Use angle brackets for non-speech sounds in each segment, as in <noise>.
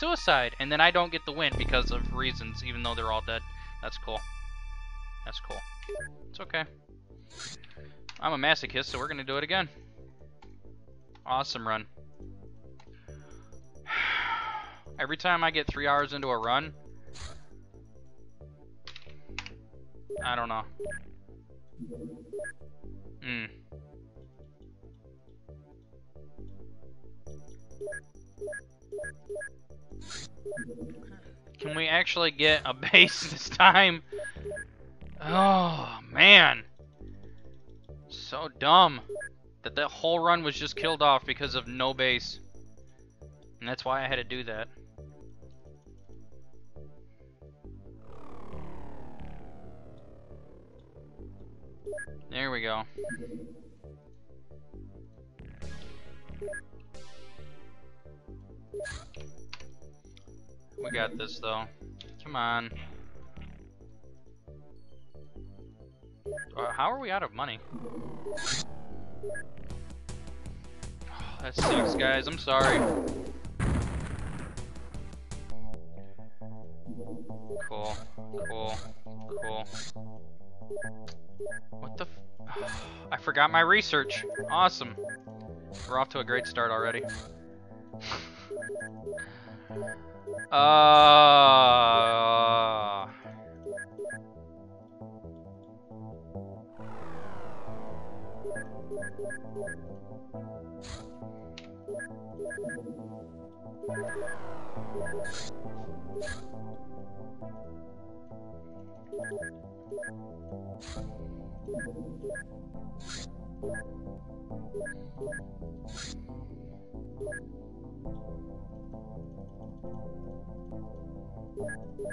suicide, and then I don't get the win because of reasons, even though they're all dead. That's cool. That's cool. It's okay. I'm a masochist, so we're gonna do it again. Awesome run. <sighs> Every time I get three hours into a run, I don't know. Hmm. Can we actually get a <laughs> base this time? Oh, man. So dumb that that whole run was just killed off because of no base. And that's why I had to do that. There we go. We got this though. Come on. Uh, how are we out of money? Oh, <sighs> that sucks, guys. I'm sorry. Cool. Cool. Cool. What the <sighs> I forgot my research. Awesome. We're off to a great start already. <laughs> uh...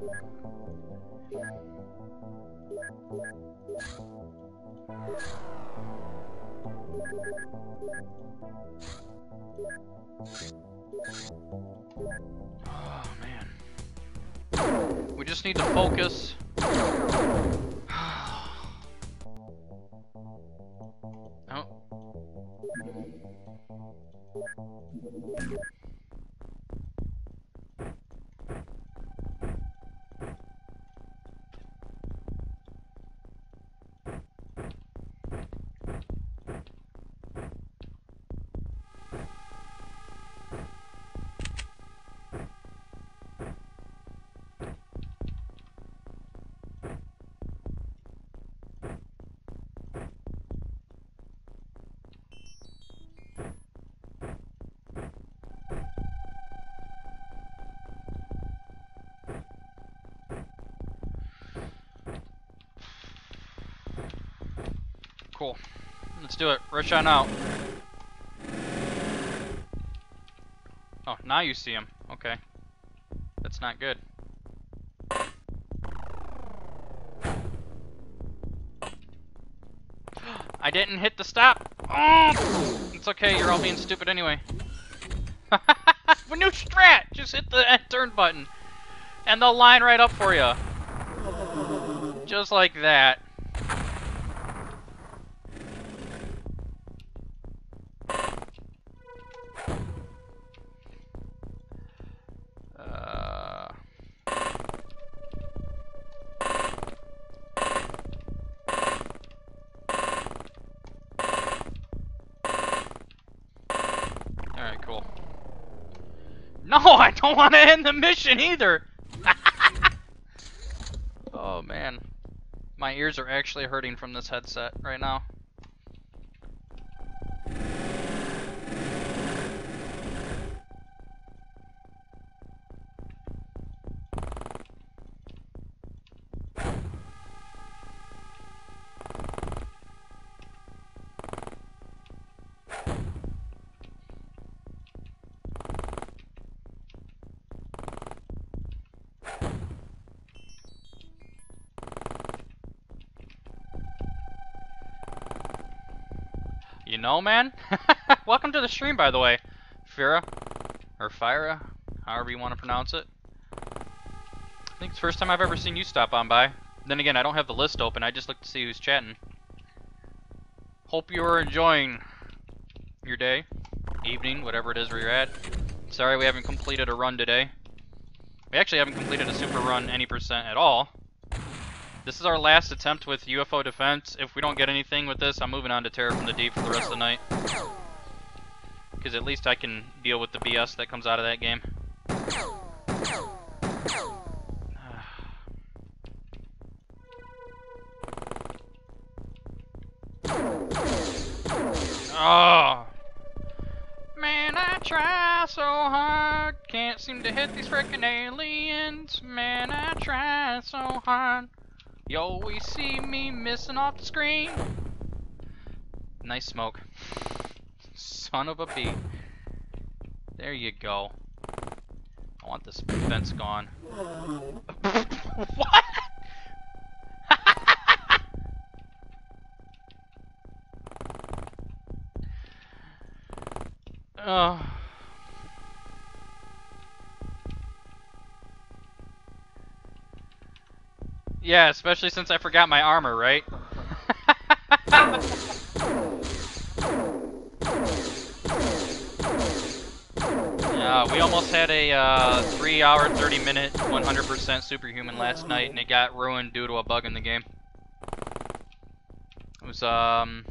Oh man. We just need to focus. <sighs> oh. Do it. Rush on out. Oh, now you see him. Okay. That's not good. <gasps> I didn't hit the stop. Oh! It's okay, you're all being stupid anyway. <laughs> A new strat! Just hit the turn button. And they'll line right up for you. Just like that. Want to end the mission either! <laughs> oh, man. My ears are actually hurting from this headset right now. You know, man? <laughs> Welcome to the stream, by the way. Fira. Or Fira. However you want to pronounce it. I think it's the first time I've ever seen you stop on by. Then again, I don't have the list open. I just look to see who's chatting. Hope you are enjoying your day, evening, whatever it is where you're at. Sorry we haven't completed a run today. We actually haven't completed a super run any percent at all. This is our last attempt with UFO defense. If we don't get anything with this, I'm moving on to Terror from the Deep for the rest of the night. Because at least I can deal with the BS that comes out of that game. Oh! <sighs> Man, I try so hard. Can't seem to hit these freaking aliens. Man, I try so hard. You always see me missing off the screen. Nice smoke. Son of a bee. There you go. I want this fence gone. <laughs> what? <laughs> oh. Yeah, especially since I forgot my armor, right? <laughs> Uh, we almost had a uh, 3 hour, 30 minute, 100% superhuman last night, and it got ruined due to a bug in the game. It was um,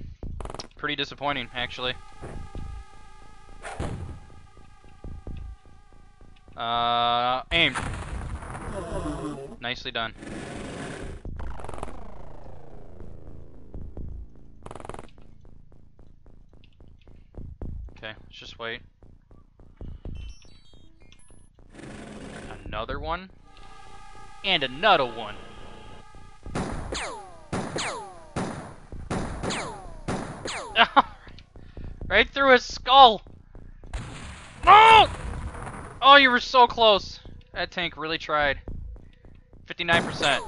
pretty disappointing, actually. Uh, aimed. Nicely done. Okay, let's just wait. Another one. And another one. <laughs> right through his skull. No! Oh, you were so close. That tank really tried. 59%.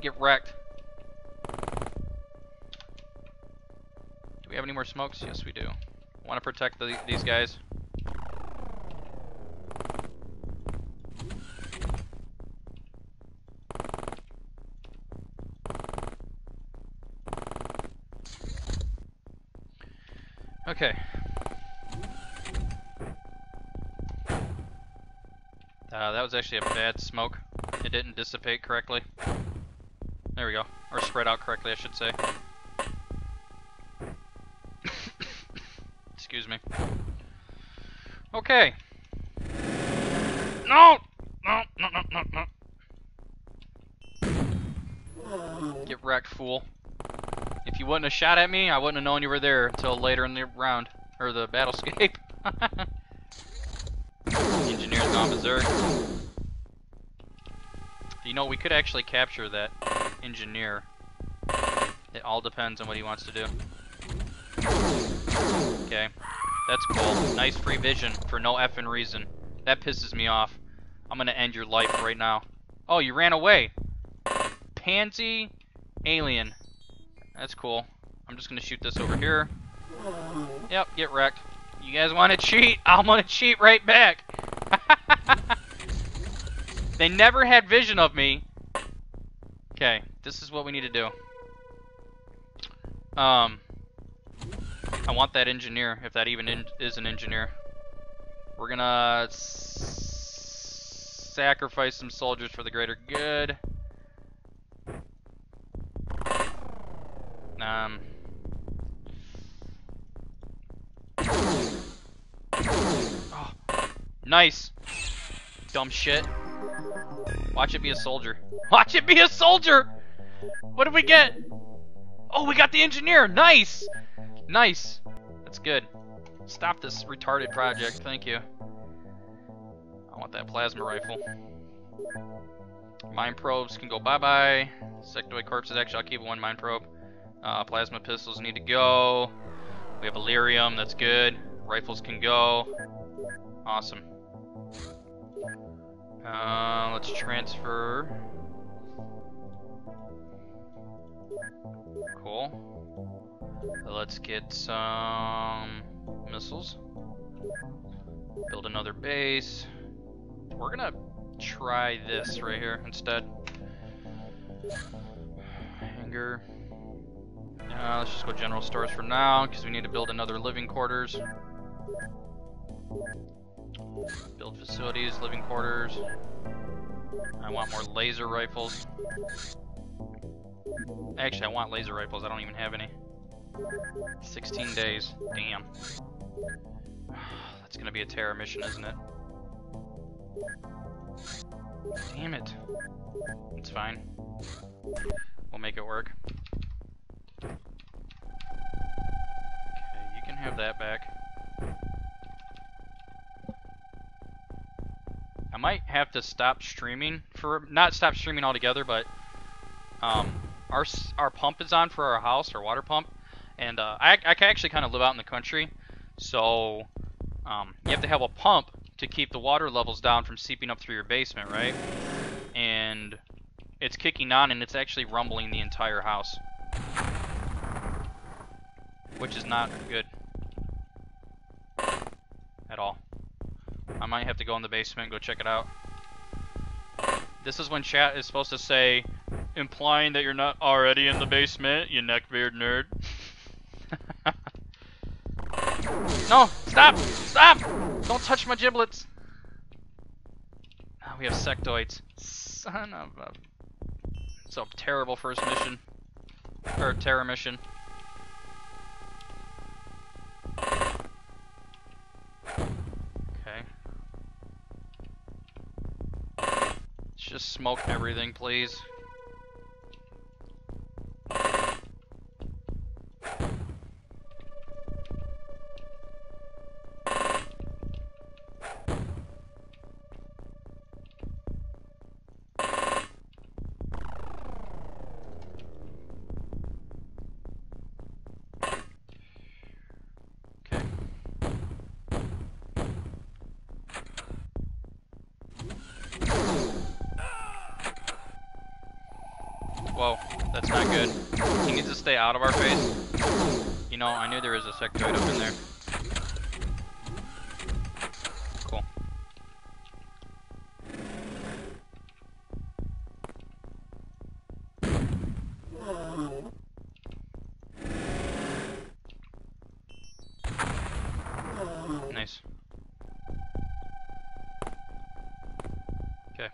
Get wrecked. Do we have any more smokes? Yes, we do. Want to protect the, these guys. Okay. Uh, that was actually a bad smoke. It didn't dissipate correctly. There we go. Or spread out correctly, I should say. Excuse me. Okay. No! No, no, no, no, no. Get wrecked, fool. If you wouldn't have shot at me, I wouldn't have known you were there until later in the round. Or the battlescape. <laughs> engineer's gone berserk. You know, we could actually capture that engineer. It all depends on what he wants to do. Okay. That's cool. Nice free vision for no effing reason. That pisses me off. I'm gonna end your life right now. Oh, you ran away. Pansy alien. That's cool. I'm just gonna shoot this over here. Yep, get wrecked. You guys want to cheat? <laughs> I'm gonna cheat right back. <laughs> they never had vision of me. Okay, this is what we need to do. Um, I want that engineer, if that even is an engineer. We're gonna sacrifice some soldiers for the greater good. Um. Oh, nice. Dumb shit. Watch it be a soldier. <laughs> Watch it be a soldier! What did we get? Oh, we got the engineer! Nice! Nice. That's good. Stop this retarded project, thank you. I want that plasma rifle. Mine probes can go bye-bye. Sectoid corpses, actually I'll keep one mine probe. Uh, plasma pistols need to go. We have Elerium, that's good. Rifles can go. Awesome. Uh, let's transfer. Cool. Let's get some missiles. Build another base. We're gonna try this right here instead. Hangar. Uh, let's just go general stores for now, because we need to build another living quarters. Build facilities, living quarters. I want more laser rifles. Actually, I want laser rifles. I don't even have any. 16 days. Damn. <sighs> That's gonna be a terror mission, isn't it? Damn it. It's fine. We'll make it work. Okay, you can have that back. I might have to stop streaming for not stop streaming altogether, but um, our our pump is on for our house, our water pump, and uh, I I can actually kind of live out in the country, so um, you have to have a pump to keep the water levels down from seeping up through your basement, right? And it's kicking on and it's actually rumbling the entire house. Which is not good. At all. I might have to go in the basement and go check it out. This is when chat is supposed to say, implying that you're not already in the basement, you neckbeard nerd. <laughs> no! Stop! Stop! Don't touch my giblets! Oh, we have sectoids. Son of a... So terrible first mission. Or terror mission. Okay. Let's just smoke everything, please. Out of our face. You know, I knew there was a sectoid up in there. Cool. Nice. Okay.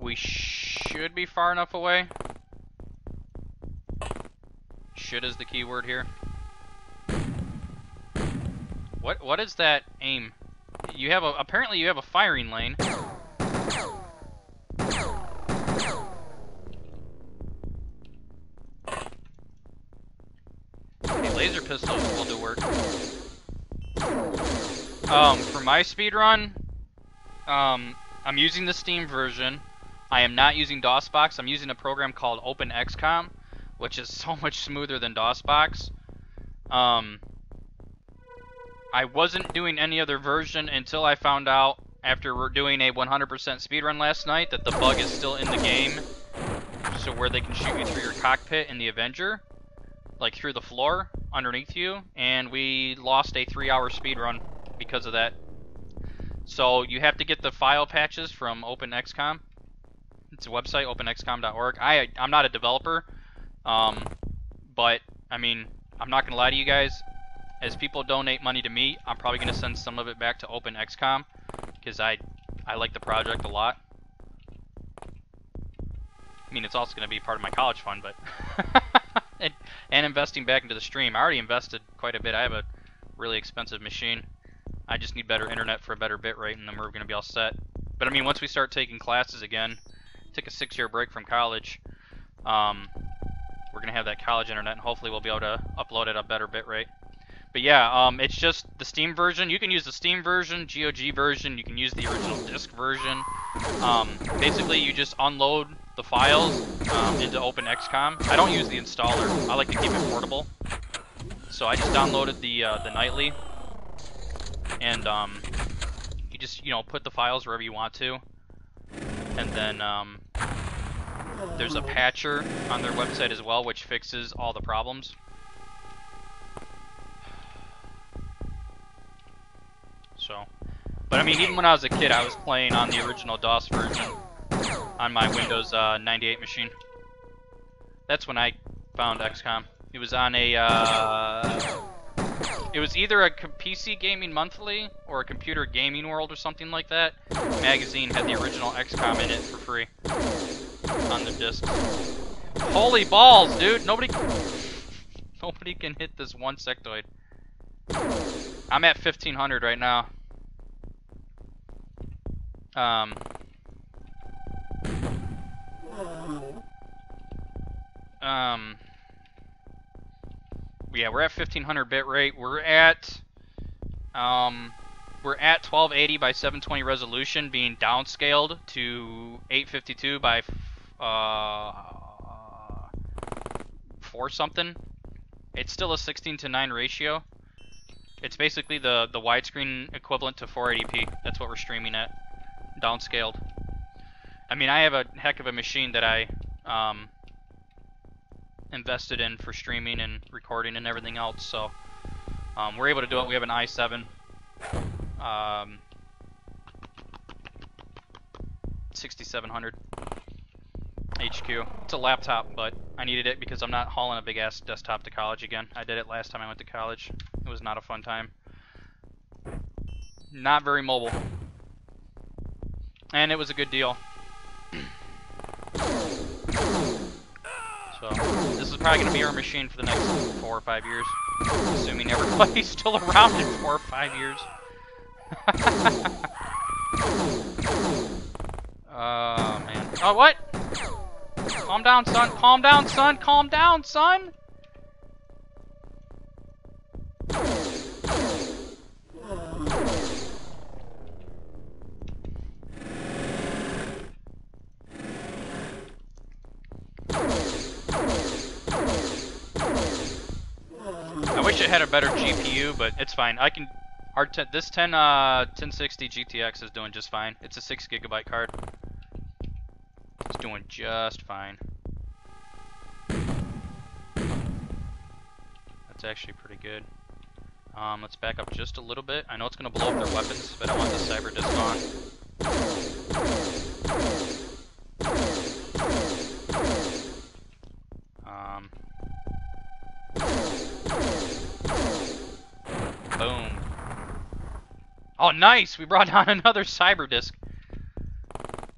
We should be far enough away. Is the key word here. What what is that aim? You have a apparently you have a firing lane. Laser pistols will do work. Um, for my speed run, um, I'm using the Steam version. I am not using DOSBox. I'm using a program called OpenXCOM, which is so <laughs> much smoother than DOSBox. Um, I wasn't doing any other version until I found out after doing a 100% speedrun last night that the bug is still in the game. So where they can shoot you through your cockpit in the Avenger, like through the floor underneath you, and we lost a three-hour speedrun because of that. So you have to get the file patches from OpenXCOM. It's a website, openxcom.org. I I'm not a developer, um, but I mean I'm not gonna lie to you guys. As people donate money to me, I'm probably gonna send some of it back to OpenXCOM because I I like the project a lot. I mean, it's also gonna be part of my college fund, but <laughs> and, and investing back into the stream. I already invested quite a bit. I have a really expensive machine. I just need better internet for a better bit rate, and then we're gonna be all set. But I mean, once we start taking classes again, took a six-year break from college. Um, we're gonna have that college internet, and hopefully we'll be able to upload at a better bit rate. But yeah, um, it's just the Steam version. You can use the Steam version, GOG version. You can use the original disc version. Um, basically, you just unload the files um, into OpenXCOM. I don't use the installer. I like to keep it portable. So I just downloaded the uh, the nightly, and um, you just you know put the files wherever you want to, and then um, there's a patcher on their website as well, which fixes all the problems. So, but I mean, even when I was a kid, I was playing on the original DOS version on my Windows uh, 98 machine. That's when I found XCOM. It was on a, uh, it was either a PC Gaming Monthly or a Computer Gaming World or something like that. The magazine had the original XCOM in it for free on the disc. Holy balls, dude! Nobody, nobody can hit this one sectoid. I'm at 1500 right now. Um. Um. Yeah, we're at 1500 bit rate. We're at um we're at 1280 by 720 resolution being downscaled to 852 by uh 4 something. It's still a 16 to 9 ratio. It's basically the the widescreen equivalent to 480p. That's what we're streaming at, downscaled. I mean, I have a heck of a machine that I um, invested in for streaming and recording and everything else. So um, we're able to do it. We have an i7 um, 6700 HQ. It's a laptop, but I needed it because I'm not hauling a big ass desktop to college again. I did it last time I went to college. It was not a fun time. Not very mobile. And it was a good deal. So, this is probably going to be our machine for the next four or five years. Assuming everybody's <laughs> still around in four or five years. <laughs> oh, man. Oh, what? Calm down, son. Calm down, son. Calm down, son. I wish it had a better GPU, but it's fine. I can. Our this 10 uh 1060 GTX is doing just fine. It's a six gigabyte card. It's doing just fine. That's actually pretty good. Um, let's back up just a little bit. I know it's gonna blow up their weapons, but I want the cyber disc on. Um, Boom. Oh, nice! We brought down <laughs> another cyber disc.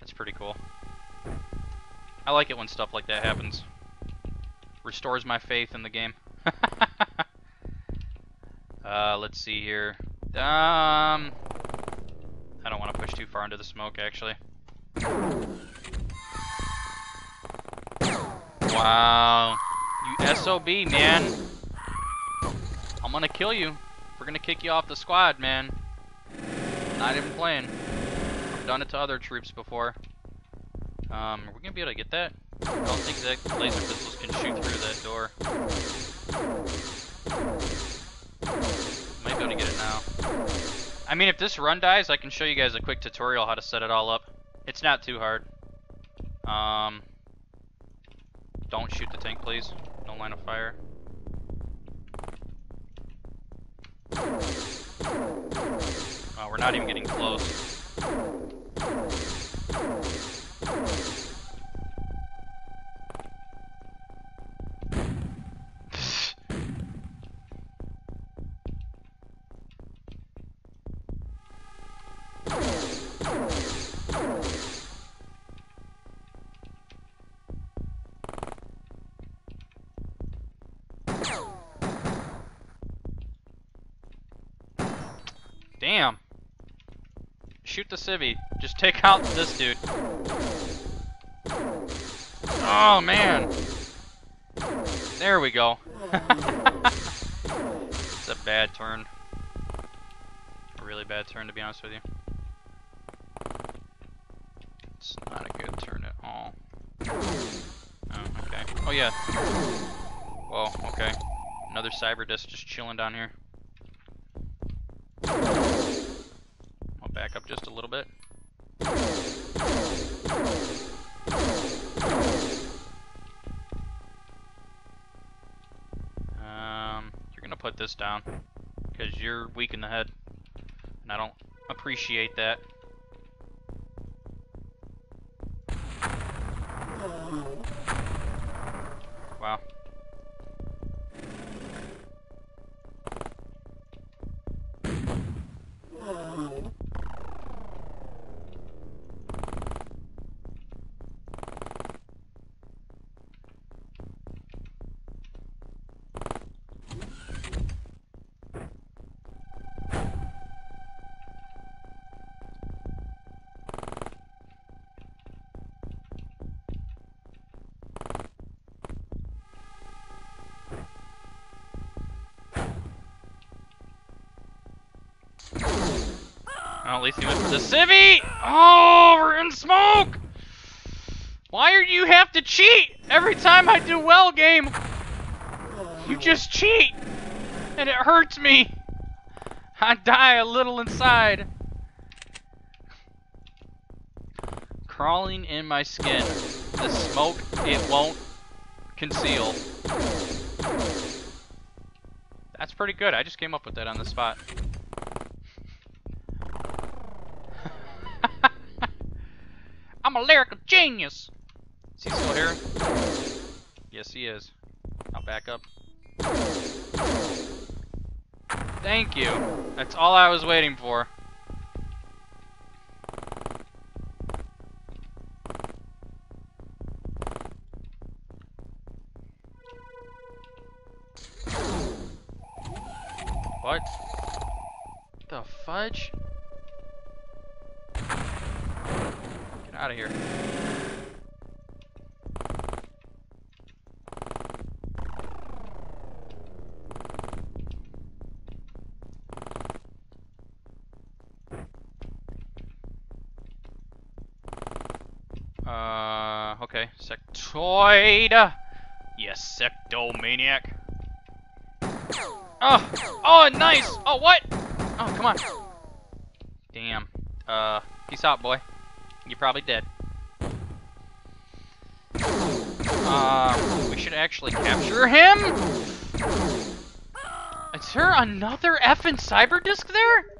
That's pretty cool. I like it when stuff like that happens. Restores my faith in the game. <laughs> uh, let's see here. Um, I don't want to push too far into the smoke, actually. Wow. You SOB, man. I'm gonna kill you. We're gonna kick you off the squad, man. Not even playing. I've done it to other troops before. Um, are we gonna be able to get that? Don't think that laser pistols can shoot through that door. Might be able to get it now. I mean, if this run dies, I can show you guys a quick tutorial how to set it all up. It's not too hard. Um, don't shoot the tank, please. No line of fire. Oh, we're not even getting close. Damn. Shoot the civvy. Just take out this dude. Oh, man. There we go. <laughs> it's a bad turn. A really bad turn, to be honest with you. It's not a good turn at all. Oh, okay. Oh, yeah. Whoa, okay. Another cyber disc just chilling down here back up just a little bit. Um, you're gonna put this down because you're weak in the head, and I don't appreciate that. Wow. Oh, at least he went for the civvy! Oh, we're in smoke! Why do you have to cheat every time I do well, game? You just cheat! And it hurts me! I die a little inside. Crawling in my skin. The smoke, it won't conceal. That's pretty good. I just came up with that on the spot. A lyrical genius. Is he still here? Yes, he is. I'll back up. Thank you. That's all I was waiting for. Sectoid! Yes, sectomaniac. Oh! Oh, nice! Oh, what? Oh, come on. Damn. Uh, peace out, boy. You're probably dead. Uh, we should actually capture him? Is there another effing cyber disc there?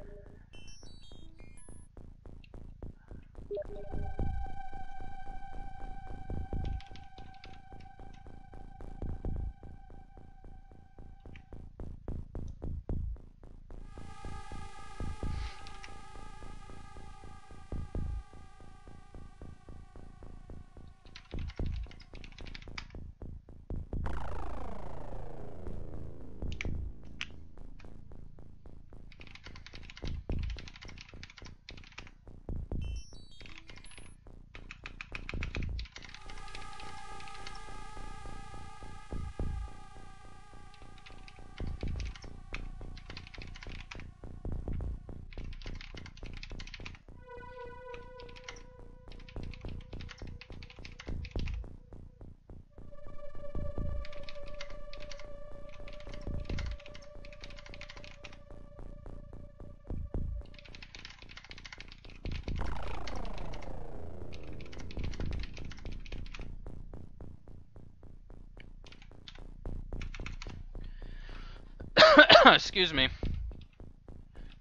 Excuse me.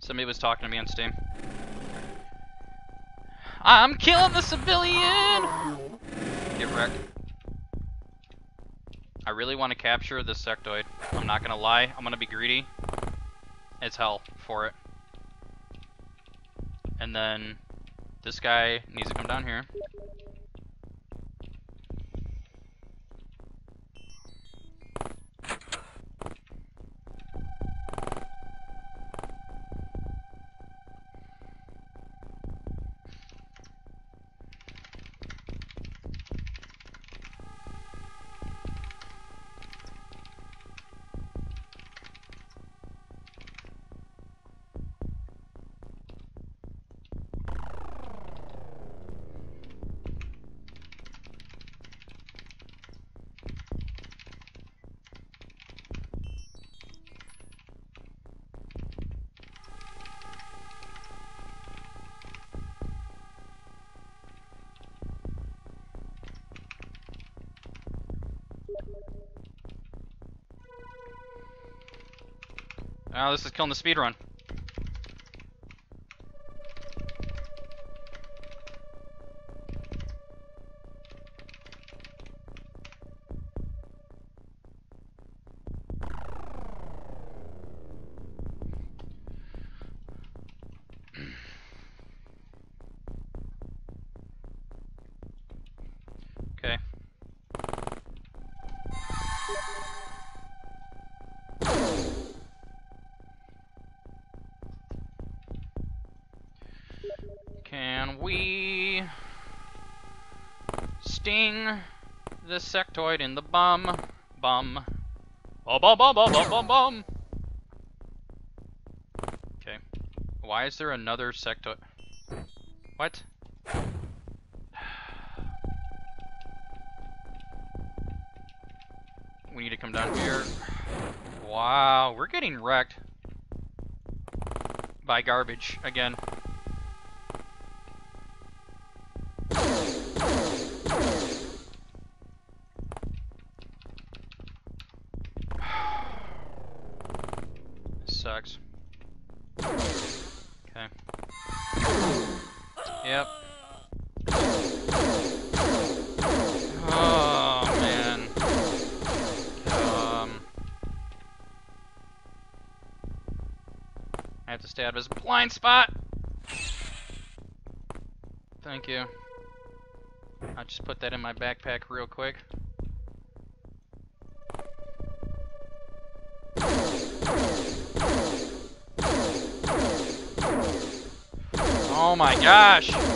Somebody was talking to me on Steam. I'm killing the civilian! Get wrecked. I really want to capture this sectoid. I'm not gonna lie, I'm gonna be greedy. It's hell for it. And then this guy needs to come down here. Oh, this is killing the speed run. Sting the sectoid in the bum? Bum. Bum bum bum bum bum bum bum. Okay. Why is there another sectoid? What? <sighs> We need to come down here. Wow, we're getting wrecked by garbage again. Blind spot. Thank you. I'll just put that in my backpack real quick. Oh my gosh!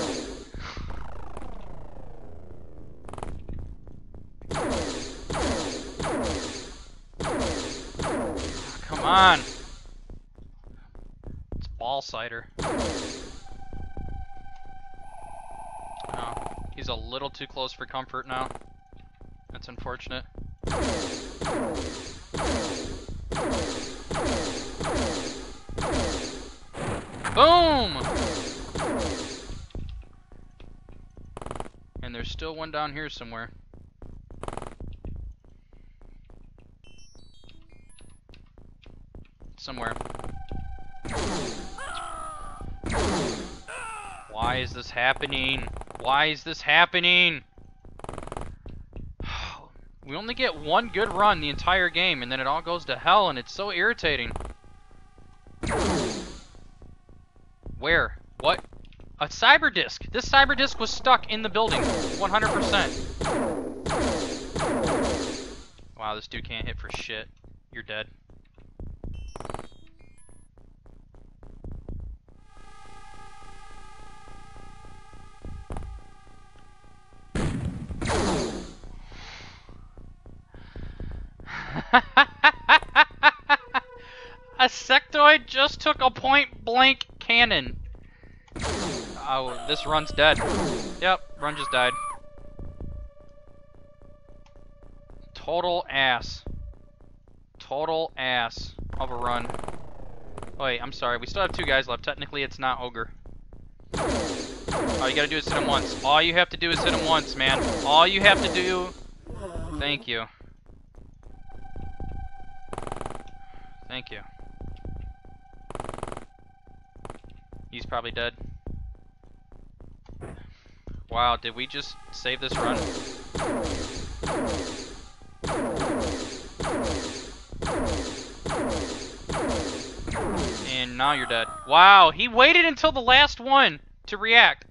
Too close for comfort now. That's unfortunate. Boom! And there's still one down here somewhere. Somewhere. Why is this happening? Why is this happening? <sighs> We only get one good run the entire game, and then it all goes to hell, and it's so irritating. Where? What? A cyber disc. This cyber disc was stuck in the building. 100%. Wow, this dude can't hit for shit. You're dead. Took a point blank cannon. Oh, this run's dead. Yep, run just died. Total ass. Total ass of a run. Wait, I'm sorry. We still have two guys left. Technically, it's not Ogre. All you gotta do is hit him once. All you have to do is hit him once, man. All you have to do... Thank you. Thank you. He's probably dead. Wow, did we just save this run? And now you're dead. Wow, he waited until the last one to react.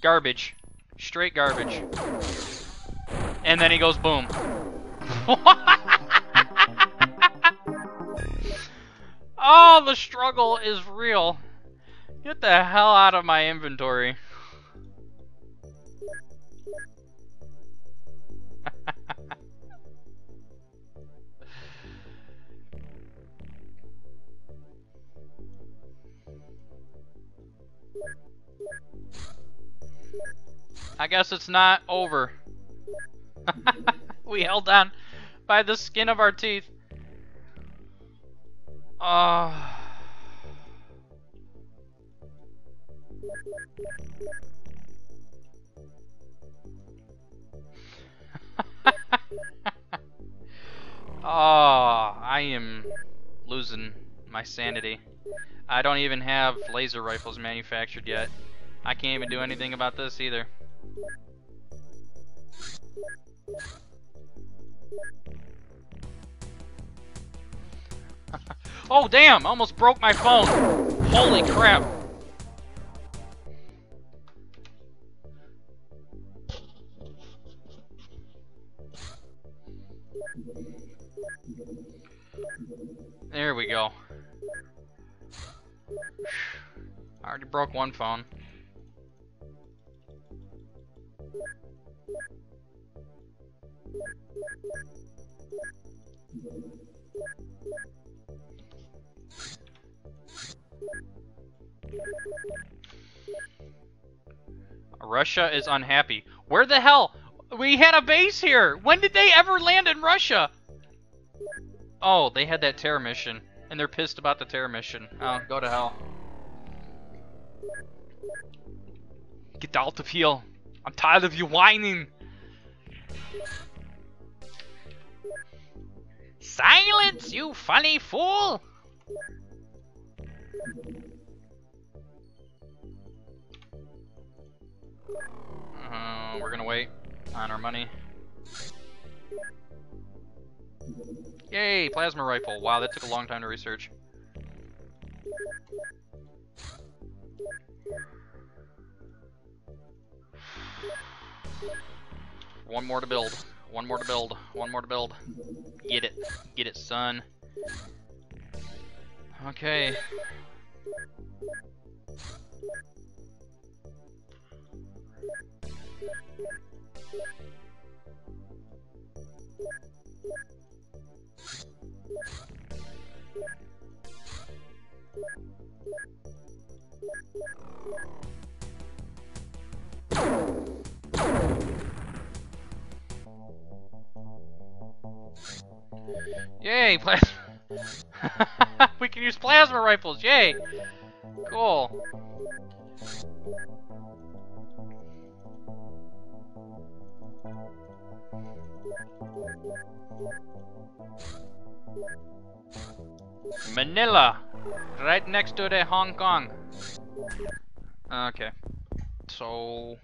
Garbage. Straight garbage. And then he goes boom. <laughs> oh, the struggle is real. Get the hell out of my inventory. I guess it's not over. <laughs> we held on by the skin of our teeth. Oh. <laughs> oh, I am losing my sanity. I don't even have laser rifles manufactured yet. I can't even do anything about this either. <laughs> oh damn! Almost broke my phone! Holy crap! There we go. I already broke one phone. Russia is unhappy. Where the hell? We had a base here! When did they ever land in Russia? Oh, they had that terror mission. And they're pissed about the terror mission. Oh, go to hell. Get out of here. I'm tired of you whining. Silence, you funny fool! Uh, we're gonna wait on our money. Yay, plasma rifle. Wow, that took a long time to research. One more to build. One more to build. One more to build. Get it. Get it, son. Okay. Yay, plasma. <laughs> we can use plasma rifles, yay! Cool. Manila, right next to the Hong Kong. Ah, okay, so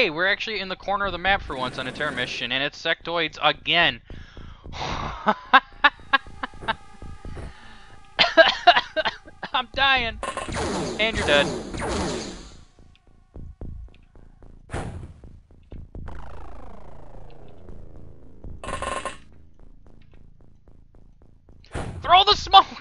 Hey, we're actually in the corner of the map for once on a terror mission, and it's sectoids again. <laughs> I'm dying. And you're dead. Throw the smoke!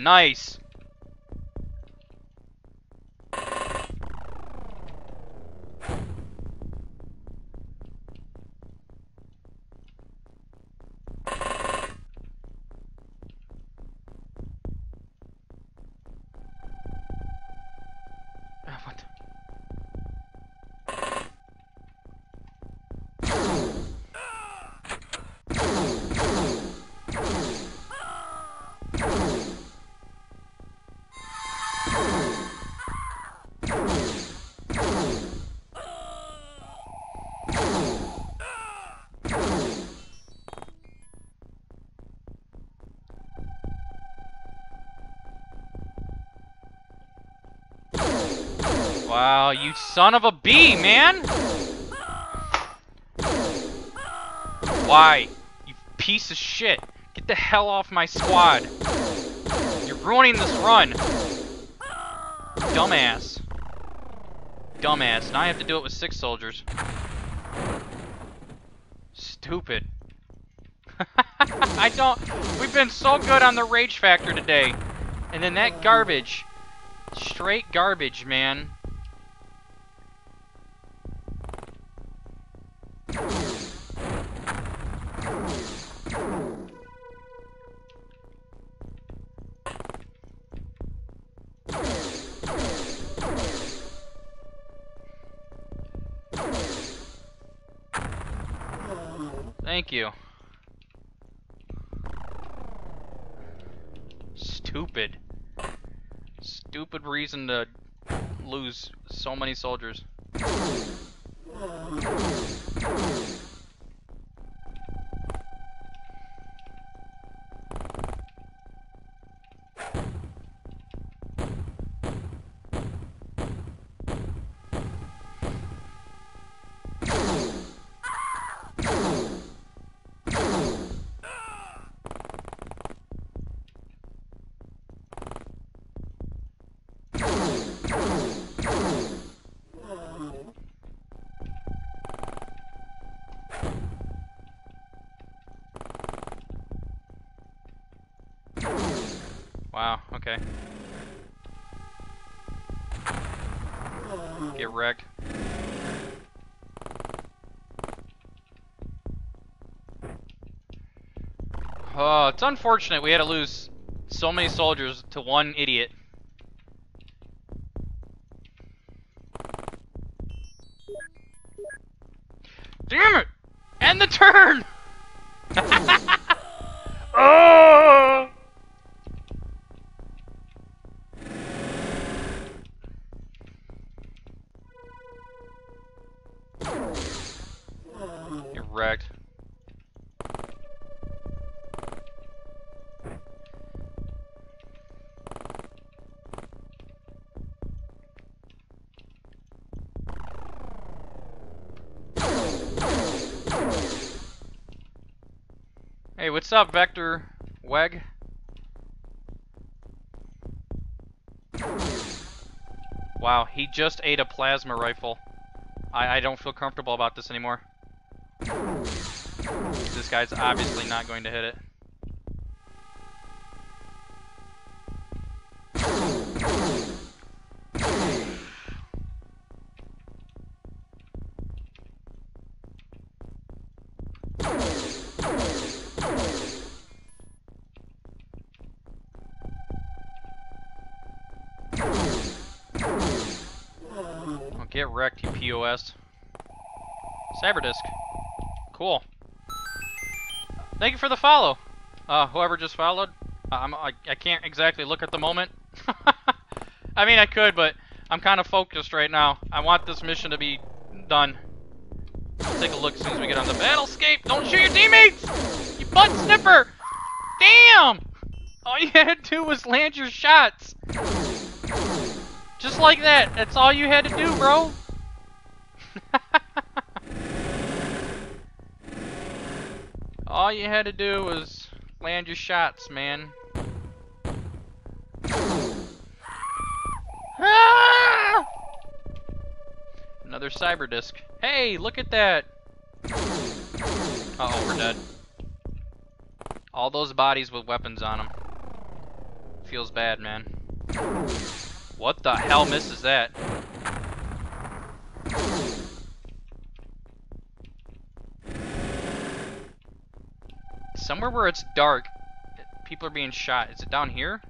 Nice. Wow, you son of a bee, man! Why? You piece of shit. Get the hell off my squad. You're ruining this run. Dumbass. Dumbass. Now I have to do it with six soldiers. Stupid. <laughs> I don't... We've been so good on the rage factor today. And then that garbage. Straight garbage, man. Stupid. Stupid reason to lose so many soldiers. Unfortunate we had to lose so many soldiers to one idiot. Hey, what's up, Vector Weg? Wow, he just ate a plasma rifle. I, I don't feel comfortable about this anymore. This guy's obviously not going to hit it. Cyber disc. Cool. Thank you for the follow. Uh, whoever just followed. I'm, I, I can't exactly look at the moment. <laughs> I mean, I could, but I'm kind of focused right now. I want this mission to be done. Let's Take a look as soon as we get on the battlescape. Don't shoot your teammates! You butt sniffer! Damn! All you <laughs> had to do was land your shots. Just like that. That's all you had to do, bro. All you had to do was land your shots, man. Ah! Another cyber disc. Hey, look at that. Uh oh, we're dead. All those bodies with weapons on them. Feels bad, man. What the hell misses that? Somewhere where it's dark, people are being shot. Is it down here?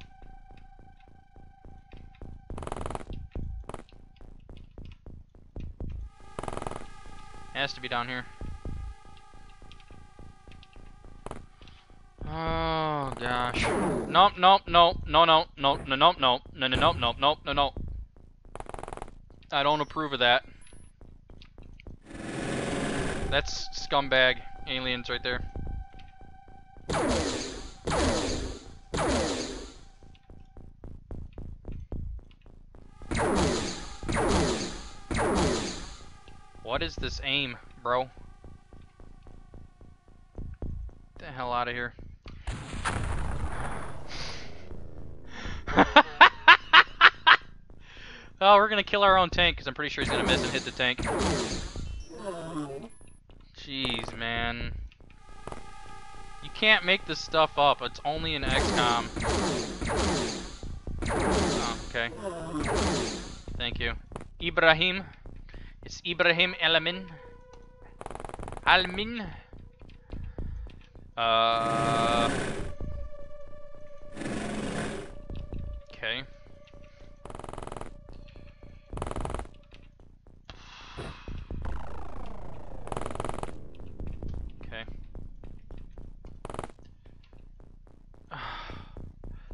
Has to be down here. Oh gosh. Nope, nope, nope, no, no, no, no, no, no, no, no, no, no, no, no, no. I don't approve of that. That's scumbag aliens right there. What is this aim, bro? Get the hell out of here. <laughs> Oh, we're gonna kill our own tank because I'm pretty sure he's gonna miss and hit the tank. Jeez, man. You can't make this stuff up. It's only in XCOM. Oh, okay. Thank you. Ibrahim. It's Ibrahim Elamin. Almin. Uh. Okay. Okay. <sighs>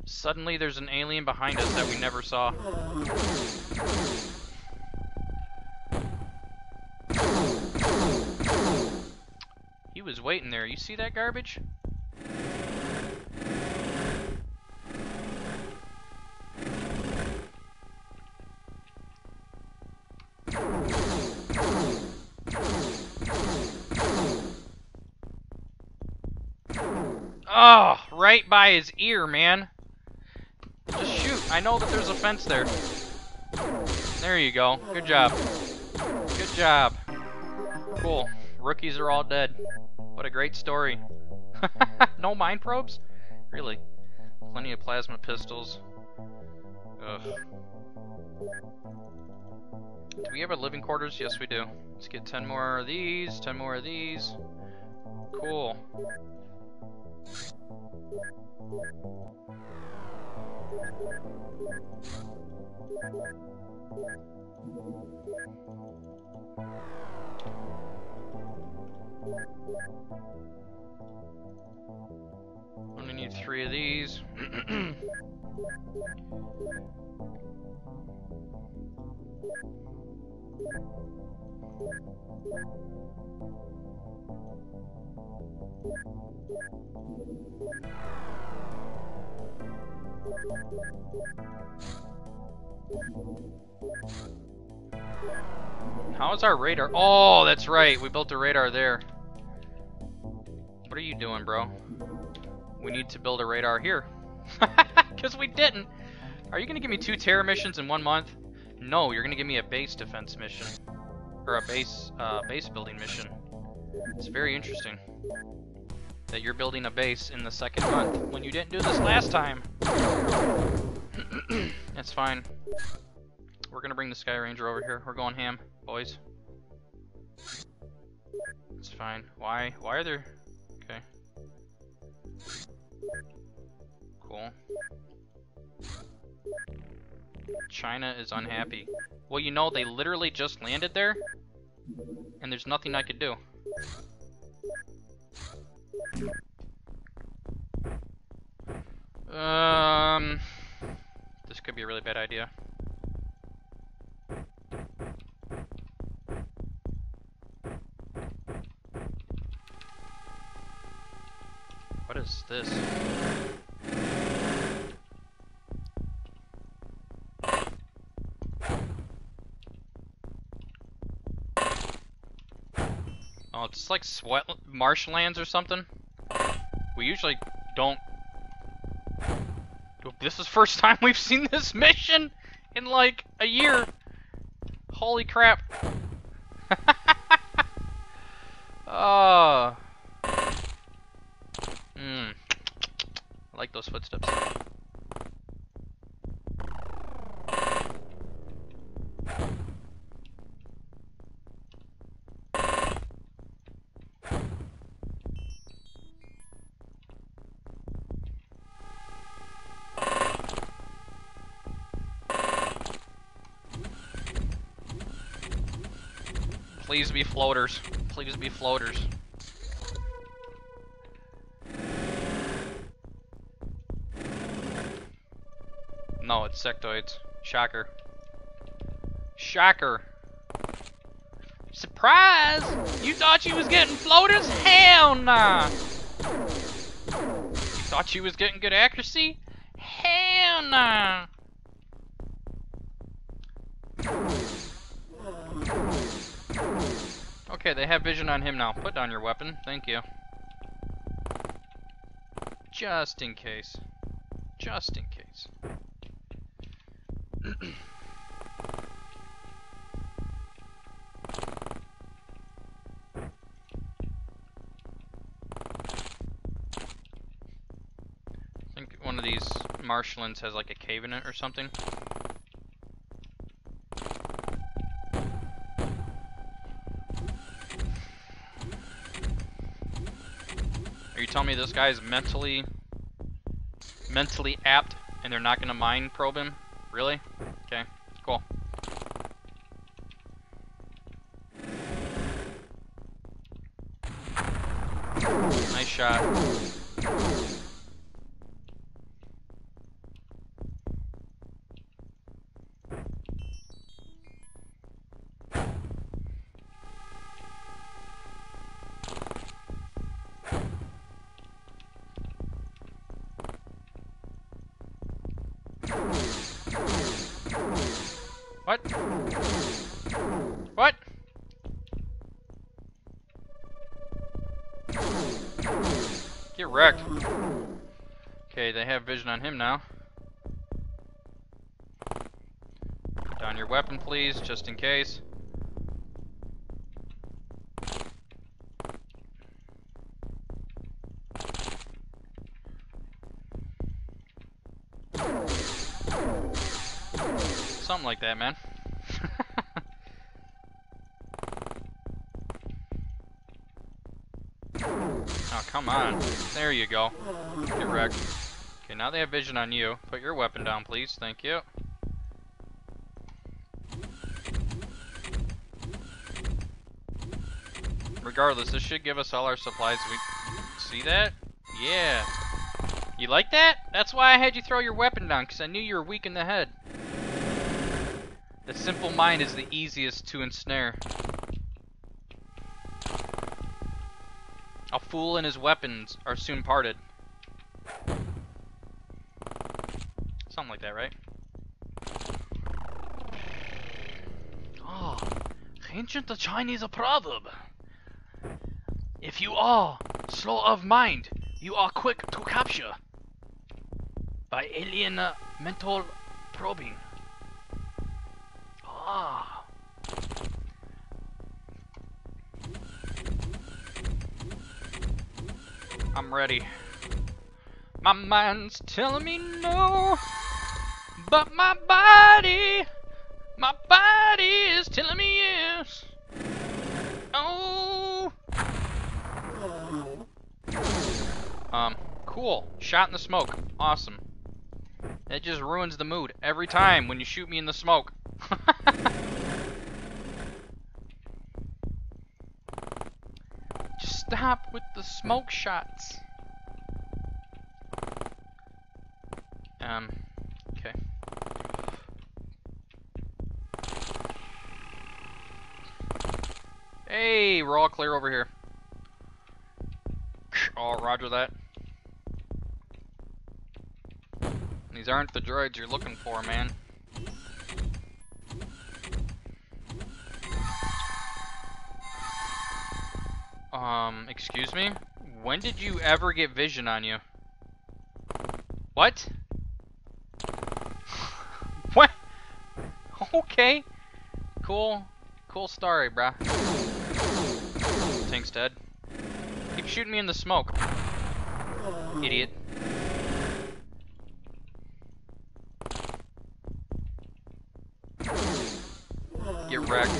Suddenly there's an alien behind us that we never saw. Was waiting there. You see that garbage? Oh, right by his ear, man. Just shoot. I know that there's a fence there. There you go. Good job. Good job. Cool. Rookies are all dead. What a great story. <laughs> no mind probes? Really? Plenty of plasma pistols. Ugh. Do we have a living quarters? Yes, we do. Let's get 10 more of these, 10 more of these. Cool. Only need three of these. How is our radar? Oh, that's right. We built a radar there. What are you doing, bro? We need to build a radar here. <laughs> Because we didn't. Are you going to give me two terror missions in one month? No, you're going to give me a base defense mission. Or a base, uh, base building mission. It's very interesting. That you're building a base in the second month when you didn't do this last time. <clears throat> That's fine. We're gonna bring the Skyranger over here. We're going ham, boys. It's fine. Why? Why are there... Cool. China is unhappy. Well, you know, they literally just landed there, and there's nothing I could do. Um, this could be a really bad idea. What is this? Oh, it's like sweat marshlands or something. We usually don't. This is first <laughs> time we've seen this mission in like a year. Holy crap. oh. <laughs> Hmm. <tsk> I like those footsteps. Please be floaters. Please be floaters. No, it's sectoids. Shocker. Shocker. Surprise! You thought you was getting floaters? Hell nah! You thought you was getting good accuracy? Hell nah! Okay, they have vision on him now. Put down your weapon. Thank you. Just in case. Just in case one of these marshlands has like a cave in it or something. Are you telling me this guy is mentally mentally apt and they're not gonna mind probe him? Really? Okay, cool. Nice shot. What? What? Get wrecked. Okay, they have vision on him now. Put down your weapon, please, just in case. Something like that, man. <laughs> oh, come on. There you go. Get wrecked. Okay, now they have vision on you. Put your weapon down, please. Thank you. Regardless, this should give us all our supplies. We see that? Yeah. You like that? That's why I had you throw your weapon down, because I knew you were weak in the head. The simple mind is the easiest to ensnare. A fool and his weapons are soon parted. Something like that, right? Ah, oh, ancient Chinese proverb. If you are slow of mind, you are quick to capture by alien uh, mental probing. Ah. I'm ready. My mind's telling me no, but my body, my body is telling me yes. Oh. Um, cool. Shot in the smoke. Awesome. It just ruins the mood every time when you shoot me in the smoke. <laughs> Just stop with the smoke shots. Um, okay. Hey, we're all clear over here. Oh, roger that. These aren't the droids you're looking for, man. Um, excuse me? When did you ever get vision on you? What? <laughs> what? Okay. Cool. Cool story, bruh. Tank's dead. Keep shooting me in the smoke. Idiot. Wrecked.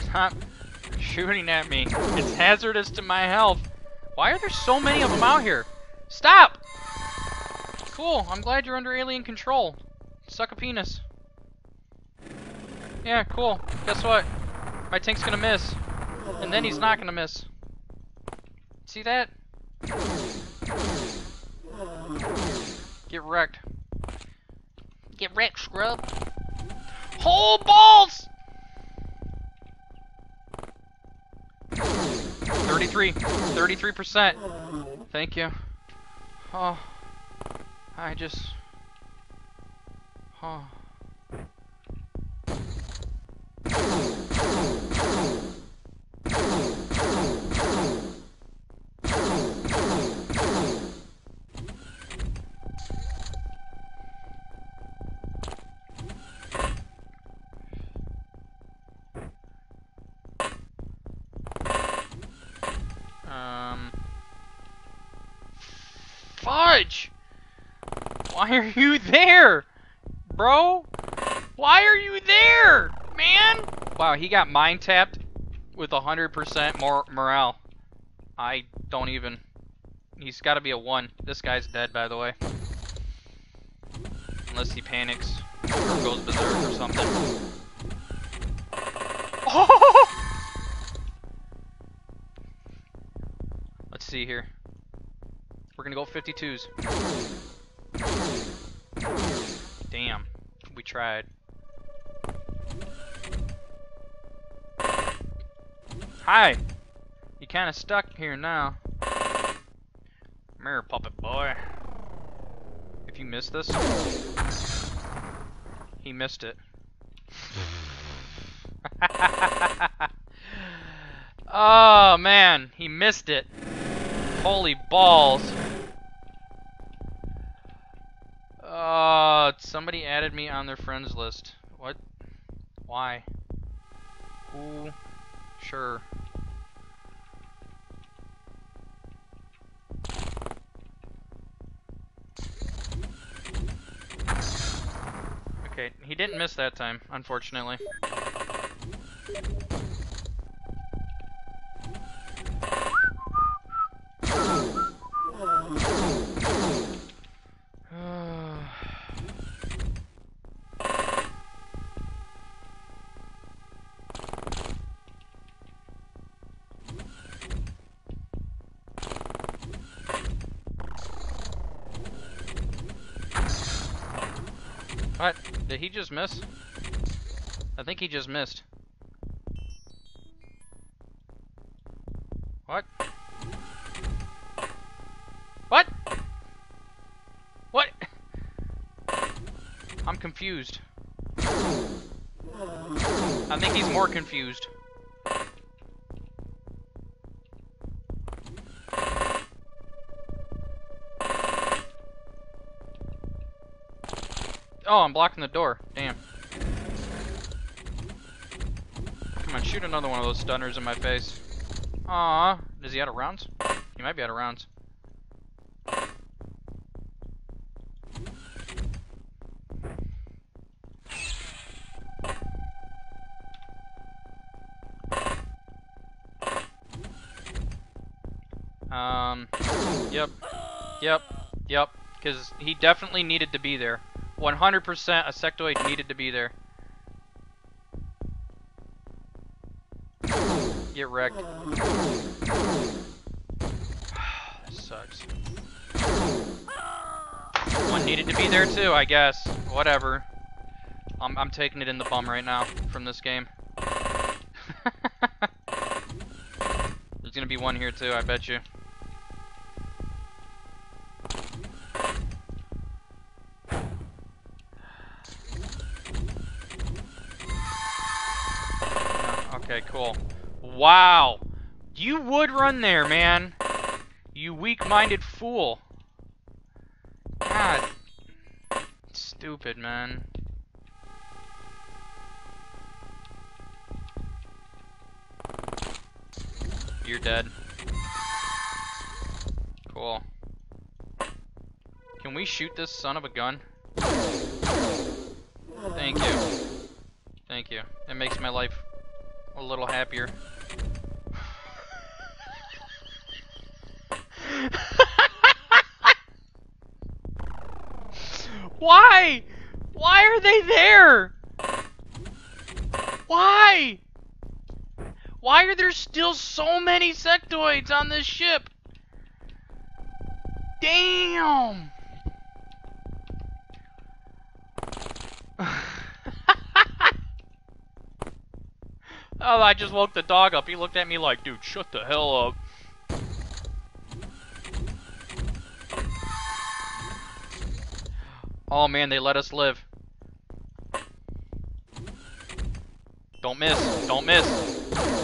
Stop shooting at me. It's hazardous to my health. Why are there so many of them out here? Stop! Cool, I'm glad you're under alien control. Suck a penis. Yeah, cool. Guess what? My tank's gonna miss. And then he's not gonna miss. See that? Get wrecked. Get wrecked, scrub. Whole balls! 33. 33%. Thank you. Oh. I just... Oh. Um, Why are you there? Bro? Why are you there? Man? Wow, he got mind tapped with 100% more morale. I don't even... He's got to be a 1. This guy's dead, by the way. Unless he panics or goes berserk or something. Oh! <laughs> Let's see here. We're gonna go 52s. Damn. We tried. Hi! You kinda stuck here now. Mirror puppet boy. If you missed this, he missed it. <laughs> oh man, he missed it. Holy balls. Uh, somebody added me on their friends list. What? Why? Who? Sure. Okay, he didn't miss that time, unfortunately. He just miss? I think he just missed. What? What? What? I'm confused. I think he's more confused. I'm blocking the door. Damn. Come on, shoot another one of those stunners in my face. Aw, is he out of rounds? He might be out of rounds. Um, yep, yep, yep, because he definitely needed to be there. 100% a sectoid needed to be there. Get wrecked. <sighs> sucks. One needed to be there too, I guess. Whatever. I'm, I'm taking it in the bum right now from this game. <laughs> There's gonna be one here too, I bet you. Wow. You would run there, man. You weak-minded fool. God. Stupid, man. You're dead. Cool. Can we shoot this son of a gun? Thank you. Thank you. It makes my life a little happier. <laughs> Why? Why are they there? Why? Why are there still so many sectoids on this ship? Damn! <laughs> Oh, I just woke the dog up. He looked at me like, dude, shut the hell up. Oh man, they let us live. Don't miss. Don't miss.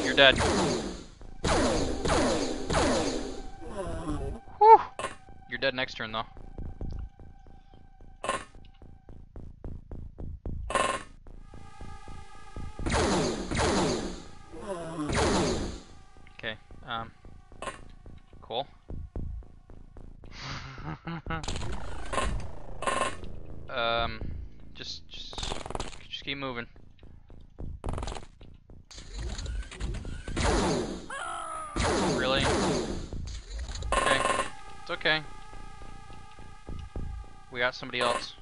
You're dead. Whew. You're dead next turn, though. Okay, um, cool. <laughs> Um, just, just, just keep moving. Really? Okay, it's okay. We got somebody else.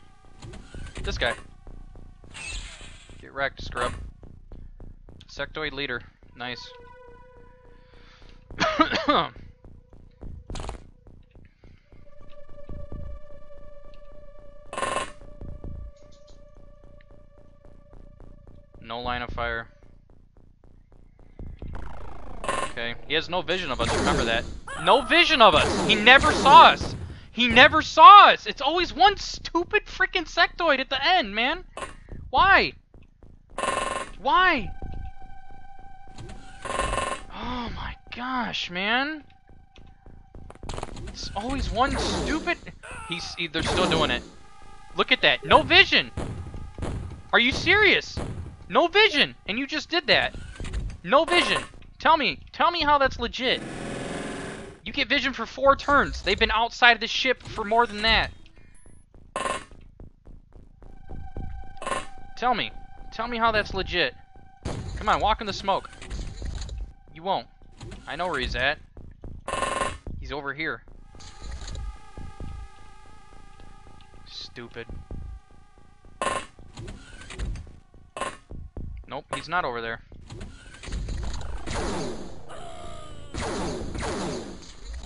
This guy. Get wrecked, scrub. Sectoid leader. Nice. <coughs> <coughs> no line of fire. Okay. He has no vision of us, remember that. No vision of us! He never saw us! He never saw us! It's always one stupid freaking sectoid at the end, man! Why? Why? Oh my gosh, man. It's always one stupid... He's... He, they're still doing it. Look at that. No vision! Are you serious? No vision! And you just did that. No vision. Tell me. Tell me how that's legit. You get vision for four turns. They've been outside of the ship for more than that. Tell me. Tell me how that's legit. Come on, walk in the smoke. You won't. I know where he's at. He's over here. Stupid. Nope, he's not over there.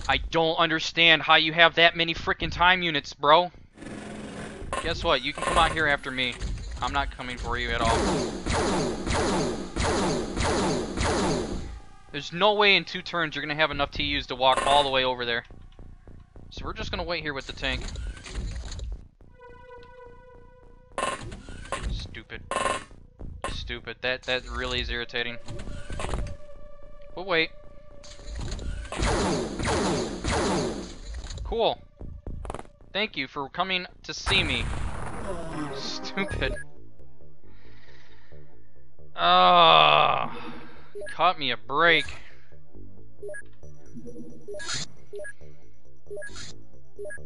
I don't understand how you have that many freaking time units, bro. Guess what? You can come out here after me. I'm not coming for you at all. There's no way in two turns you're going to have enough TUs to walk all the way over there. So we're just going to wait here with the tank. Stupid. Stupid. That, that really is irritating. But wait. Cool. Thank you for coming to see me. Stupid. Ah, oh, caught me a break.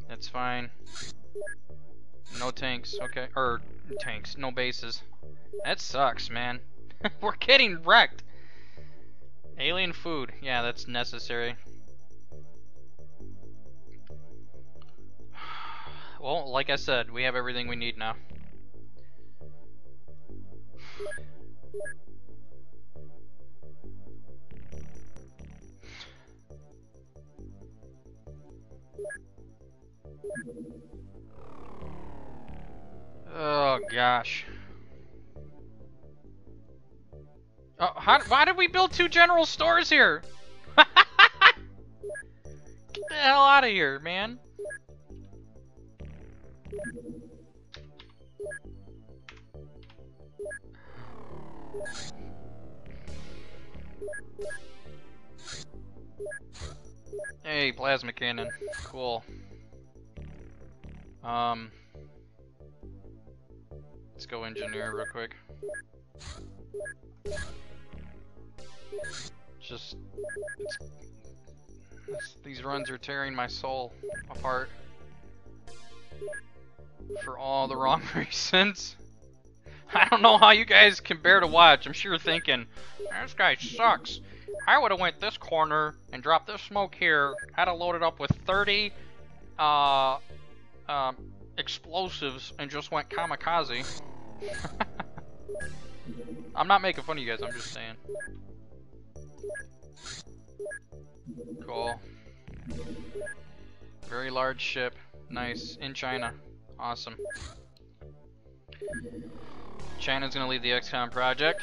That's fine. No tanks, okay. Or, tanks, no bases. That sucks, man. <laughs> We're getting wrecked. Alien food. Yeah, that's necessary. <sighs> Well, like I said, we have everything we need now. <sighs> Oh gosh. Oh, how, why did we build two general stores here? <laughs> Get the hell out of here, man. Hey, plasma cannon. Cool. Um, let's go engineer real quick. Just, it's, it's, these runs are tearing my soul apart for all the wrong <laughs> reasons. I don't know how you guys can bear to watch. I'm sure thinking, this guy sucks. I would have went this corner and dropped this smoke here. Had to load it up with 30 uh, uh, explosives and just went kamikaze. <laughs> I'm not making fun of you guys, I'm just saying. Cool. Very large ship. Nice. In China. Awesome. China's gonna lead the XCOM project.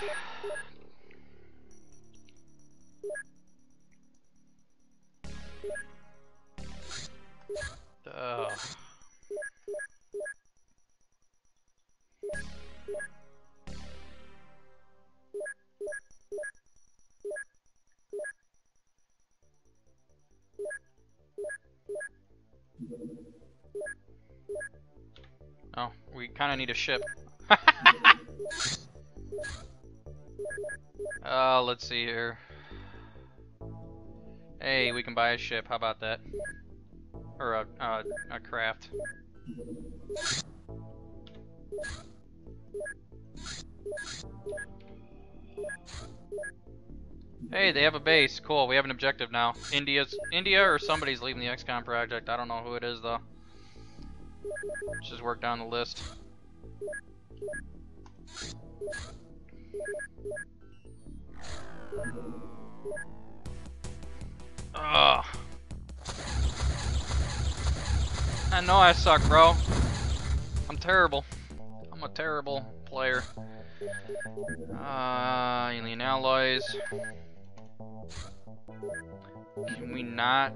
Ugh. Oh, we kind of need a ship. <laughs> uh, let's see here. Hey, we can buy a ship. How about that? Or a, a craft. Hey, they have a base. Cool, we have an objective now. India's India or somebody's leaving the XCOM project. I don't know who it is though. Let's just work down the list. Ugh. I know I suck, bro. I'm terrible. I'm a terrible player. Uh, alien alloys. Can we not?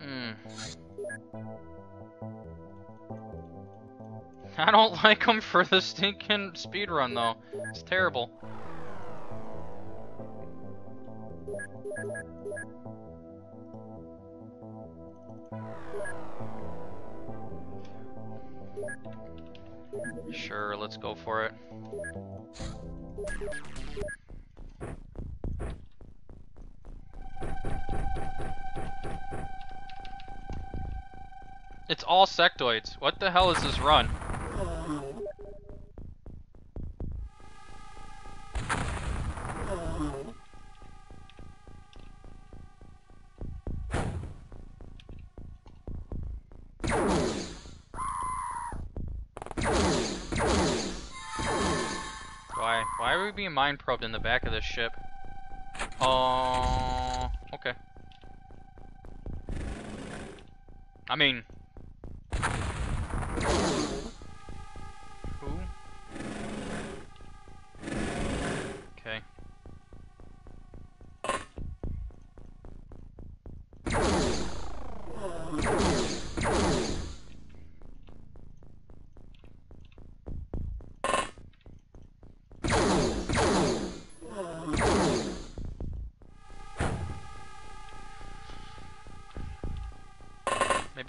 Hmm. <laughs> I don't like him for the stinking speedrun though. It's terrible. Sure, let's go for it. It's all sectoids. What the hell is this run? Being mind probed in the back of this ship? Oh, okay. I mean,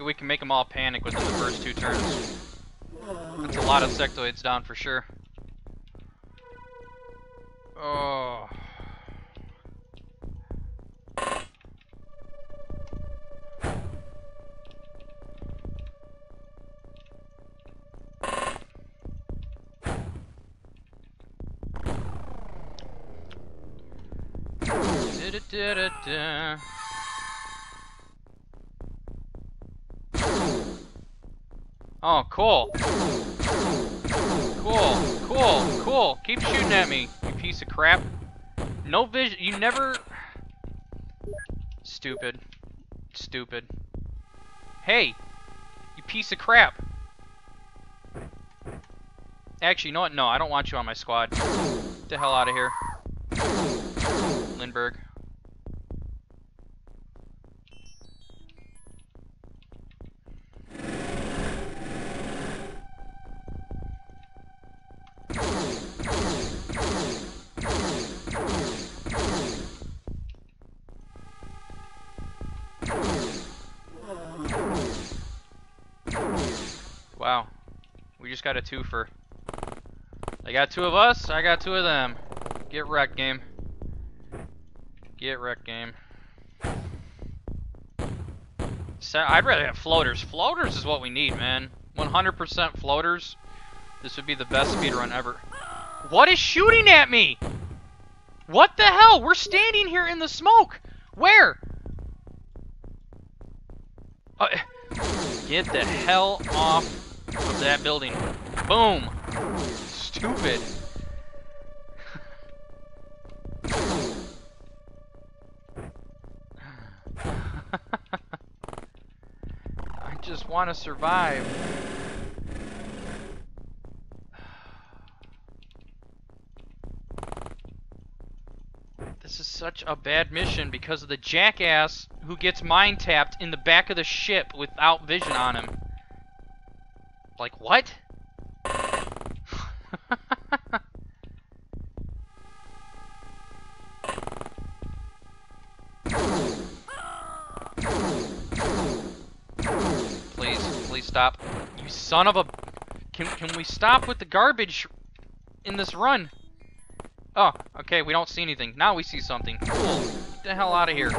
we can make them all panic within the first two turns. That's a lot of sectoids down for sure. Oh. Da-da-da-da-da. Oh, cool. Cool, cool, cool. Keep shooting at me, you piece of crap. No vision. You never. Stupid. Stupid. Hey, you piece of crap. Actually, you know what? No, I don't want you on my squad. Get the hell out of here. Lindbergh. Got a twofer. They got two of us, I got two of them. Get wrecked, game. Get wrecked, game. I'd rather have floaters. Floaters is what we need, man. 100% floaters. This would be the best speedrun ever. What is shooting at me? What the hell? We're standing here in the smoke. Where? Uh, get the hell off of that building. Boom. Stupid. <laughs> I just want to survive. This is such a bad mission because of the jackass who gets mind tapped in the back of the ship without vision on him. Like, what? <laughs> please, please stop. You son of a... Can, can we stop with the garbage in this run? Oh, okay, we don't see anything. Now we see something. Cool. Get the hell out of here.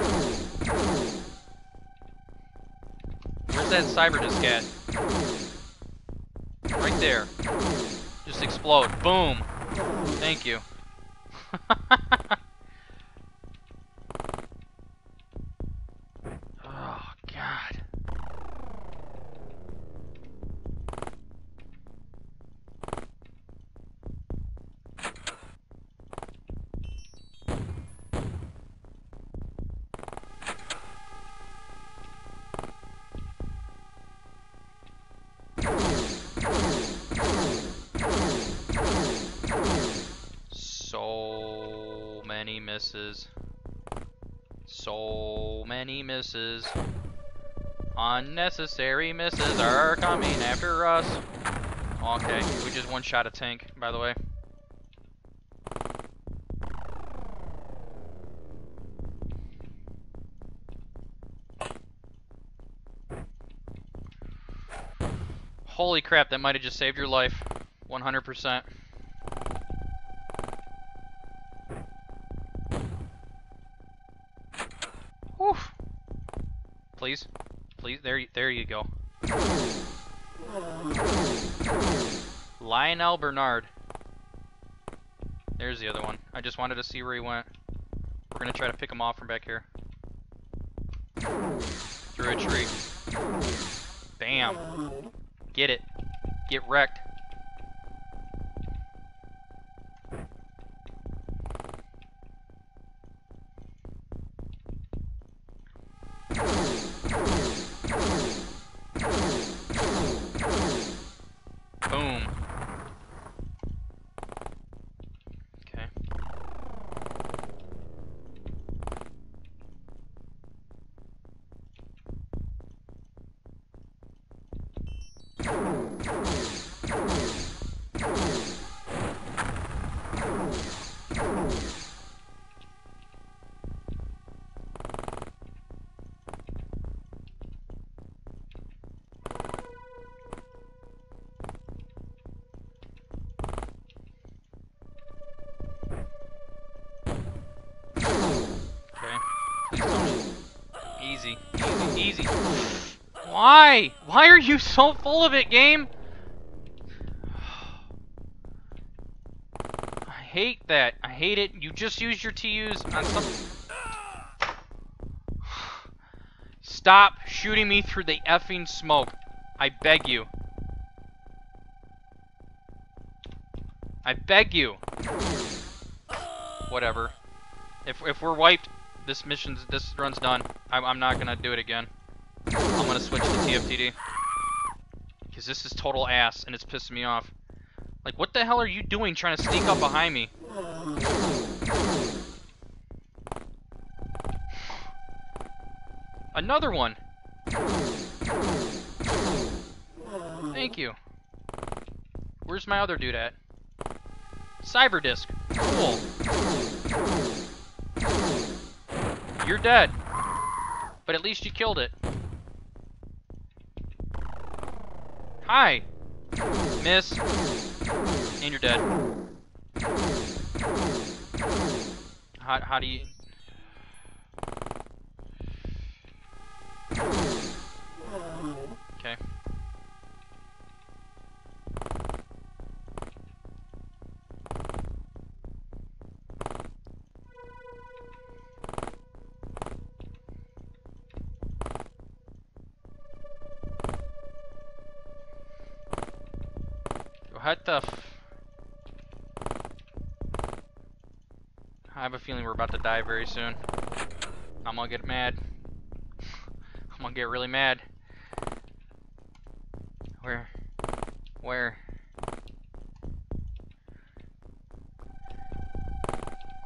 Where's that cyber disc at? Right there. Just explode. Boom. Thank you. <laughs> misses. So many misses. Unnecessary misses are coming after us. Okay, we just one shot a tank, by the way. Holy crap, that might have just saved your life. 100%. Please. Please. There, there you go. Lionel Bernard. There's the other one. I just wanted to see where he went. We're gonna try to pick him off from back here. Through a tree. Bam. Get it. Get wrecked. Why? Are you so full of it, game? <sighs> I hate that. I hate it. You just use your TUs on some... <sighs> Stop shooting me through the effing smoke. I beg you. I beg you. Whatever. If if we're wiped, this mission's this run's done. I'm I'm not gonna do it again. I'm gonna switch to TFTD because this is total ass and it's pissing me off. Like, what the hell are you doing trying to sneak up behind me? Another one. Thank you. Where's my other dude at? Cyber disc. Cool. You're dead. But at least you killed it. Hi. Miss. And you're dead. How, how do you... What the I have a feeling we're about to die very soon. I'm gonna get mad. <laughs> I'm gonna get really mad. Where? Where?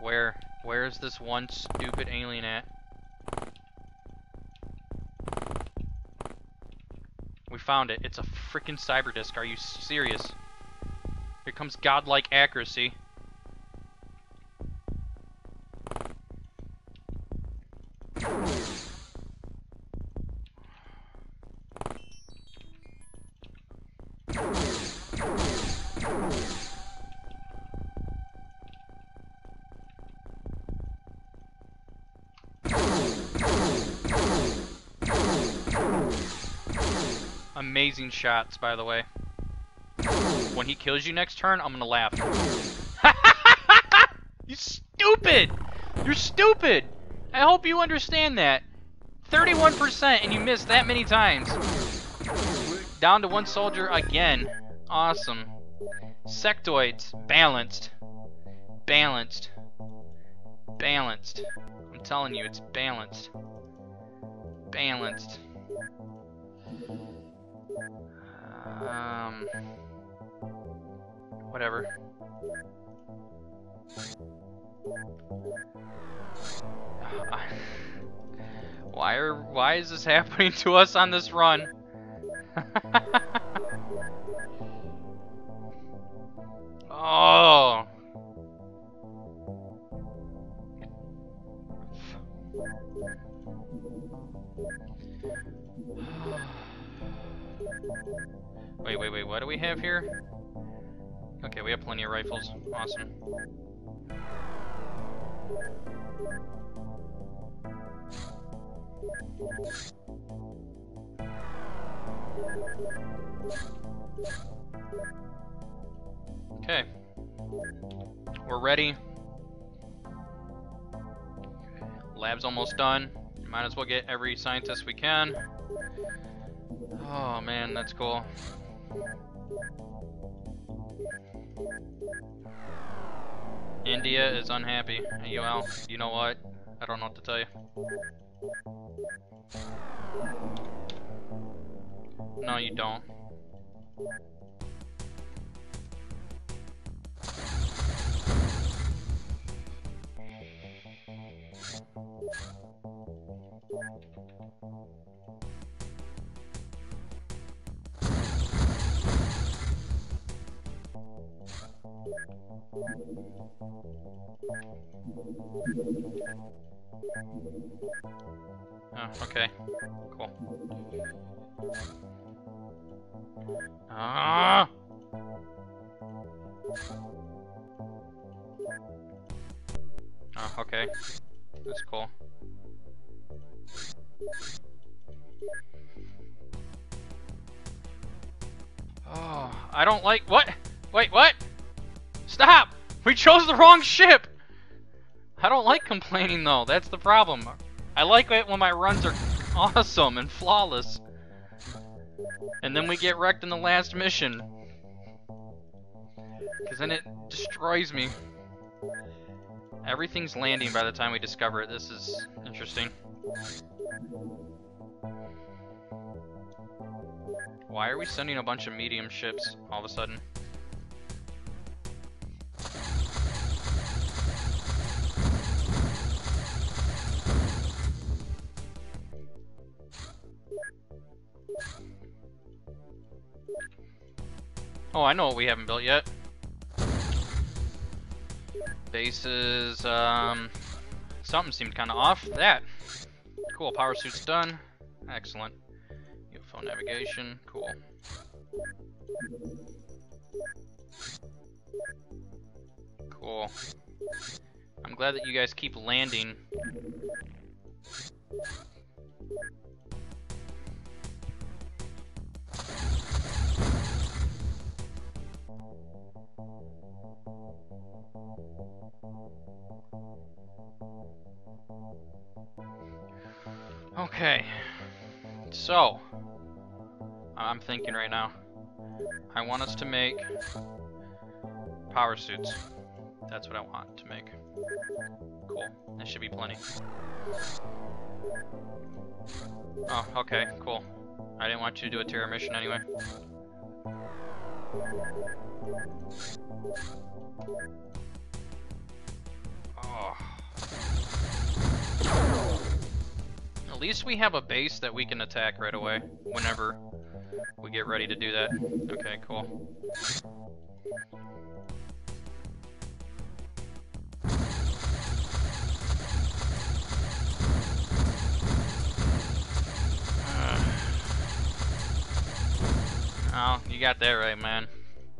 Where? Where is this one stupid alien at? We found it. It's a freaking cyber disc. Are you serious? Here comes godlike accuracy. Amazing shots, by the way. When he kills you next turn, I'm gonna laugh. <laughs> you stupid! You're stupid! I hope you understand that. 31% and you missed that many times. Down to one soldier again. Awesome. Sectoids. Balanced. Balanced. Balanced. I'm telling you, it's balanced. Balanced. Um... Whatever. <sighs> Why are why is this <laughs> happening to us on this run? <laughs> oh. <sighs> wait, wait, wait, what do we have here? Okay, we have plenty of rifles. Awesome. Okay. We're ready. Lab's almost done. Might as well get every scientist we can. Oh man, that's cool. India is unhappy. You Well, you know what? I don't know what to tell you. No, you don't. Oh, okay. Cool. Ah! Oh, okay. That's cool. Oh, I don't like- what? Wait, what? Stop! We chose the wrong ship! I don't like complaining though, that's the problem. I like it when my runs are awesome and flawless. And then we get wrecked in the last mission. Because then it destroys me. Everything's landing by the time we discover it. This is interesting. Why are we sending a bunch of medium ships all of a sudden? Oh, I know what we haven't built yet. Bases, um... Something seemed kind of off. That. Cool, power suit's done. Excellent. UFO navigation, cool. Cool. I'm glad that you guys keep landing. Okay. So, I'm thinking right now. I want us to make power suits. That's what I want to make. Cool. That should be plenty. Oh, okay, cool. I didn't want you to do a terror mission anyway. Oh. At least we have a base that we can attack right away, whenever we get ready to do that. Okay, cool. Oh, you got that right, man.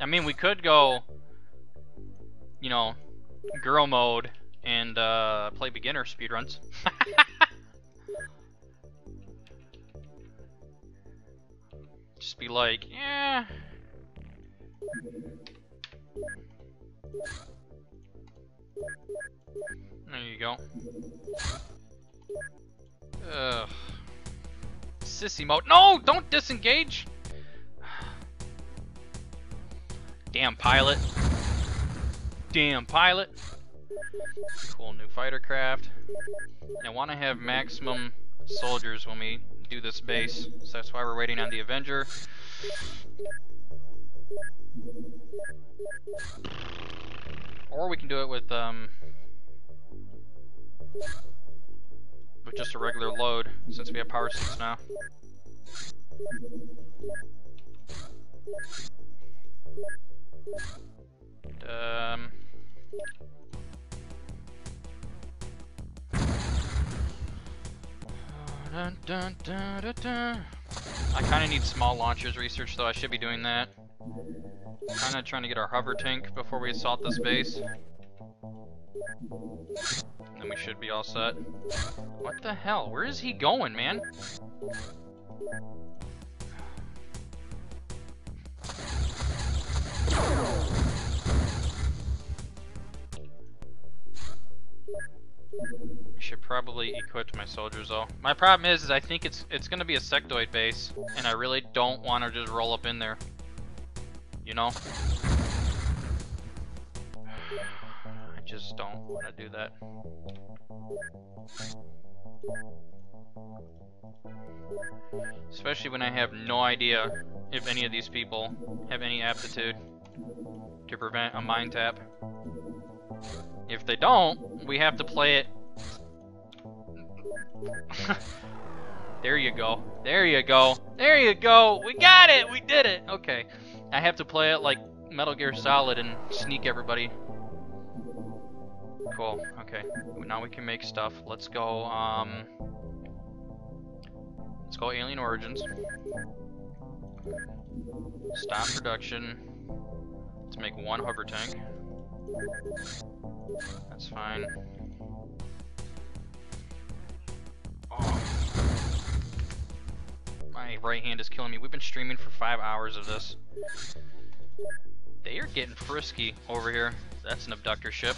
I mean, we could go, you know, girl mode and uh, play beginner speedruns. <laughs> Just be like, yeah, There you go. Ugh. Sissy mode. No! Don't disengage! <sighs> Damn pilot. Damn pilot. Cool new fighter craft. I want to have maximum soldiers when we do this base, so that's why we're waiting on the Avenger. Or we can do it with um with just a regular load, since we have power suits now. Um Dun, dun, dun. I kind of need small launchers research, though. I should be doing that. Kind of trying to get our hover tank before we assault this base. Then we should be all set. What the hell? Where is he going, man? Probably equip my soldiers though. My problem is, is I think it's it's gonna be a sectoid base, and I really don't want to just roll up in there. You know? I just don't want to do that. Especially when I have no idea if any of these people have any aptitude to prevent a mind tap. If they don't, we have to play it. <laughs> there you go. There you go. There you go. We got it. We did it. Okay. I have to play it like Metal Gear Solid and sneak everybody. Cool. Okay. Now we can make stuff. Let's go, um... Let's go Alien Origins. Stop production. Let's make one hover tank. That's fine. Oh. My right hand is killing me. We've been streaming for five hours of this. They are getting frisky over here. That's an abductor ship.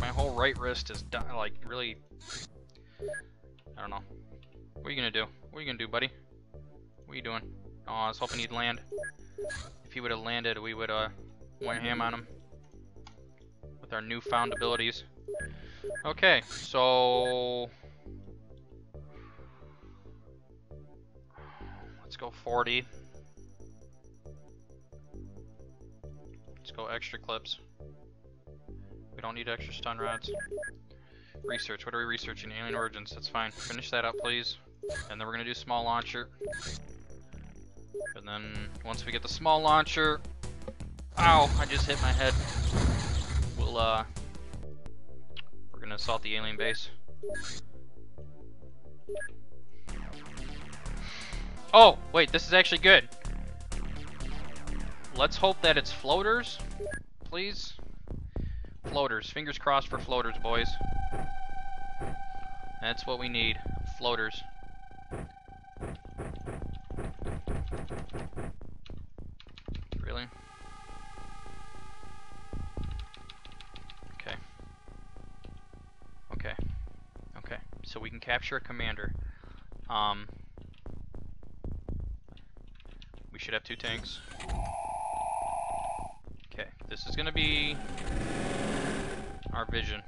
My whole right wrist is like really. I don't know. What are you gonna do? What are you gonna do, buddy? What are you doing? Oh, I was hoping he'd land. If he would have landed, we would have uh, went ham on him with our newfound abilities. Okay, so let's go 40. Let's go extra clips. We don't need extra stun rods. Research. What are we researching? Alien Origins. That's fine. Finish that up, please. And then we're gonna do small launcher. And then once we get the small launcher, ow, I just hit my head. We'll uh, we're gonna assault the alien base. Oh, wait, this is actually good. Let's hope that it's floaters, please. Floaters. Fingers crossed for floaters, boys. That's what we need. Floaters. Really? So we can capture a commander. Um, we should have two tanks. Okay, this is gonna be our vision.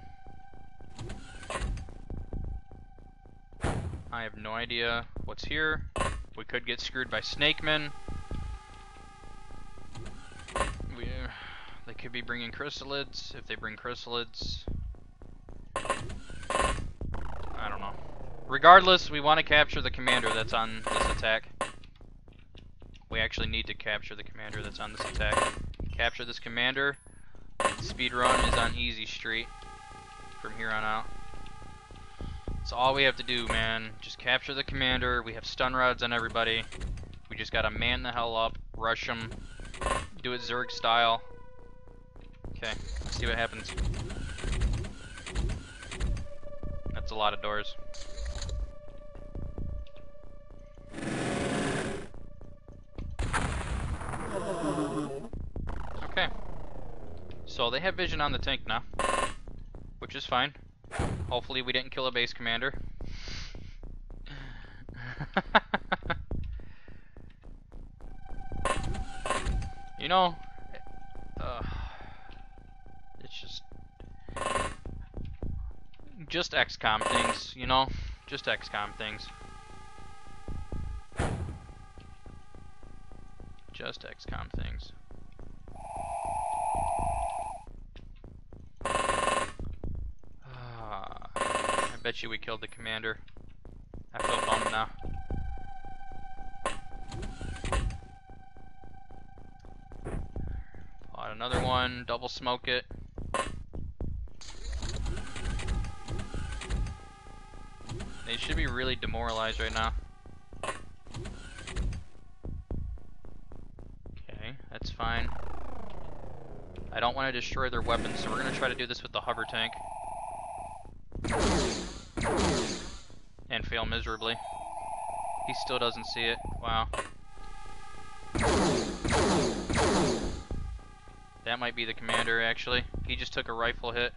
I have no idea what's here. We could get screwed by snakemen. We, uh, they could be bringing chrysalids. If they bring chrysalids, I don't know. Regardless, we want to capture the commander that's on this attack. We actually need to capture the commander that's on this attack. Capture this commander. Speed run is on easy street from here on out. That's all we have to do, man. Just capture the commander. We have stun rods on everybody. We just gotta man the hell up, rush them, do it Zerg style. Okay, see what happens. That's a lot of doors. Okay. So they have vision on the tank now, which is fine. Hopefully we didn't kill a base commander. <laughs> you know, uh, it's just just XCOM things, you know, just XCOM things. Just XCOM things. Ah, I bet you we killed the commander. I feel bummed now. Pull out another one, double smoke it. They should be really demoralized right now. Okay, that's fine. I don't want to destroy their weapons, so we're going to try to do this with the hover tank. And fail miserably. He still doesn't see it. Wow. That might be the commander, actually. He just took a rifle hit.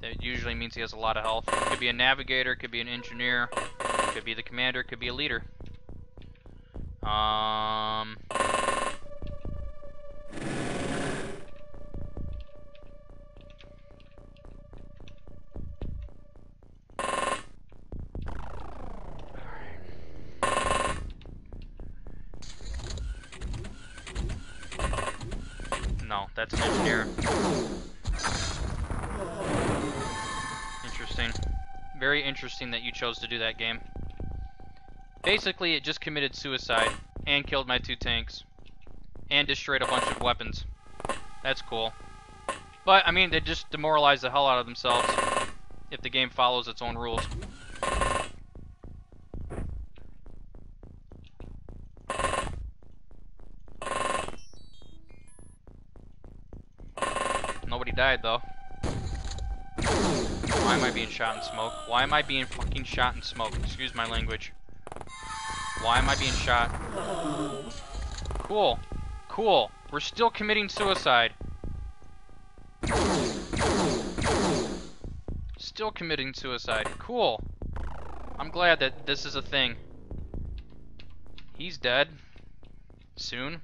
That usually means he has a lot of health. Could be a navigator, could be an engineer, could be the commander, could be a leader. Um... interesting that you chose to do that game. Basically, it just committed suicide and killed my two tanks and destroyed a bunch of weapons. That's cool. But, I mean, they just demoralize the hell out of themselves if the game follows its own rules. Nobody died, though. Am I being shot in smoke? Why am I being fucking shot in smoke? Excuse my language. Why am I being shot? Cool. Cool. We're still committing suicide. Still committing suicide. Cool. I'm glad that this is a thing. He's dead. Soon.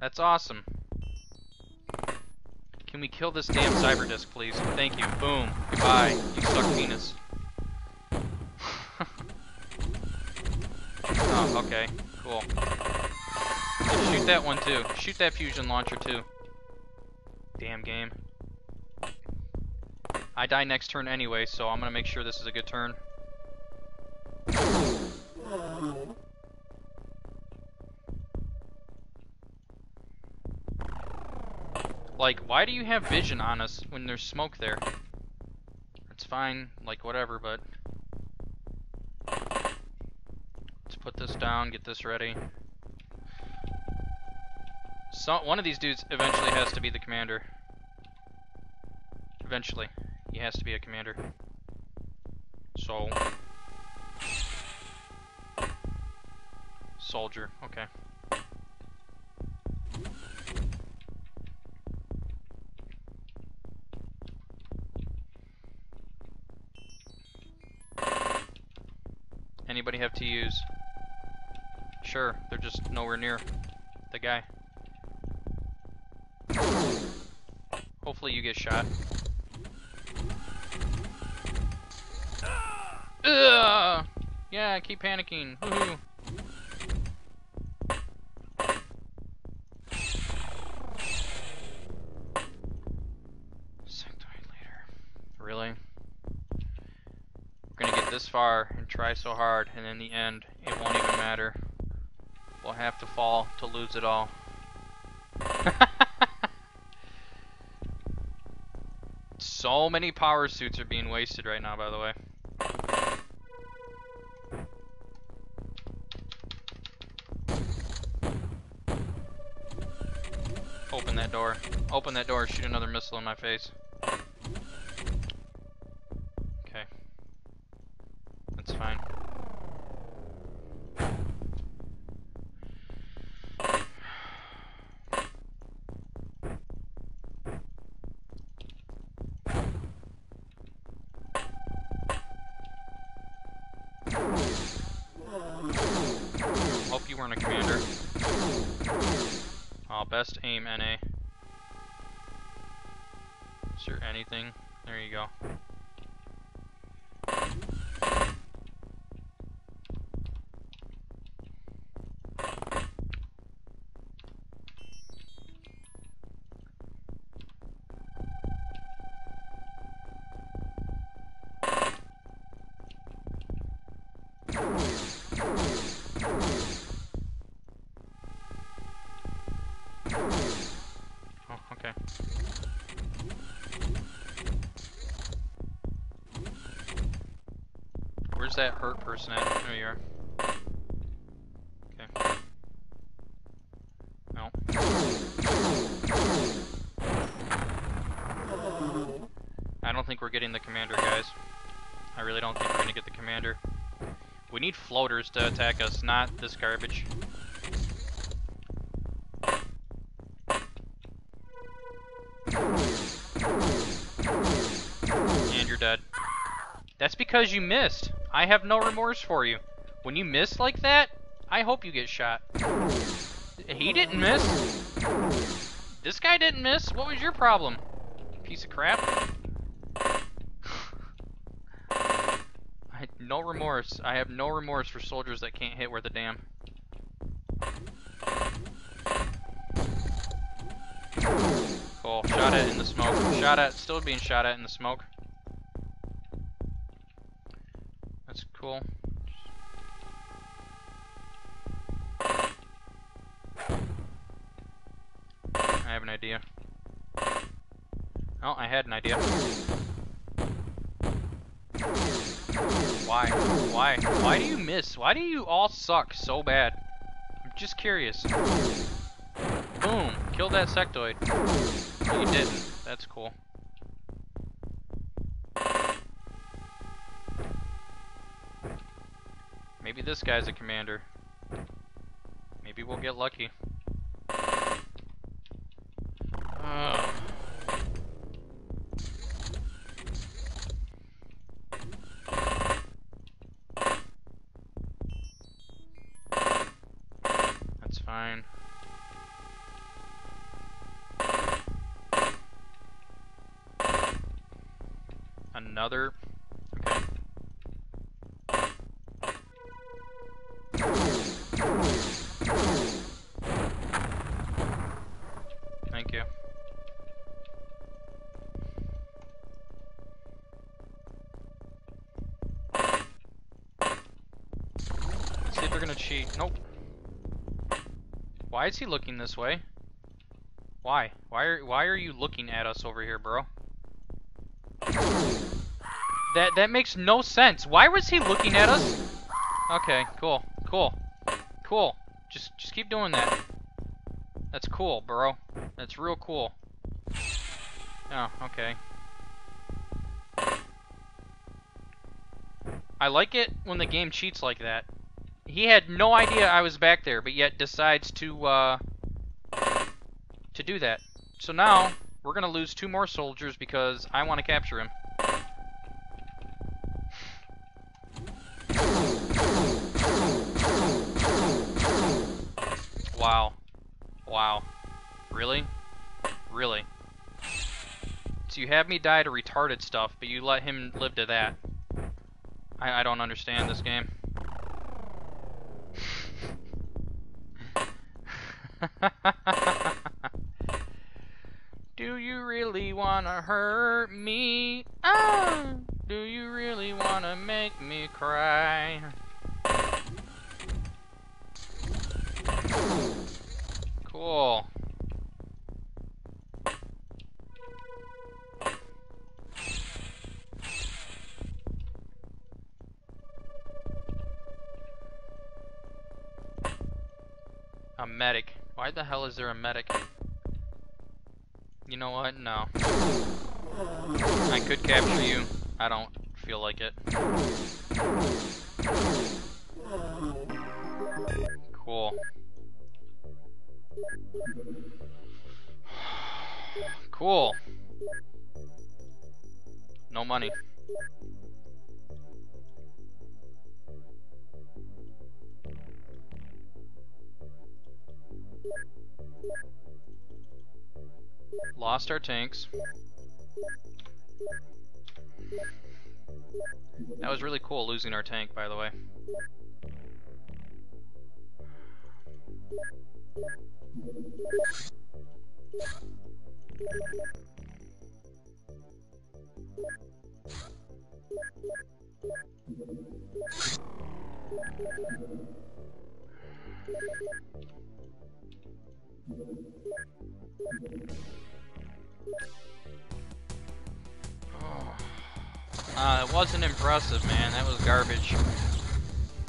That's awesome. Can we kill this damn cyber disc, please? Thank you. Boom. Goodbye. You suck penis. <laughs> oh, okay. Cool. Yeah, shoot that one too. Shoot that fusion launcher too. Damn game. I die next turn anyway, so I'm gonna make sure this is a good turn. Like, why do you have vision on us when there's smoke there? It's fine, like, whatever, but... Let's put this down, get this ready. So, one of these dudes eventually has to be the commander. Eventually. He has to be a commander. So... Soldier, okay. Anybody have TUs? Sure, they're just nowhere near the guy. Hopefully you get shot. Ugh! Yeah, keep panicking. Far and try so hard, and in the end, it won't even matter. We'll have to fall to lose it all. <laughs> so many power suits are being wasted right now, by the way. Open that door. Open that door, shoot another missile in my face. it's fine. Hope you weren't a commander. Oh, best aim, NA. Is there anything? There you go. That hurt person at? There you are. Okay. No. I don't think we're getting the commander, guys. I really don't think we're gonna get the commander. We need floaters to attack us, not this garbage. And you're dead. That's because you missed. I have no remorse for you. When you miss like that, I hope you get shot. He didn't miss. This guy didn't miss. What was your problem? Piece of crap. <laughs> I no remorse. I have no remorse for soldiers that can't hit where the damn. Cool. Shot at in the smoke. Shot at. Still being shot at in the smoke. Cool. I have an idea. Oh, I had an idea. Why? Why? Why do you miss? Why do you all suck so bad? I'm just curious. Boom. Kill that sectoid. Oh, you didn't. That's cool. Maybe this guy's a commander. Maybe we'll get lucky. Ugh. That's fine. Another. Is he looking this way? Why? Why are why are you looking at us over here, bro? That that makes no sense. Why was he looking at us? Okay, cool. Cool. Cool. Just just keep doing that. That's cool, bro. That's real cool. Oh, okay. I like it when the game cheats like that. He had no idea I was back there, but yet decides to, uh, to do that. So now, we're gonna lose two more soldiers because I want to capture him. Wow. Wow. Really? Really? So you have me die to retarded stuff, but you let him live to that. I, I don't understand this game. <laughs> Do you really wanna hurt me? Ah! Do you really wanna make me cry? Cool. A medic. Why the hell is there a medic? You know what? No. I could capture you. I don't feel like it. Cool. <sighs> Cool. No money. Lost our tanks. That was really cool losing our tank, by the way. <sighs> Uh, it wasn't impressive, man. That was garbage.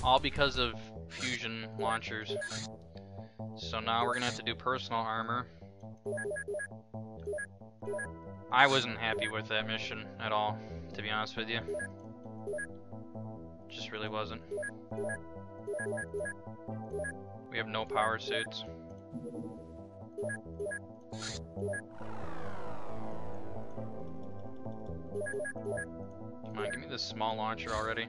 All because of fusion launchers. So now we're gonna have to do personal armor. I wasn't happy with that mission at all, to be honest with you. Just really wasn't. We have no power suits. Come on, give me this small launcher already.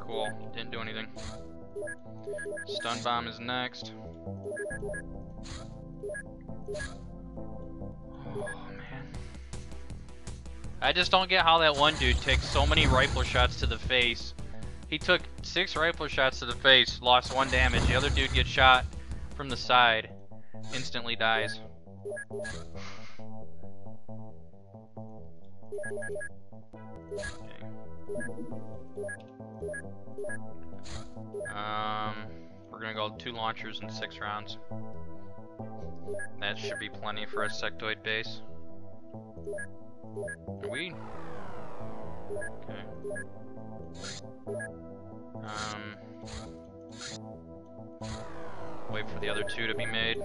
Cool, didn't do anything. Stun bomb is next. Oh man. I just don't get how that one dude takes so many rifle shots to the face. He took six rifle shots to the face, lost one damage. The other dude gets shot from the side, instantly dies. Um, we're gonna go two launchers in six rounds. That should be plenty for a sectoid base. Are we? Um, wait for the other two to be made.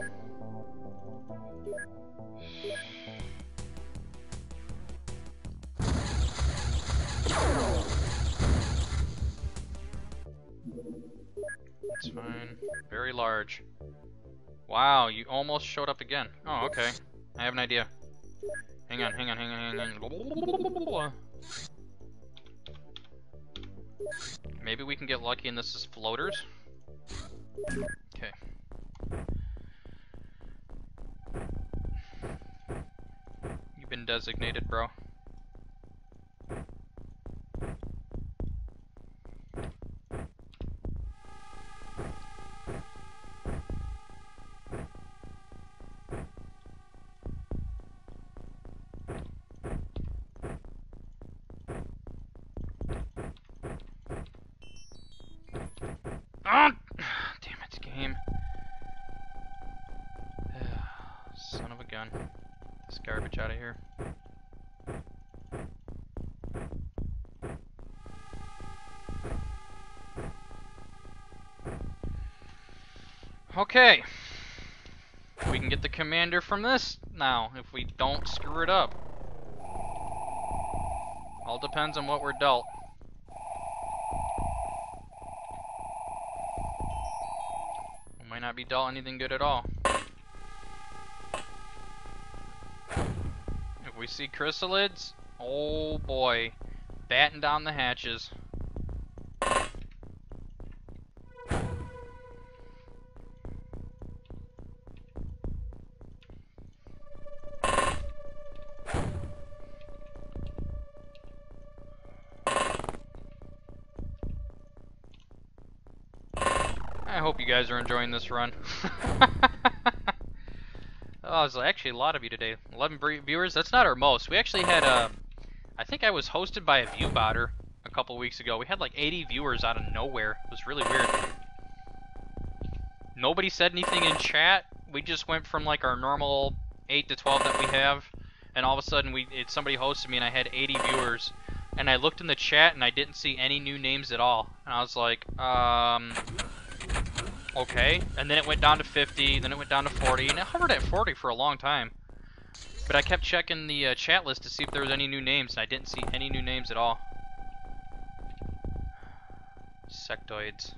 It's fine. Very large. Wow, you almost showed up again. Oh, okay. I have an idea. Hang on, hang on, hang on, hang on. Maybe we can get lucky and this is floaters? Okay. You've been designated, bro. Ah! Damn it, game. Son of a gun. This garbage out of here. Okay. We can get the commander from this now, if we don't screw it up. All depends on what we're dealt. Might not be dealt anything good at all. If we see chrysalids, oh boy, batten down the hatches. Guys are enjoying this run. <laughs> oh, there's actually a lot of you today. 11 viewers. That's not our most. We actually had I think I was hosted by a viewbotter a couple weeks ago. We had like 80 viewers out of nowhere. It was really weird. Nobody said anything in chat. We just went from like our normal 8 to 12 that we have, and all of a sudden we it, somebody hosted me and I had 80 viewers. And I looked in the chat and I didn't see any new names at all. And I was like, um, okay. And then it went down to 50, then it went down to 40, and it hovered at 40 for a long time. But I kept checking the uh, chat list to see if there was any new names, and I didn't see any new names at all. Sectoids.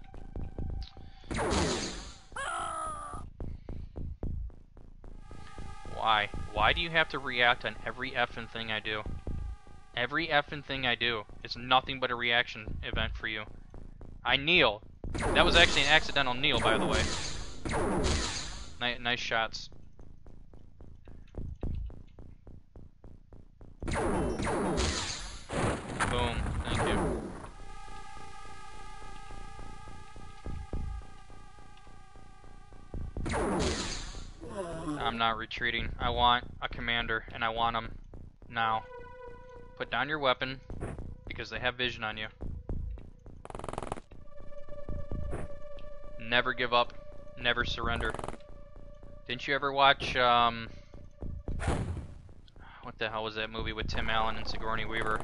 Why? Why do you have to react on every effing thing I do? Every effing thing I do is nothing but a reaction event for you. I kneel. That was actually an accidental kneel, by the way. Nice, nice shots. Boom. Thank you. I'm not retreating. I want a commander, and I want him now. Put down your weapon, because they have vision on you. Never give up. Never surrender. Didn't you ever watch, um... What the hell was that movie with Tim Allen and Sigourney Weaver?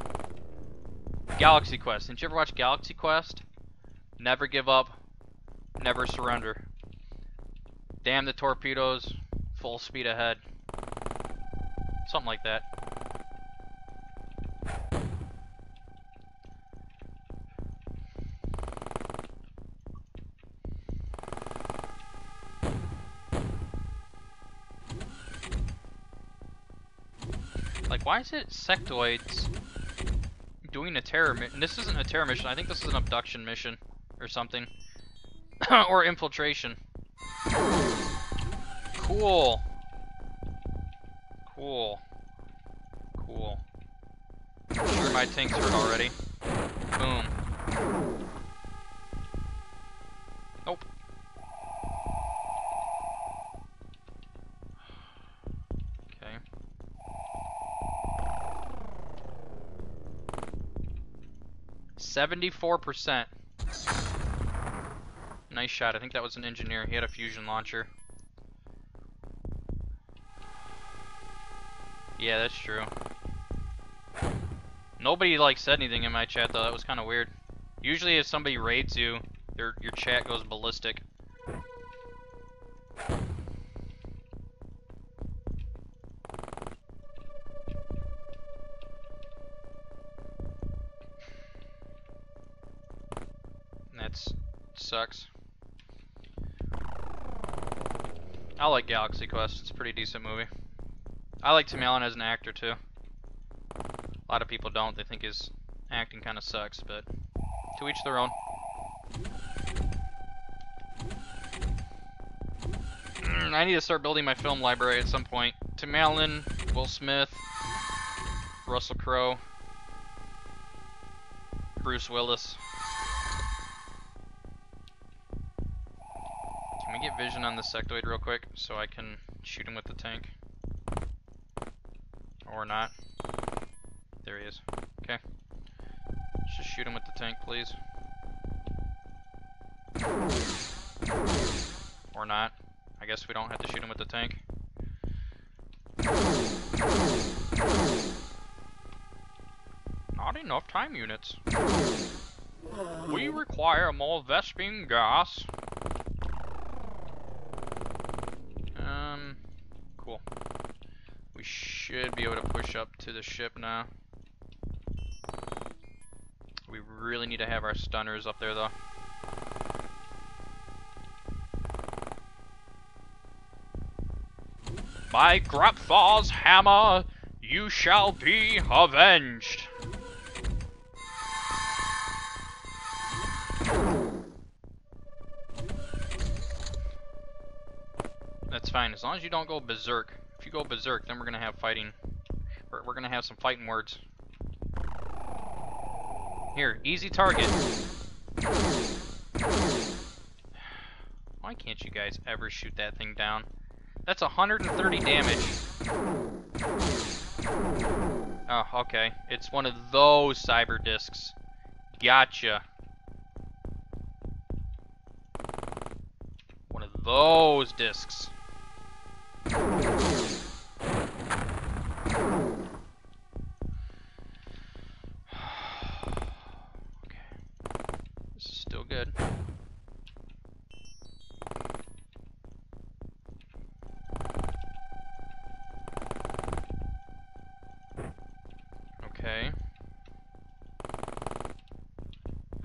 Galaxy Quest. Didn't you ever watch Galaxy Quest? Never give up. Never surrender. Damn the torpedoes. Full speed ahead. Something like that. Why is it sectoids doing a terror mission? This isn't a terror mission. I think this is an abduction mission or something. <coughs> or infiltration. Cool. Cool. Cool. Sure my tanks hurt already. Boom. 74%. Nice shot. I think that was an engineer. He had a fusion launcher. Yeah, that's true. Nobody, like, said anything in my chat, though. That was kind of weird. Usually if somebody raids you, your, your chat goes ballistic. That sucks. I like Galaxy Quest. It's a pretty decent movie. I like Tim Allen as an actor too. A lot of people don't. They think his acting kind of sucks, but to each their own. Mm, I need to start building my film library at some point. Tim Allen, Will Smith, Russell Crowe, Bruce Willis. Can we get vision on the sectoid real quick so I can shoot him with the tank? Or not. There he is. Okay. Let's just shoot him with the tank, please. Or not. I guess we don't have to shoot him with the tank. Not enough time units. We require more Vespene gas. Um, cool. We should be able to push up to the ship now. We really need to have our stunners up there though. By Grabthar's hammer, you shall be avenged. That's fine, as long as you don't go berserk. If you go berserk, then we're gonna have fighting. We're, we're gonna have some fighting words. Here, easy target. Why can't you guys ever shoot that thing down? That's 130 damage. Oh, okay. It's one of those cyber discs. Gotcha. One of those discs.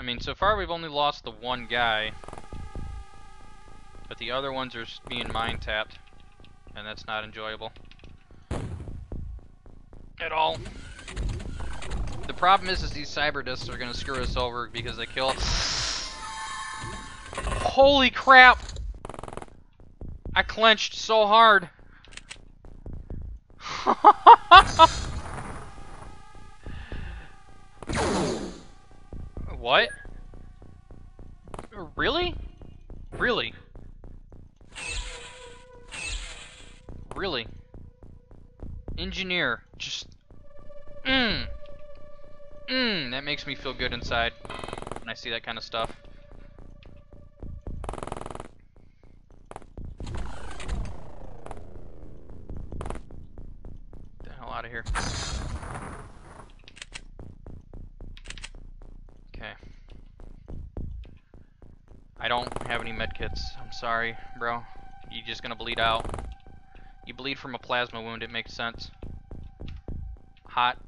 I mean, so far we've only lost the one guy. But the other ones are being mind tapped. And that's not enjoyable. At all. The problem is, is these cyber discs are to screw us over because they kill Holy crap! I clenched so hard. <laughs> what? Really? Really? Really? Engineer. Just... Mmm. Mmm. That makes me feel good inside when I see that kind of stuff. Get the hell out of here. Okay. I don't have any medkits. I'm sorry, bro. You just gonna bleed out. You bleed from a plasma wound, it makes sense. Hot.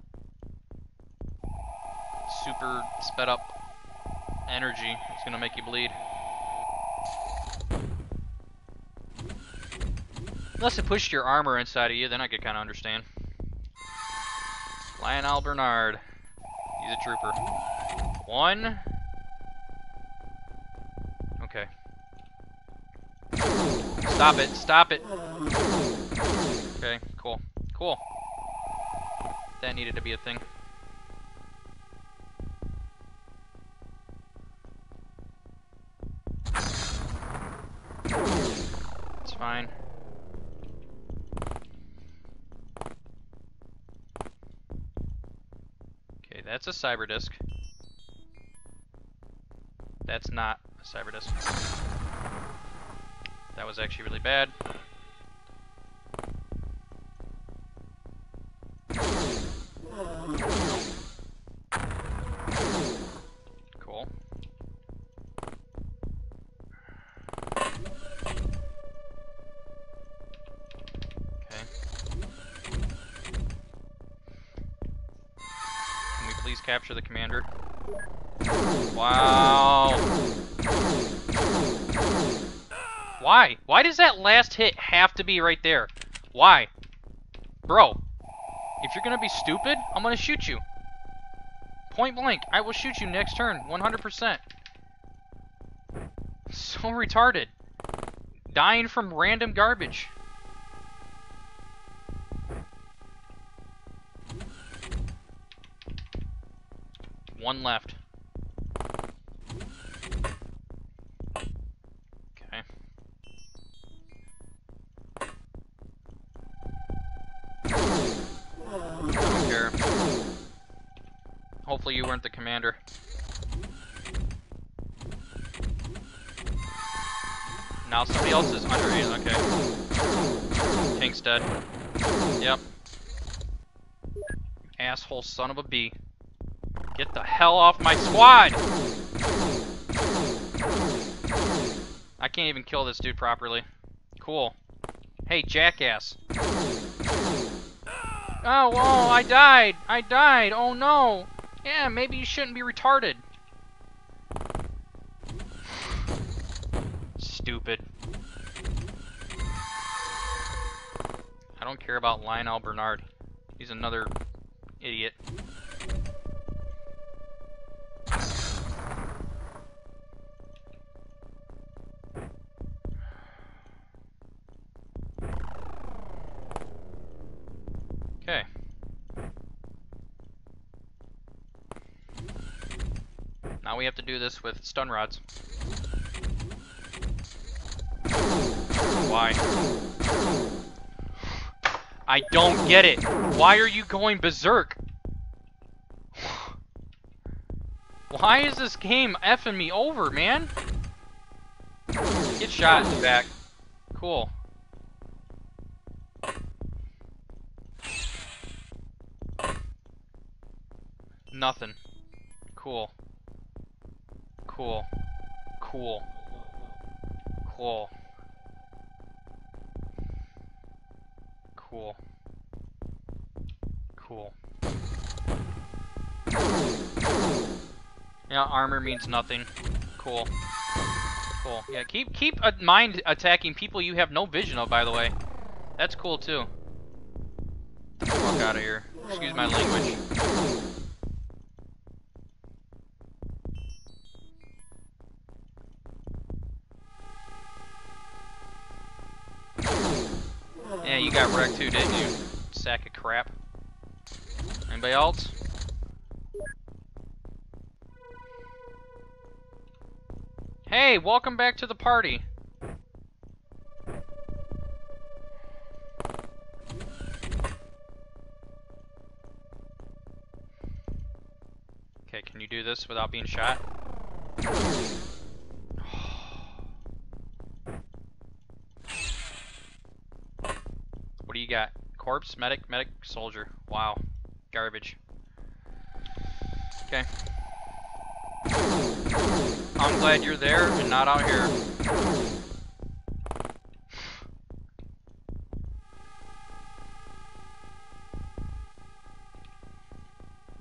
Super sped up energy is gonna make you bleed. Unless it pushed your armor inside of you, then I could kinda understand. Lionel Bernard. He's a trooper. One. Okay. Stop it, stop it. Okay, cool. Cool. That needed to be a thing. It's fine. Okay, that's a cyber disc. That's not a cyber disc. That was actually really bad. Capture the commander? Wow. Why? Why does that last hit have to be right there? Why? Bro, if you're gonna be stupid, I'm gonna shoot you. Point blank, I will shoot you next turn, 100%. So retarded. Dying from random garbage. One left. Okay. I. Hopefully you weren't the commander. Now somebody else is under you. Okay. Tank's dead. Yep. Asshole son of a bee. Get the hell off my squad! I can't even kill this dude properly. Cool. Hey, jackass. Oh, whoa, I died! I died! Oh no! Yeah, maybe you shouldn't be retarded. Stupid. I don't care about Lionel Bernard. He's another idiot. We have to do this with stun rods. Why? I don't get it. Why are you going berserk? Why is this game effing me over, man? Get shot in the back. Cool. Nothing. Cool. Cool. Cool. Cool. Cool. Cool. Yeah, armor means nothing. Cool. Cool. Yeah, keep keep a mind attacking people you have no vision of, by the way. That's cool too. Walk out of here. Excuse my language. Yeah, you got wrecked too, didn't you? Sack of crap. Anybody else? Hey, welcome back to the party. Okay, can you do this without being shot? What do you got? Corpse, medic, medic, soldier. Wow. Garbage. Okay. I'm glad you're there and not out here.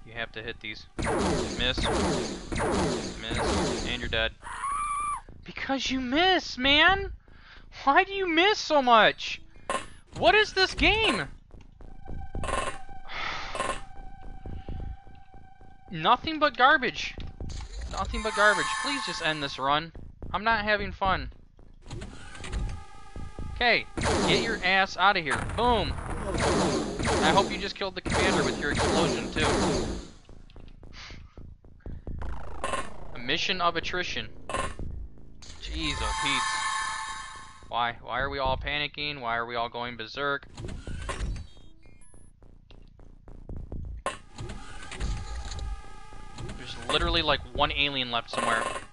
You have to hit these. Miss. Miss. And you're dead. Because you miss, man! Why do you miss so much? What is this game? Nothing but garbage. Nothing but garbage. Please just end this run. I'm not having fun. Okay, get your ass out of here. Boom. I hope you just killed the commander with your explosion, too. A mission of attrition. Jeez, oh Pete. Why? Why are we all panicking? Why are we all going berserk? There's literally like one alien left somewhere. Oh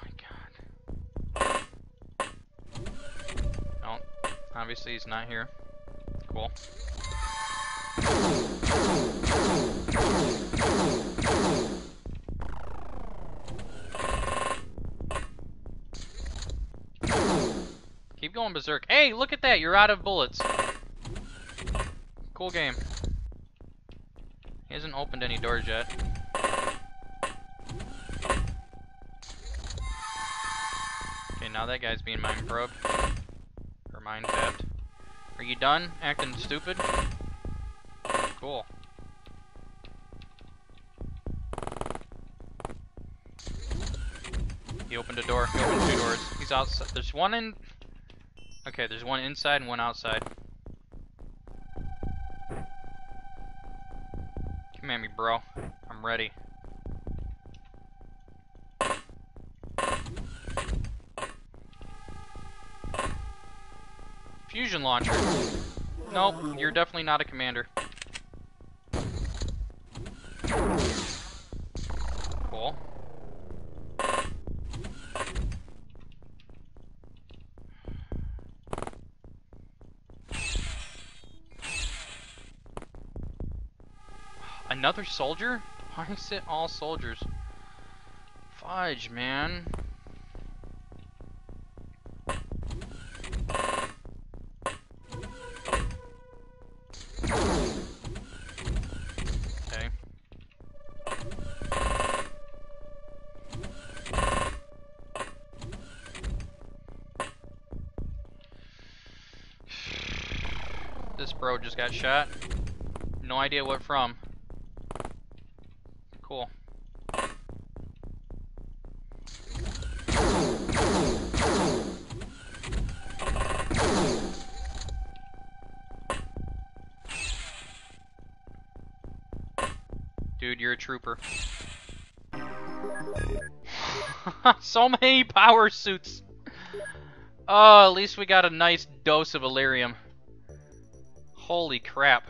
my god. No, obviously he's not here. Berserk. Hey, look at that! You're out of bullets. Cool game. He hasn't opened any doors yet. Okay, now that guy's being mind probed. Or mind tapped. Are you done acting stupid? Cool. He opened a door. He opened two doors. He's outside. There's one in... Okay, there's one inside and one outside. Come at me, bro. I'm ready. Fusion launcher. Nope, you're definitely not a commander. Another soldier? Why is it all soldiers? Fudge, man. <sighs> This bro just got shot. No idea what from. <laughs> So many power suits. Oh, at least we got a nice dose of Elerium. Holy crap.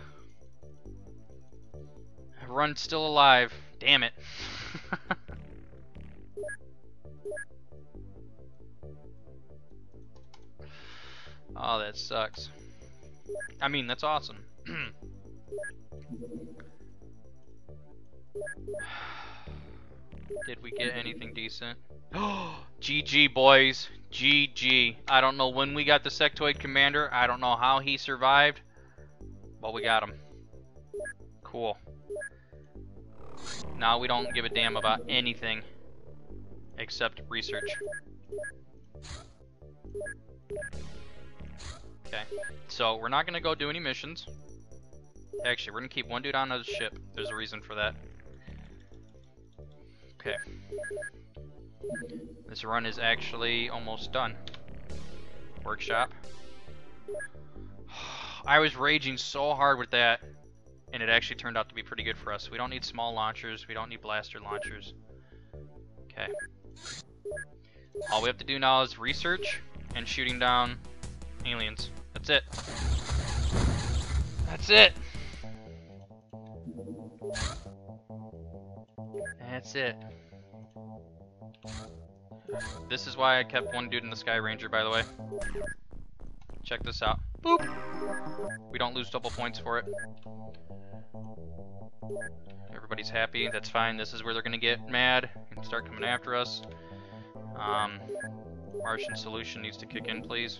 Run still alive. Damn it. <laughs> oh, that sucks. I mean, that's awesome. <clears throat> Did we get anything decent? <gasps> GG, boys. GG. I don't know when we got the sectoid commander. I don't know how he survived. But we got him. Cool. Now we don't give a damn about anything except research. Okay, so we're not gonna go do any missions. Actually, we're gonna keep one dude on the ship. There's a reason for that. Okay. This run is actually almost done. Workshop. <sighs> I was raging so hard with that, and it actually turned out to be pretty good for us. We don't need small launchers. We don't need blaster launchers. Okay. All we have to do now is research and shooting down aliens. That's it. That's it. That's it. This is why I kept one dude in the Skyranger, by the way. Check this out. Boop! We don't lose double points for it. Everybody's happy, that's fine. This is where they're gonna get mad and start coming after us. Um, Martian solution needs to kick in, please.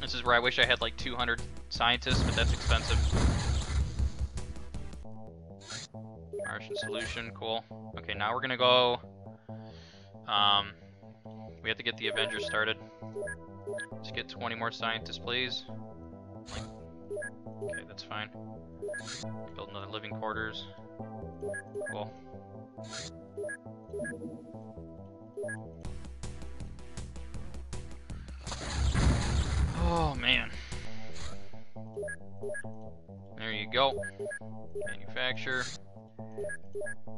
This is where I wish I had like 200 scientists, but that's expensive. Solution, cool. Okay, now we're gonna go... Um, we have to get the Avengers started. Let's get 20 more scientists, please. Okay, that's fine. Build another living quarters. Cool. Oh, man. There you go. Manufacture.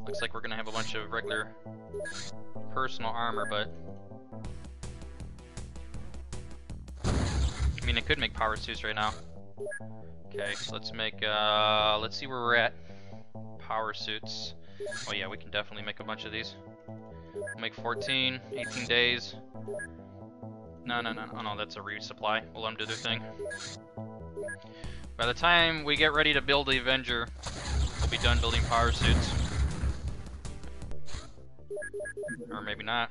Looks like we're gonna have a bunch of regular personal armor, but... I mean, I could make power suits right now. Okay, so let's make, uh, let's see where we're at. Power suits. Oh yeah, we can definitely make a bunch of these. We'll make 14, 18 days. No, no, no, oh no, that's a resupply. We'll let them do their thing. By the time we get ready to build the Avenger, we'll be done building power suits. Or maybe not.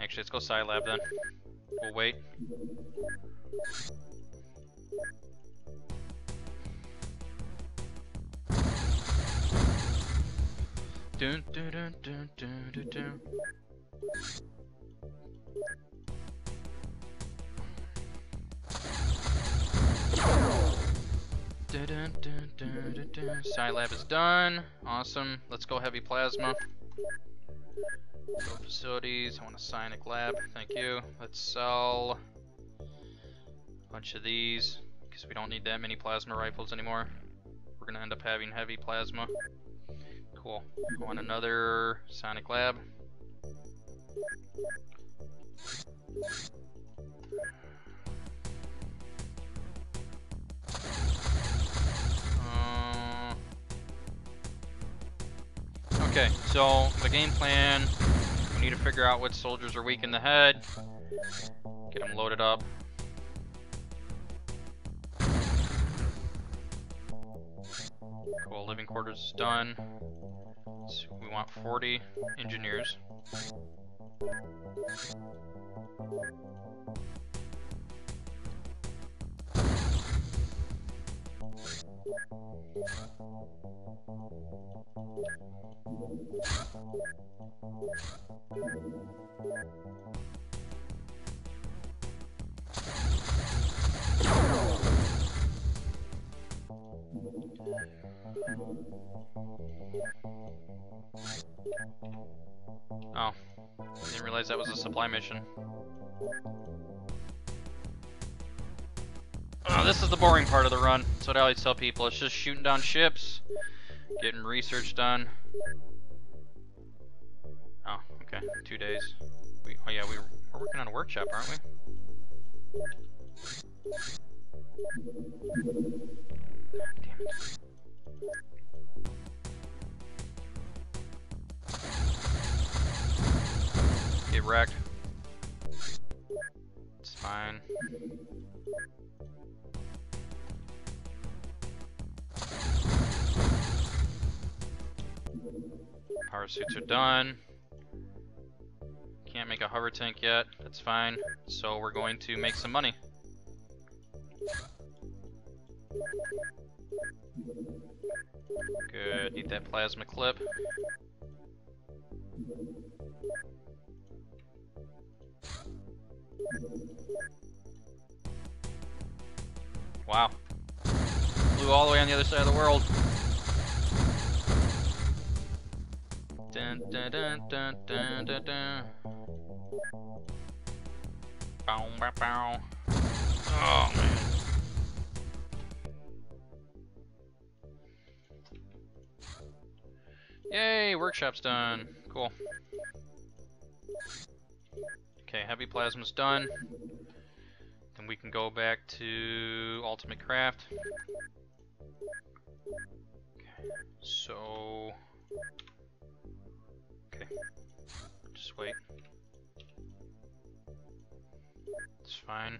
Actually, let's go Scilab then. We'll wait. Dun, dun, dun, dun, dun, dun, dun. Dun, dun, dun. Scilab is done. Awesome. Let's go heavy plasma. Go facilities. I want a psionic lab. Thank you. Let's sell a bunch of these because we don't need that many plasma rifles anymore. We're gonna end up having heavy plasma. Cool. I want another psionic lab. Okay, so the game plan, we need to figure out what soldiers are weak in the head, get them loaded up. Cool, living quarters is done. So we want 40 engineers. Oh, didn't realize that was a supply mission. Oh, this is the boring part of the run. That's what I always tell people. It's just shooting down ships, getting research done. Oh, okay. Two days. We, oh yeah, we, we're working on a workshop, aren't we? Damn it. Get wrecked. It's fine. Power suits are done. Can't make a hover tank yet. That's fine. So we're going to make some money. Good. Need that plasma clip. Wow. Flew all the way on the other side of the world. Dun dun dun dun dun dun dun. Bow, bow, bow. Oh man. Yay, workshop's done. Cool. Okay, heavy plasma's done. Then we can go back to Ultimate Craft. Okay, so... Okay, just wait. It's fine.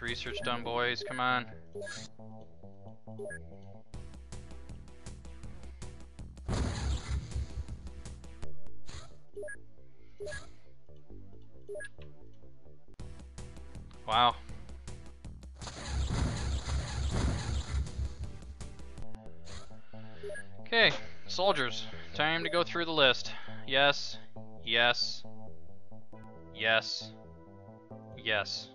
Research done, boys. Come on. Wow. Okay, soldiers. Time to go through the list. Yes, yes, yes, yes,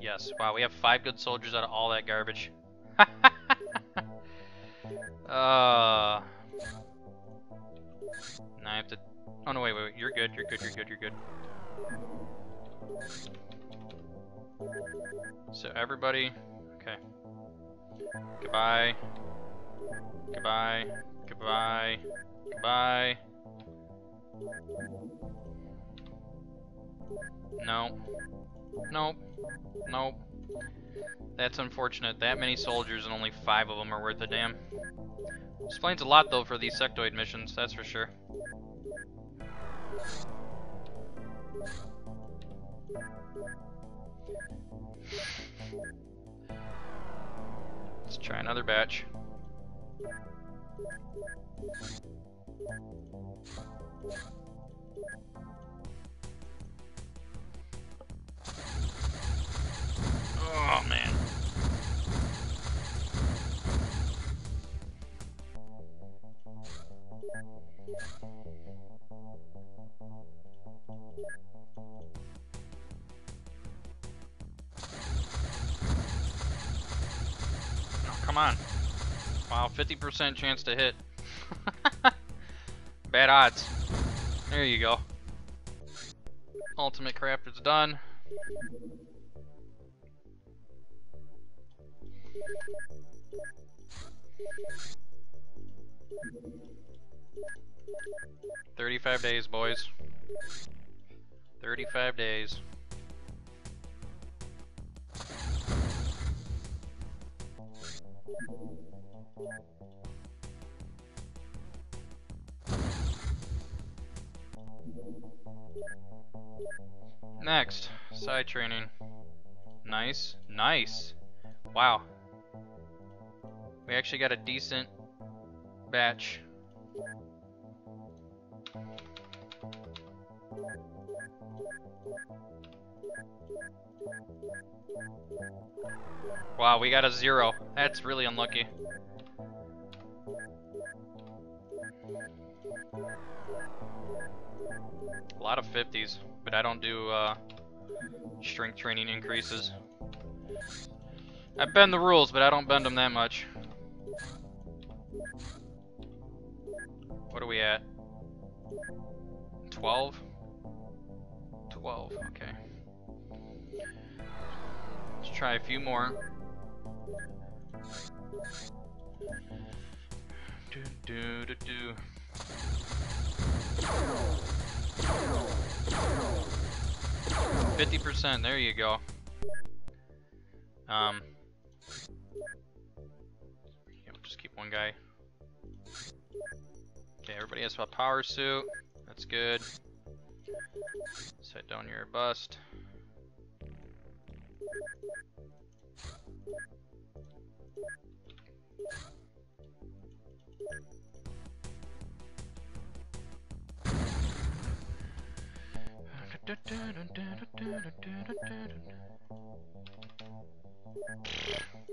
yes. Wow, we have five good soldiers out of all that garbage. <laughs> uh. Now I have to. Oh no, wait, wait, wait. You're good. You're good. You're good. You're good. So everybody, okay. Goodbye. Goodbye. Goodbye. Goodbye. No. Nope. Nope. That's unfortunate. That many soldiers and only five of them are worth a damn. Explains a lot though for these sectoid missions, that's for sure. Let's try another batch. Oh man. Oh, come on. Wow, 50% chance to hit. <laughs> Bad odds. There you go. Ultimate craft is done. Thirty-five days, boys. Thirty-five days. Next, psi training. Nice, nice. Wow. We actually got a decent batch. Wow, we got a zero. That's really unlucky. A lot of 50s, but I don't do uh, strength training increases. I bend the rules, but I don't bend them that much. What are we at? 12? 12, okay. Let's try a few more. Do do do do. Fifty percent. There you go. Um. One guy. Okay, everybody has a power suit. That's good. Set down your bust.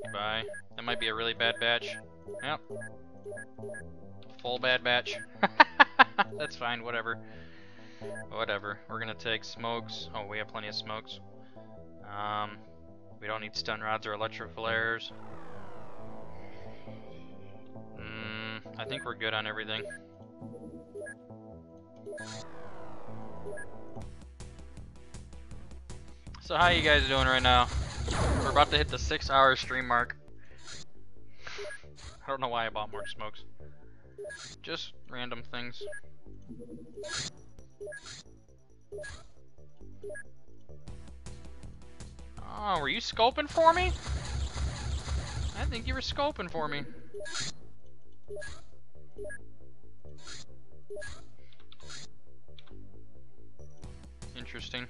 Goodbye. That might be a really bad batch. Yep. Full bad batch. <laughs> That's fine, whatever. Whatever. We're gonna take smokes. Oh, we have plenty of smokes. Um, we don't need stun rods or electro flares. Mm, I think we're good on everything. So how you guys doing right now? We're about to hit the six hour stream mark. I don't know why I bought more smokes. Just random things. Oh, were you scoping for me? I think you were scoping for me. Interesting.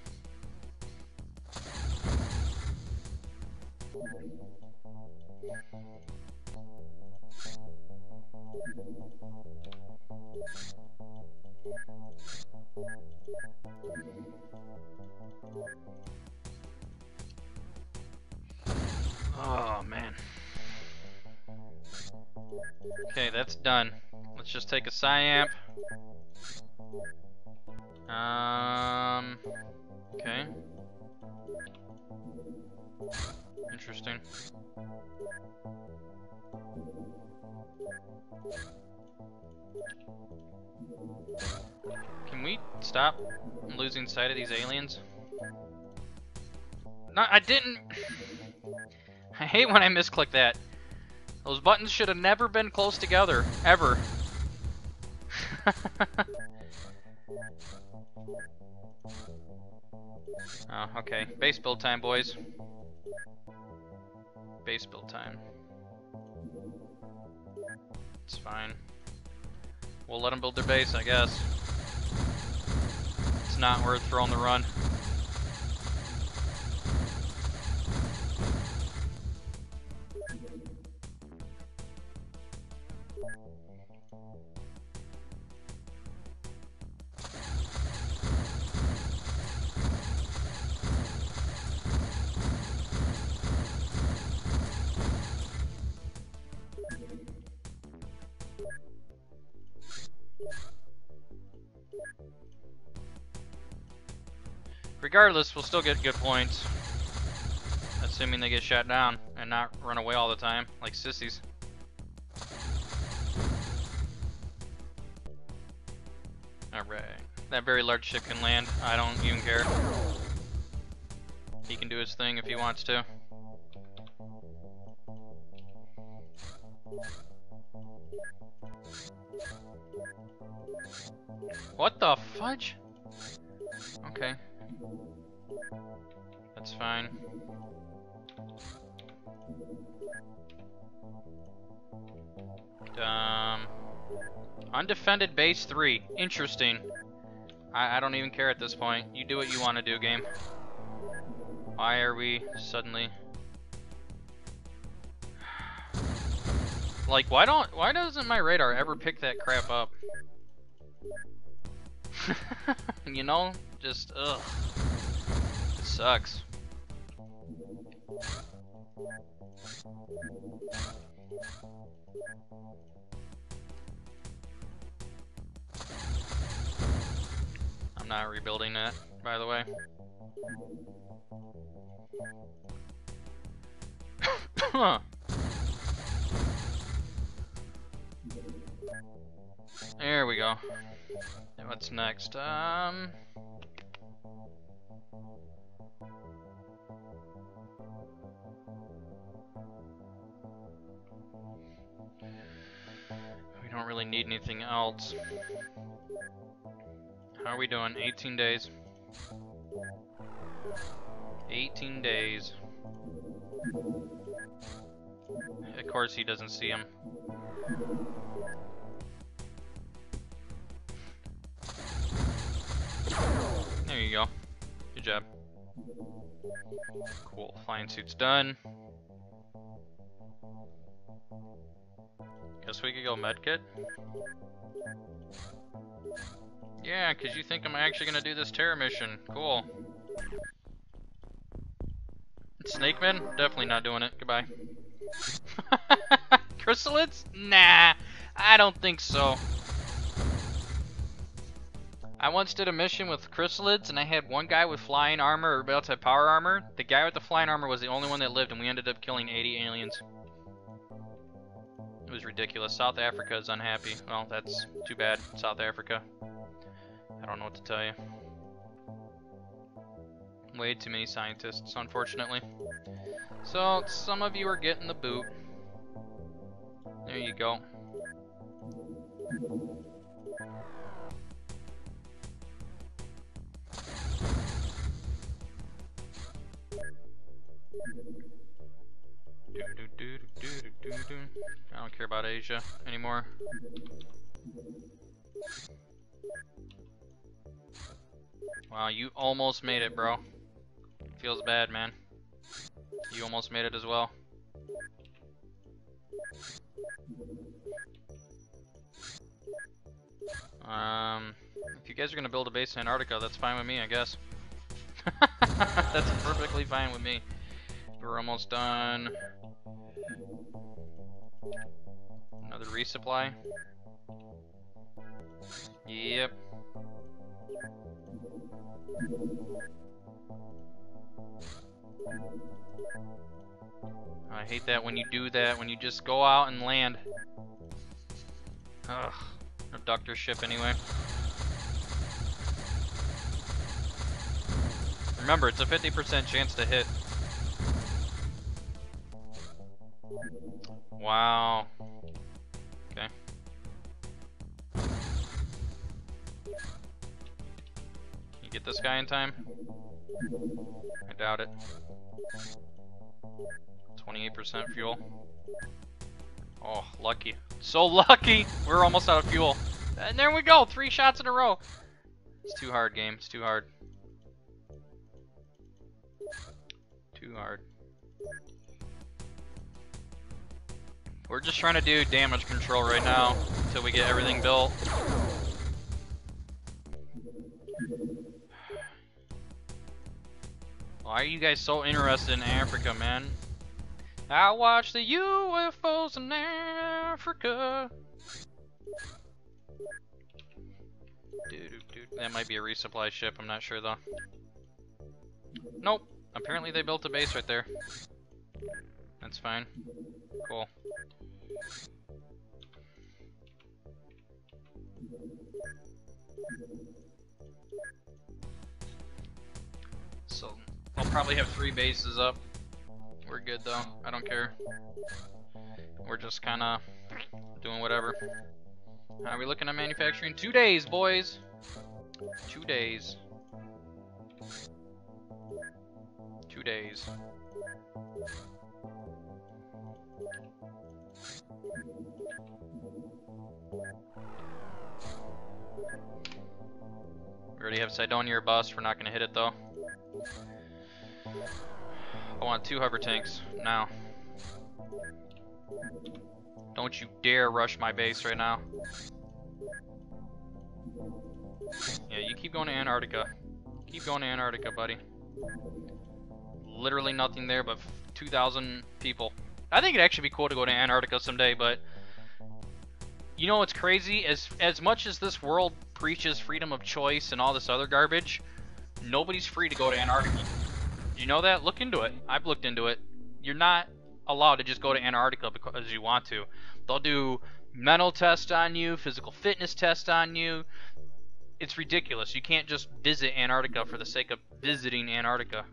Oh, man. Okay, that's done. Let's just take a Psi amp. Um, okay. Interesting. Can we stop losing sight of these aliens? No, I didn't. <laughs> I hate when I misclick that. Those buttons should have never been close together, ever. <laughs> oh, okay. Base build time, boys. Base build time. It's fine. We'll let them build their base, I guess. It's not worth throwing the run. Regardless, we'll still get good points. Assuming they get shot down and not run away all the time, like sissies. Alright. That very large ship can land. I don't even care. He can do his thing if he wants to. What the fudge? Okay. That's fine. Um, undefended base 3. Interesting. I, I don't even care at this point. You do what you want to do, game. Why are we suddenly... <sighs> Like, why don't, why doesn't my radar ever pick that crap up? <laughs> you know, just, ugh. It sucks. I'm not rebuilding that, by the way. <coughs> <coughs> There we go. What's next? Um... We don't really need anything else. How are we doing? 18 days. 18 days. Of course he doesn't see him. There you go. Good job. Cool. Flying suit's done. Guess we could go medkit. Yeah, because you think I'm actually going to do this terror mission. Cool. Snakeman? Definitely not doing it. Goodbye. <laughs> Chrysalids? Nah, I don't think so. I once did a mission with chrysalids, and I had one guy with flying armor or about to power armor. The guy with the flying armor was the only one that lived, and we ended up killing 80 aliens. It was ridiculous. South Africa is unhappy. Well, that's too bad. South Africa. I don't know what to tell you. Way too many scientists, unfortunately. So, some of you are getting the boot. There you go. I don't care about Asia anymore. Wow, you almost made it, bro. Feels bad, man. You almost made it as well. Um, if you guys are gonna build a base in Antarctica, that's fine with me, I guess. <laughs> that's perfectly fine with me. We're almost done. Another resupply. Yep. I hate that when you do that, when you just go out and land. Ugh. Abductor ship anyway. Remember, it's a 50% chance to hit. Wow. Okay. You get this guy in time? I doubt it. 28% fuel. Oh, lucky. So lucky! We're almost out of fuel. And there we go! Three shots in a row! It's too hard, game. It's too hard. Too hard. We're just trying to do damage control right now until we get everything built. Why are you guys so interested in Africa, man? I watch the UFOs in Africa. Dude, dude, that might be a resupply ship, I'm not sure though. Nope. Apparently they built a base right there. That's fine. Cool. So, I'll probably have three bases up. We're good though. I don't care. We're just kind of doing whatever. How are we looking at manufacturing? Two days, boys! Two days. Two days. Already have Cydonia bust. We're not going to hit it though. I want two hover tanks now. Don't you dare rush my base right now. Yeah, you keep going to Antarctica. Keep going to Antarctica, buddy. Literally nothing there but 2,000 people. I think it'd actually be cool to go to Antarctica someday, but you know what's crazy? As as much as this world preaches freedom of choice and all this other garbage, nobody's free to go to Antarctica. You know that? Look into it. I've looked into it. You're not allowed to just go to Antarctica because you want to. They'll do mental tests on you, physical fitness tests on you. It's ridiculous. You can't just visit Antarctica for the sake of visiting Antarctica.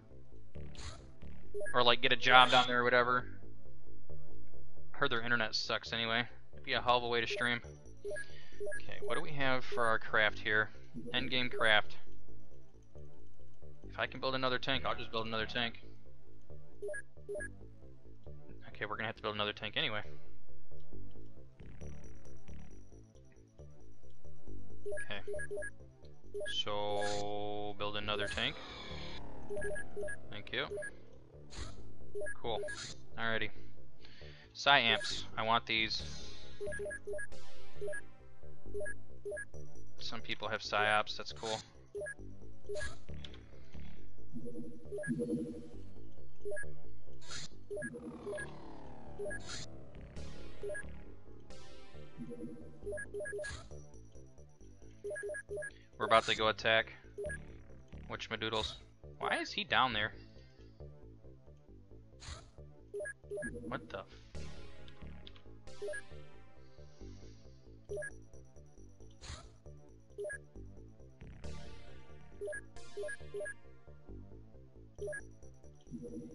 Or like get a job down there or whatever. Heard their internet sucks anyway. Be a hell of a way to stream. Okay, what do we have for our craft here? Endgame craft. If I can build another tank, I'll just build another tank. Okay, we're gonna have to build another tank anyway. Okay. So, build another tank. Thank you. Cool. Alrighty. Psi amps. I want these. Some people have psyops, that's cool. We're about to go attack. Which Madoodles? Why is he down there? What the?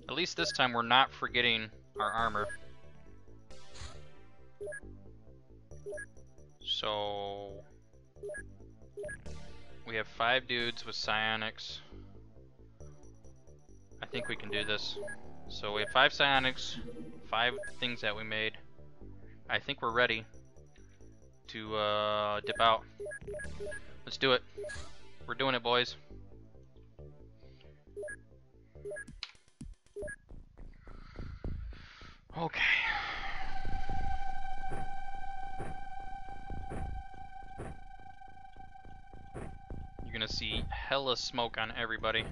At least this time we're not forgetting our armor. So... We have five dudes with psionics. I think we can do this. So we have five psionics, five things that we made. I think we're ready to uh, dip out. Let's do it. We're doing it, boys. Okay. You're gonna see hella smoke on everybody.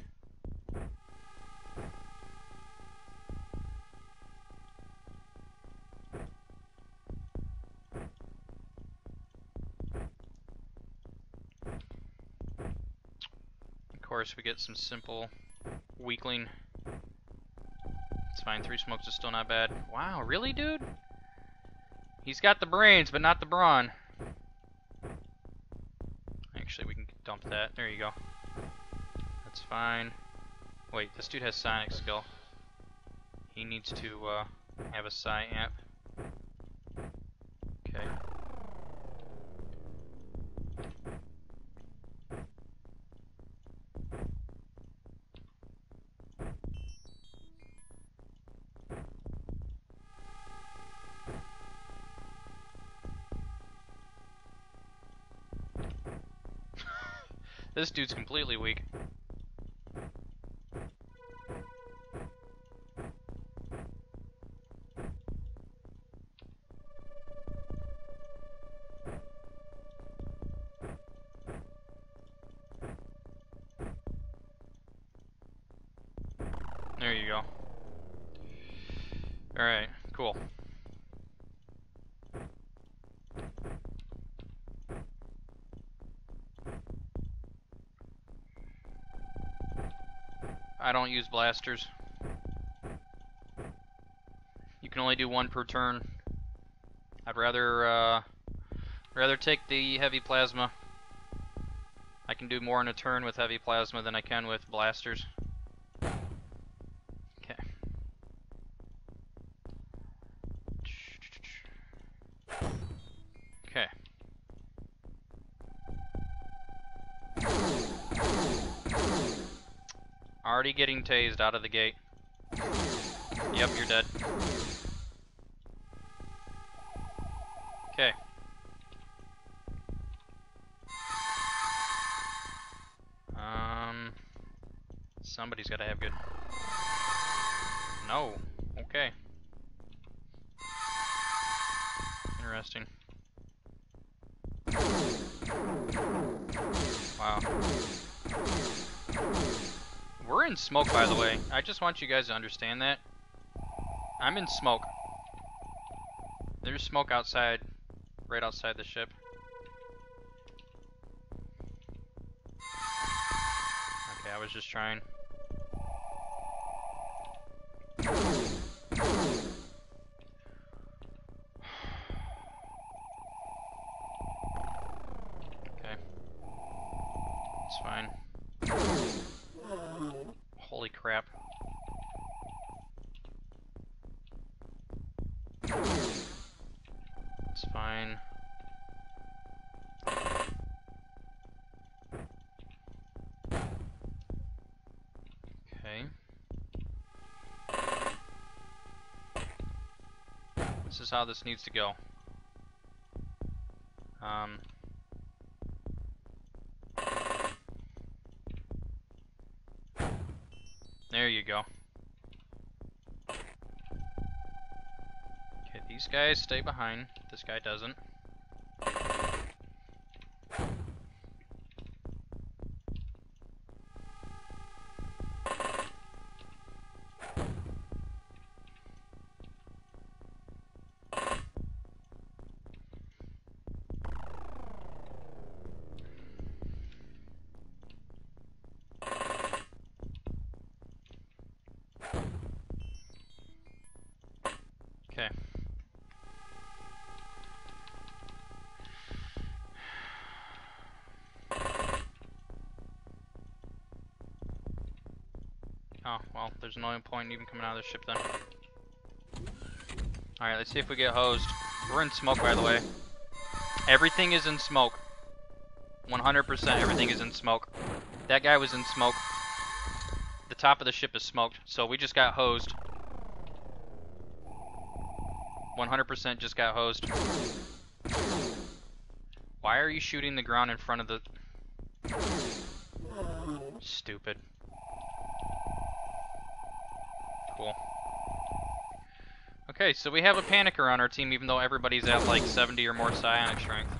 Course, we get some simple weakling it's fine, three smokes is still not bad. Wow, really, dude? He's got the brains, but not the brawn. Actually, we can dump that. There you go. That's fine. Wait, this dude has psionic skill. He needs to uh, have a Psi amp. Okay. This dude's completely weak. There you go. Alright, cool. Don't use blasters. You can only do one per turn. I'd rather uh, rather take the heavy plasma. I can do more in a turn with heavy plasma than I can with blasters. Already getting tased out of the gate. Yep, you're dead. Just want you guys to understand that. I'm in smoke. There's smoke outside, right outside the ship. Okay, I was just trying. How this needs to go. Um, there you go. Okay, these guys stay behind. This guy doesn't. Well, there's no point even coming out of the ship then. Alright, let's see if we get hosed. We're in smoke, by the way. Everything is in smoke. 100% everything is in smoke. That guy was in smoke. The top of the ship is smoked, so we just got hosed. 100% just got hosed. Why are you shooting the ground in front of the... Stupid. Okay, so we have a panicker on our team even though everybody's at like 70 or more psionic strength.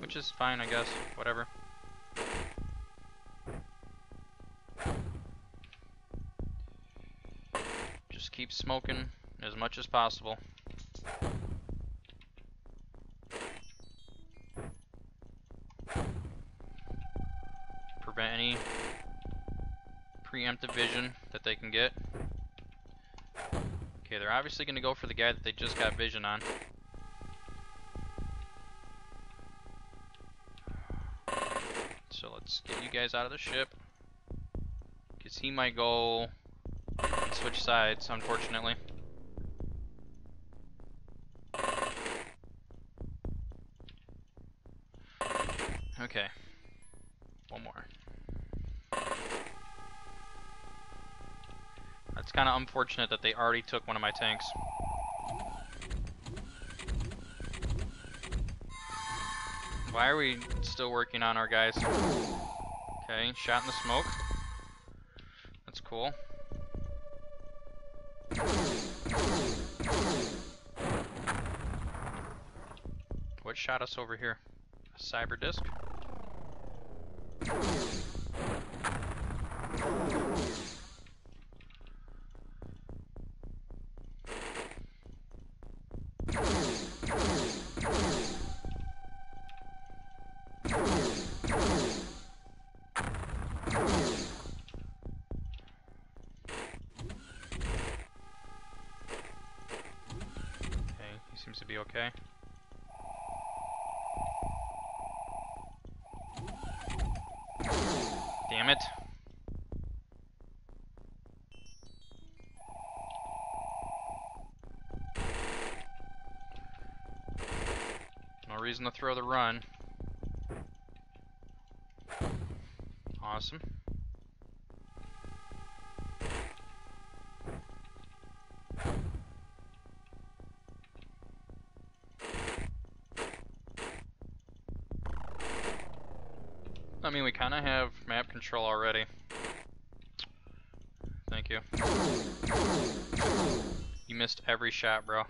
Which is fine, I guess. Whatever. Just keep smoking as much as possible. Prevent any preemptive vision that they can get. They're obviously going to go for the guy that they just got vision on. So let's get you guys out of the ship. Because he might go switch sides, unfortunately. Kind of unfortunate that they already took one of my tanks. Why are we still working on our guys? Okay, shot in the smoke. That's cool. What shot us over here? A cyber disc? Reason to throw the run. Awesome. I mean, we kind of have map control already. Thank you. You missed every shot, bro.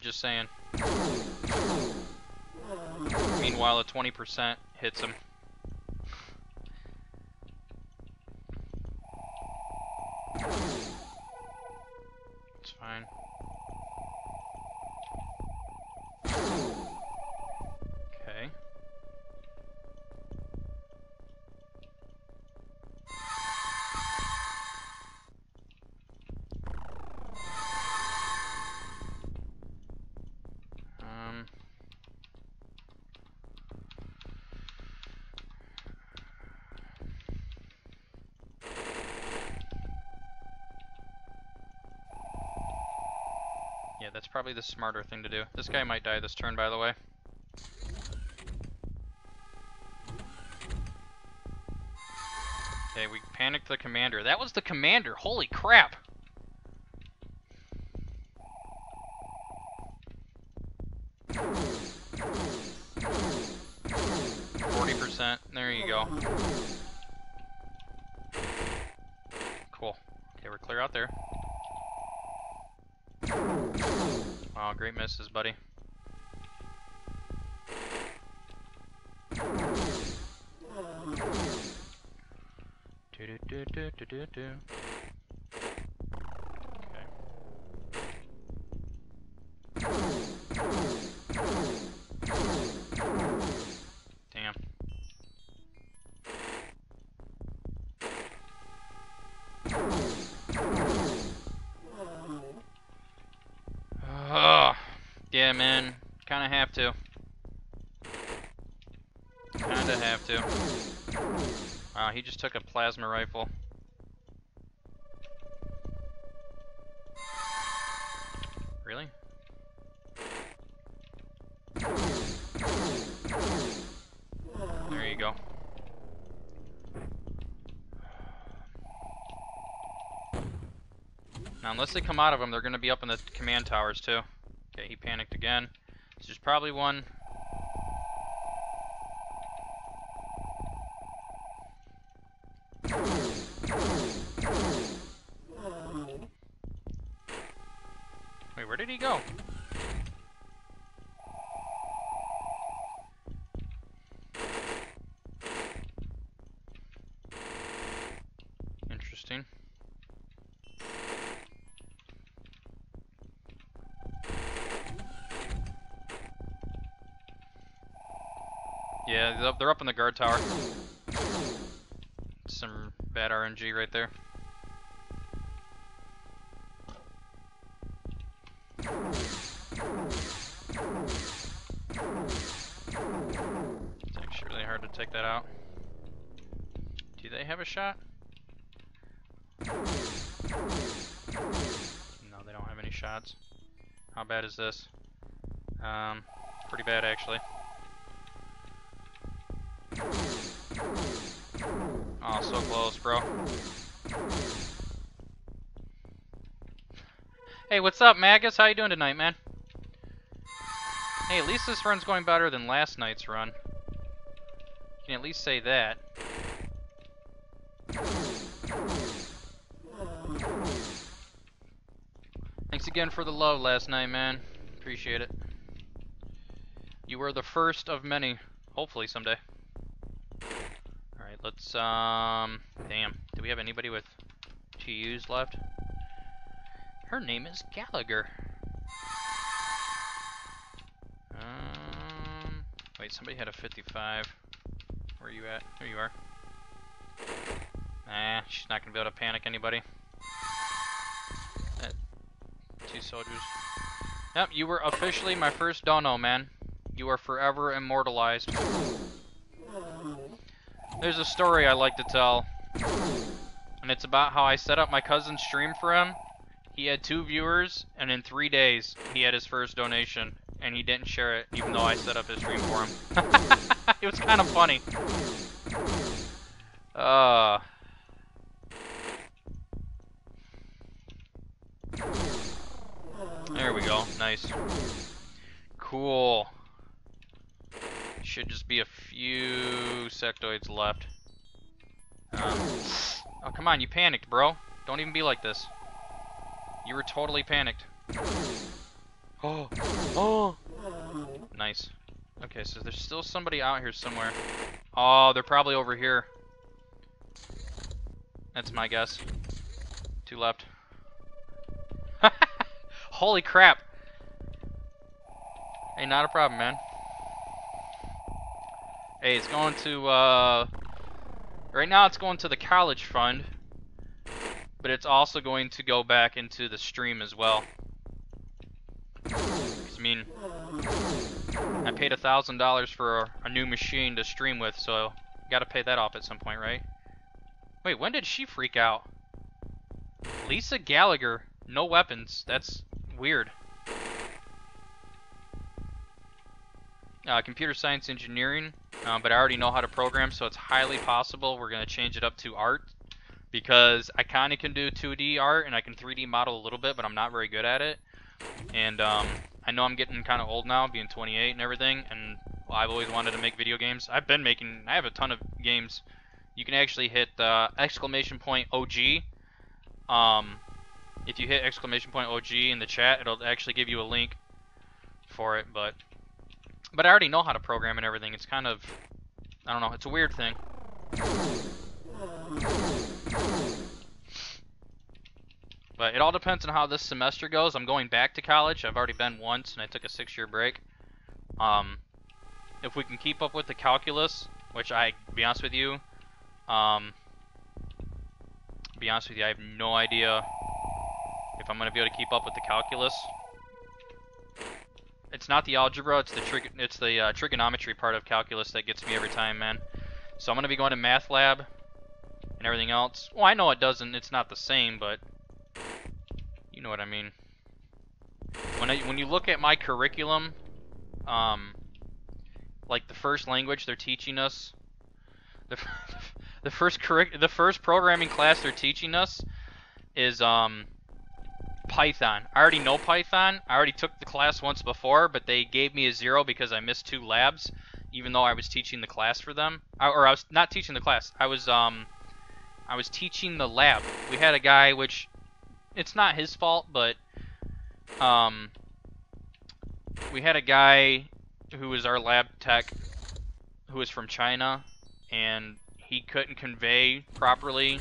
Just saying. Meanwhile, a 20% hits him. That's probably the smarter thing to do. This guy might die this turn, by the way. Okay, we panicked the commander. That was the commander! Holy crap! Do. Yeah, man. Kinda have to. Kinda have to. Wow, he just took a plasma rifle. Unless they come out of them, they're going to be up in the command towers, too. Okay, he panicked again. There's probably one... they're up in the guard tower. Some bad RNG right there. It's actually really hard to take that out. Do they have a shot? No, they don't have any shots. How bad is this? Um, pretty bad actually. What's up, Magus? How you doing tonight, man? Hey, at least this run's going better than last night's run. Can at least say that. Thanks again for the love last night, man. Appreciate it. You were the first of many. Hopefully someday. Alright, let's, um... Damn. Do we have anybody with TUs left? Her name is Gallagher. Um... Wait, somebody had a 55. Where are you at? There you are. Nah, she's not gonna be able to panic anybody. Two soldiers. Yep, you were officially my first dono, man. You are forever immortalized. There's a story I like to tell. And it's about how I set up my cousin's stream for him. He had two viewers, and in three days, he had his first donation. And he didn't share it, even though I set up his stream for him. <laughs> it was kind of funny. Uh... There we go. Nice. Cool. Should just be a few sectoids left. Um, oh, come on, you panicked, bro. Don't even be like this. You were totally panicked. Oh, <gasps> oh. Nice. Okay, so there's still somebody out here somewhere. Oh, they're probably over here. That's my guess. Two left. <laughs> Holy crap. Hey, not a problem, man. Hey, it's going to, uh... Right now it's going to the college fund. But it's also going to go back into the stream as well. I mean... I paid a thousand dollars for a new machine to stream with, so... Gotta pay that off at some point, right? Wait, when did she freak out? Lisa Gallagher, no weapons. That's weird. Uh, computer science engineering, uh, but I already know how to program, so it's highly possible we're going to change it up to art because I kind of can do 2D art and I can 3D model a little bit, but I'm not very good at it. And um, I know I'm getting kind of old now, being 28 and everything, and I've always wanted to make video games. I've been making, I have a ton of games. You can actually hit uh, exclamation point OG. Um, if you hit exclamation point OG in the chat, it'll actually give you a link for it. But but I already know how to program and everything. It's kind of I don't know. It's a weird thing. But it all depends on how this semester goes. I'm going back to college. I've already been once, and I took a six-year break. Um, if we can keep up with the calculus, which I, be honest with you, um, be honest with you, I have no idea if I'm going to be able to keep up with the calculus. It's not the algebra, it's the trig it's the uh, trigonometry part of calculus that gets me every time, man. So I'm going to be going to math lab and everything else. Well, I know it doesn't, it's not the same, but you know what I mean. when I, when you look at my curriculum, um, like the first language they're teaching us, <laughs> the the first curric the first programming class they're teaching us is um Python. I already know Python. I already took the class once before, but they gave me a zero because I missed two labs, even though I was teaching the class for them. Or I was not teaching the class. I was um I was teaching the lab. We had a guy which it's not his fault, but um we had a guy who was our lab tech who was from China and he couldn't convey properly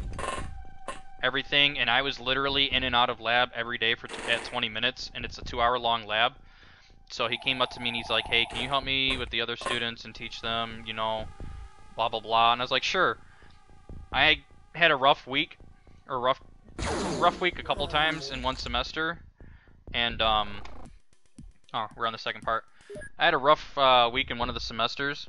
everything and I was literally in and out of lab every day for at 20 minutes and it's a 2 hour long lab. So he came up to me and he's like, "Hey, can you help me with the other students and teach them, you know, blah blah blah." And I was like, "Sure." I had a rough week or rough rough week a couple times in one semester and um oh, we're on the second part. I had a rough uh, week in one of the semesters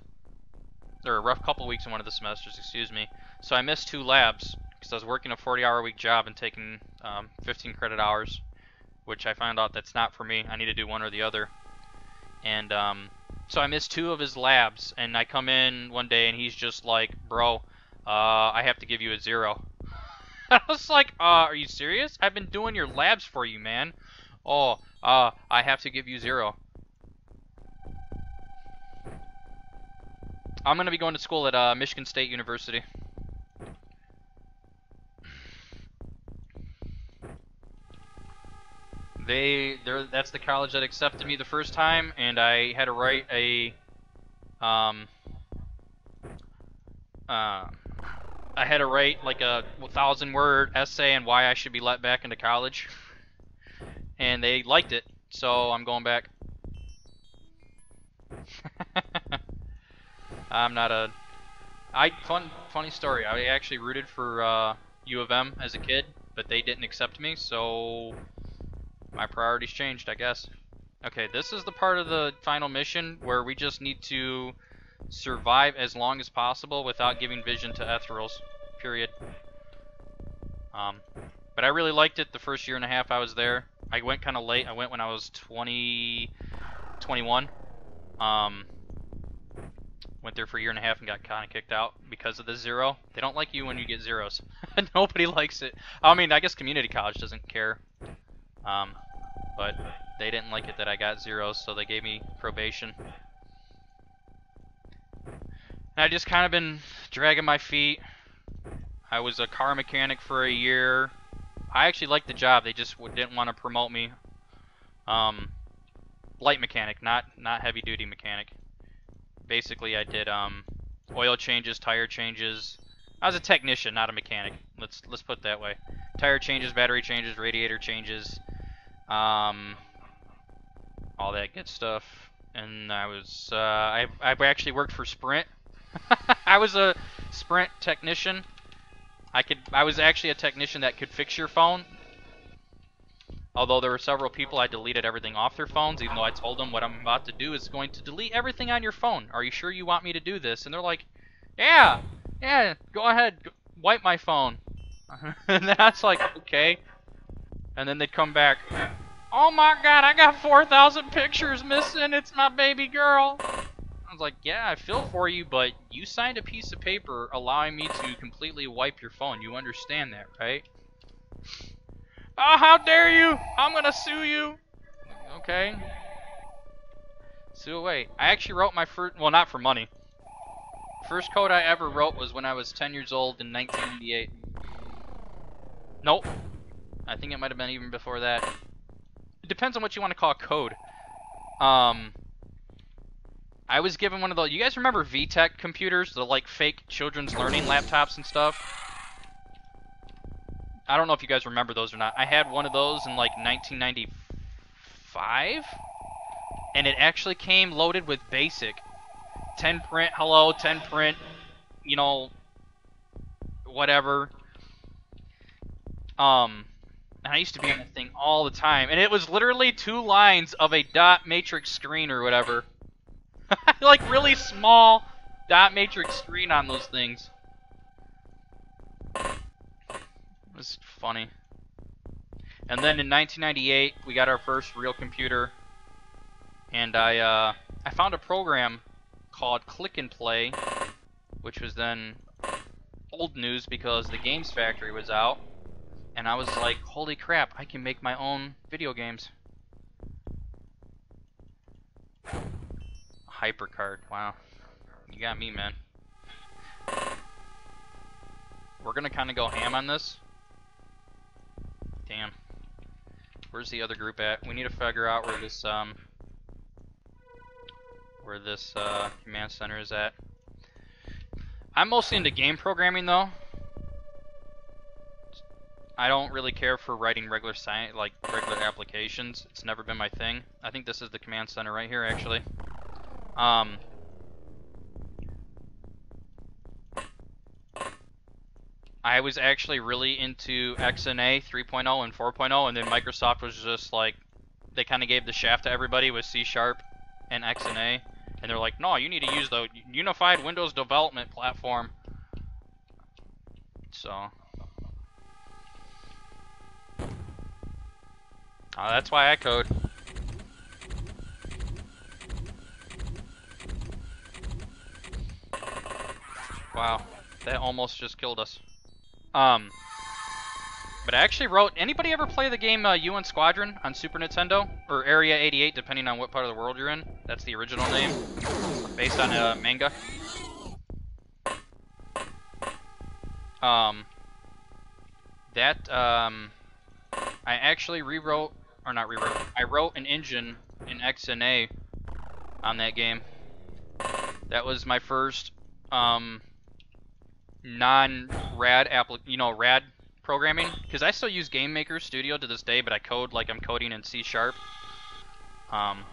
or a rough couple weeks in one of the semesters, excuse me. So I missed two labs because I was working a 40-hour week job and taking um, 15 credit hours, which I found out that's not for me. I need to do one or the other. And um, so I missed two of his labs, and I come in one day and he's just like, "Bro, uh, I have to give you a zero. <laughs> I was like, uh, "Are you serious? I've been doing your labs for you, man." Oh, uh, I have to give you zero. I'm gonna be going to school at uh, Michigan State University. They, that's the college that accepted me the first time, and I had to write a, um, uh, I had to write like a thousand word essay on why I should be let back into college, and they liked it, so I'm going back. <laughs> I'm not a. I fun funny story. I actually rooted for uh, U of M as a kid, but they didn't accept me, so my priorities changed, I guess. Okay, this is the part of the final mission where we just need to survive as long as possible without giving vision to Ethereals. Period. Um, but I really liked it the first year and a half I was there. I went kind of late. I went when I was 20, 21. Um, Went there for a year and a half and got kind of kicked out because of the zero. They don't like you when you get zeros. <laughs> Nobody likes it. I mean, I guess community college doesn't care. Um, but they didn't like it that I got zeros, so they gave me probation. And I just kind of been dragging my feet. I was a car mechanic for a year. I actually liked the job. They just didn't want to promote me. Um, light mechanic, not not heavy duty mechanic basically I did um, oil changes, tire changes. I was a technician, not a mechanic. Let's let's put it that way. Tire changes, battery changes, radiator changes, um, all that good stuff. And I was uh, I I actually worked for Sprint. <laughs> I was a Sprint technician. I could I was actually a technician that could fix your phone. Although there were several people, I deleted everything off their phones, even though I told them what I'm about to do is going to delete everything on your phone. Are you sure you want me to do this? And they're like, yeah, yeah, go ahead, go wipe my phone. <laughs> and that's like, okay. And then they'd come back, oh my god, I got 4,000 pictures missing, it's my baby girl. Like, yeah, I feel for you, but you signed a piece of paper allowing me to completely wipe your phone. You understand that, right? Oh, how dare you! I'm gonna sue you! Okay. Sue away. I actually wrote my first, well, not for money. First code I ever wrote was when I was 10 years old in 1998. Nope. I think it might have been even before that. It depends on what you want to call code. Um, I was given one of those. You guys remember VTech computers, the like fake children's learning laptops and stuff? I don't know if you guys remember those or not. I had one of those in like 1995, and it actually came loaded with BASIC. 10 print, hello, 10 print, you know, whatever. Um, and I used to be on that thing all the time, and it was literally two lines of a dot matrix screen or whatever. <laughs> like really small dot matrix screen on those things. It was funny. And then in 1998, we got our first real computer, and I uh, I found a program called Click and Play, which was then old news because the Games Factory was out, and I was like, holy crap, I can make my own video games. Hypercard, wow. You got me, man. We're gonna kind of go ham on this. Damn. Where's the other group at? We need to figure out where this, um... Where this, uh, command center is at. I'm mostly into game programming, though. I don't really care for writing regular science, like regular applications. It's never been my thing. I think this is the command center right here, actually. Um, I was actually really into XNA 3.0 and 4.0, and then Microsoft was just like, they kind of gave the shaft to everybody with C Sharp and XNA, and they're like, no, you need to use the Unified Windows Development Platform. So. Uh, that's why I code. Wow, that almost just killed us. Um, but I actually wrote. Anybody ever play the game uh, UN Squadron on Super Nintendo or Area 88, depending on what part of the world you're in? That's the original name, based on a manga. Um, that um, I actually rewrote or not rewrote. I wrote an engine in XNA on that game. That was my first um, non-rad applic you know rad programming because I still use Game Maker Studio to this day, but I code like I'm coding in C sharp. Um,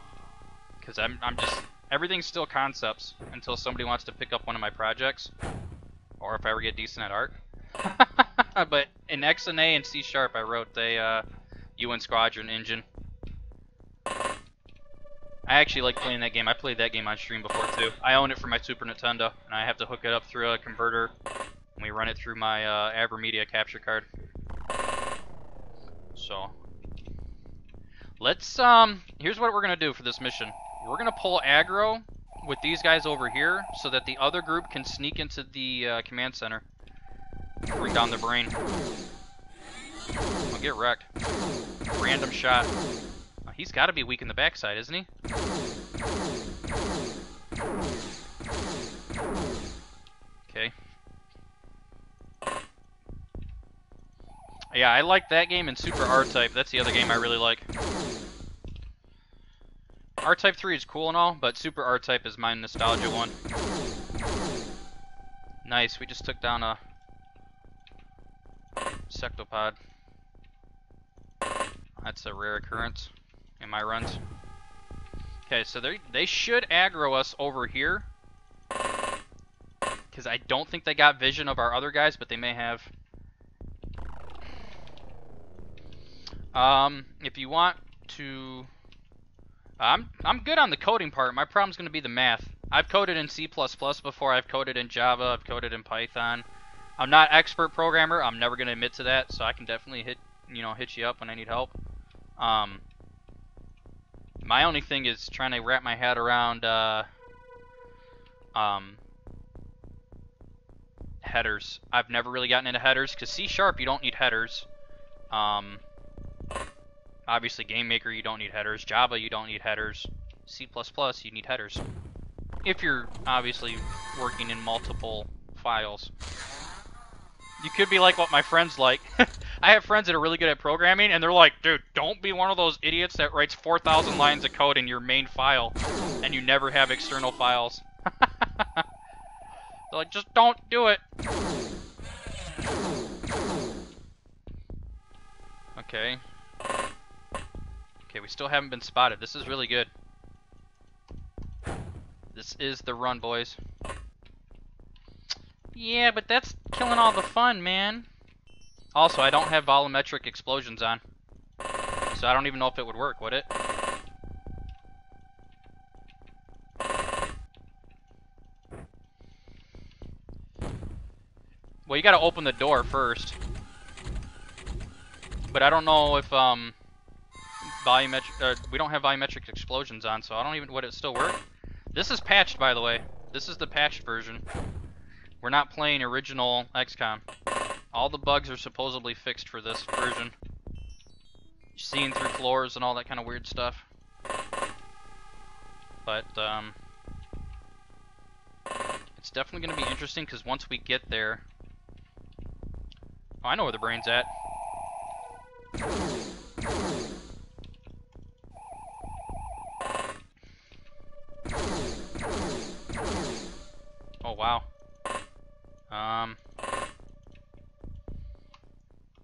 because I'm I'm just everything's still concepts until somebody wants to pick up one of my projects, or if I ever get decent at art. <laughs> but in XNA and C sharp, I wrote the uh, UN Squadron engine. I actually like playing that game. I played that game on stream before too. I own it for my Super Nintendo, and I have to hook it up through a converter. And we run it through my uh, AverMedia capture card. So, let's um. Here's what we're gonna do for this mission. We're gonna pull aggro with these guys over here, so that the other group can sneak into the uh, command center. Bring down the brain. I'll get wrecked. Random shot. He's got to be weak in the backside, isn't he? Okay. Yeah, I like that game and Super R-Type. That's the other game I really like. R-Type 3 is cool and all, but Super R-Type is my nostalgia one. Nice, we just took down a Sectopod. That's a rare occurrence in my runs. Okay, so they they should aggro us over here. Because I don't think they got vision of our other guys, but they may have. Um, if you want to... I'm, I'm good on the coding part. My problem's going to be the math. I've coded in C++ before. I've coded in Java. I've coded in Python. I'm not expert programmer. I'm never going to admit to that, so I can definitely hit, you know, hit you up when I need help. Um, my only thing is trying to wrap my head around uh, um, headers. I've never really gotten into headers because C sharp you don't need headers. Um, obviously Game Maker you don't need headers. Java you don't need headers. C++ you need headers. If you're obviously working in multiple files. You could be like what my friends like. <laughs> I have friends that are really good at programming, and they're like, dude, don't be one of those idiots that writes 4,000 lines of code in your main file, and you never have external files. <laughs> they're like, just don't do it. Okay. Okay, we still haven't been spotted. This is really good. This is the run, boys. Yeah, but that's killing all the fun, man. Also, I don't have volumetric explosions on. So I don't even know if it would work, would it? Well, you gotta open the door first. But I don't know if um volumetric uh, we don't have volumetric explosions on, so I don't even would it still work? This is patched by the way. This is the patched version. We're not playing original XCOM. All the bugs are supposedly fixed for this version. Seeing through floors and all that kind of weird stuff. But um it's definitely going to be interesting because once we get there... Oh, I know where the brain's at. Wow. Um...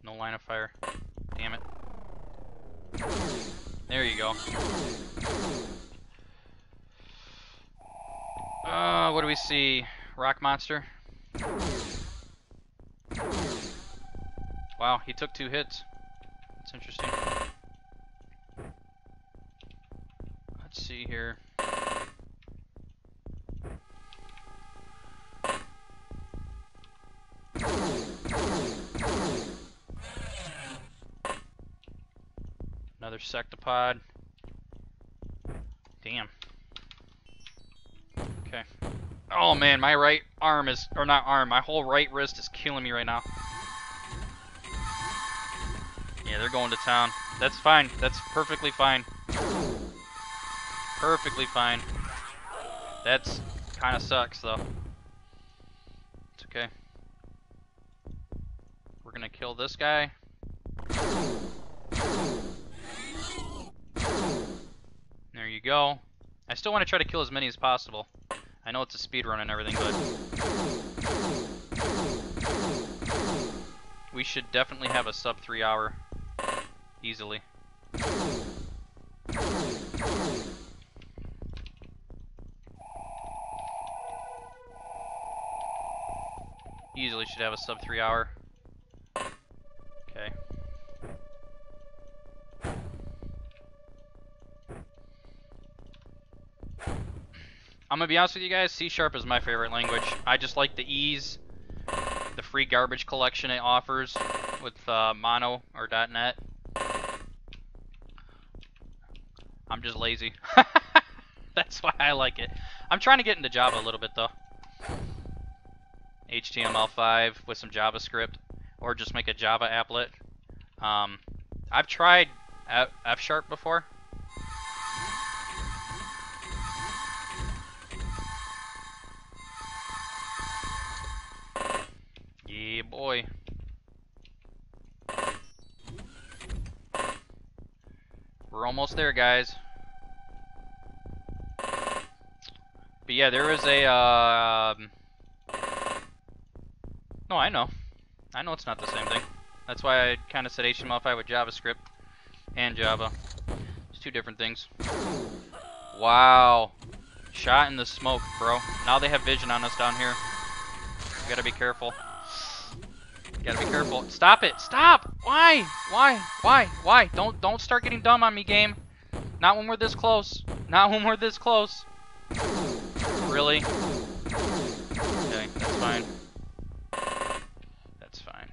No line of fire. Damn it. There you go. Uh, what do we see? Rock monster. Wow, he took two hits. That's interesting. Let's see here. Another sectopod. Damn. Okay. Oh man, my right arm is, or not arm, my whole right wrist is killing me right now. Yeah, they're going to town. That's fine. That's perfectly fine. Perfectly fine. That's kind of sucks though. It's okay. We're gonna kill this guy. There you go. I still want to try to kill as many as possible. I know it's a speed run and everything, but we should definitely have a sub three hour easily. Easily should have a sub three hour. I'm gonna be honest with you guys, C Sharp is my favorite language. I just like the ease, the free garbage collection it offers with uh, Mono or .NET. I'm just lazy. <laughs> That's why I like it. I'm trying to get into Java a little bit though. HTML5 with some JavaScript, or just make a Java applet. Um, I've tried F, F Sharp before. Boy. We're almost there, guys. But yeah, there is a, uh, No, I know. I know it's not the same thing. That's why I kind of said HTML5 with JavaScript and Java. It's two different things. Wow. Shot in the smoke, bro. Now they have vision on us down here. You gotta be careful. You gotta be careful. Stop it! Stop! Why? Why? Why? Why? Don't don't start getting dumb on me, game. Not when we're this close. Not when we're this close. Really? Okay, that's fine. That's fine.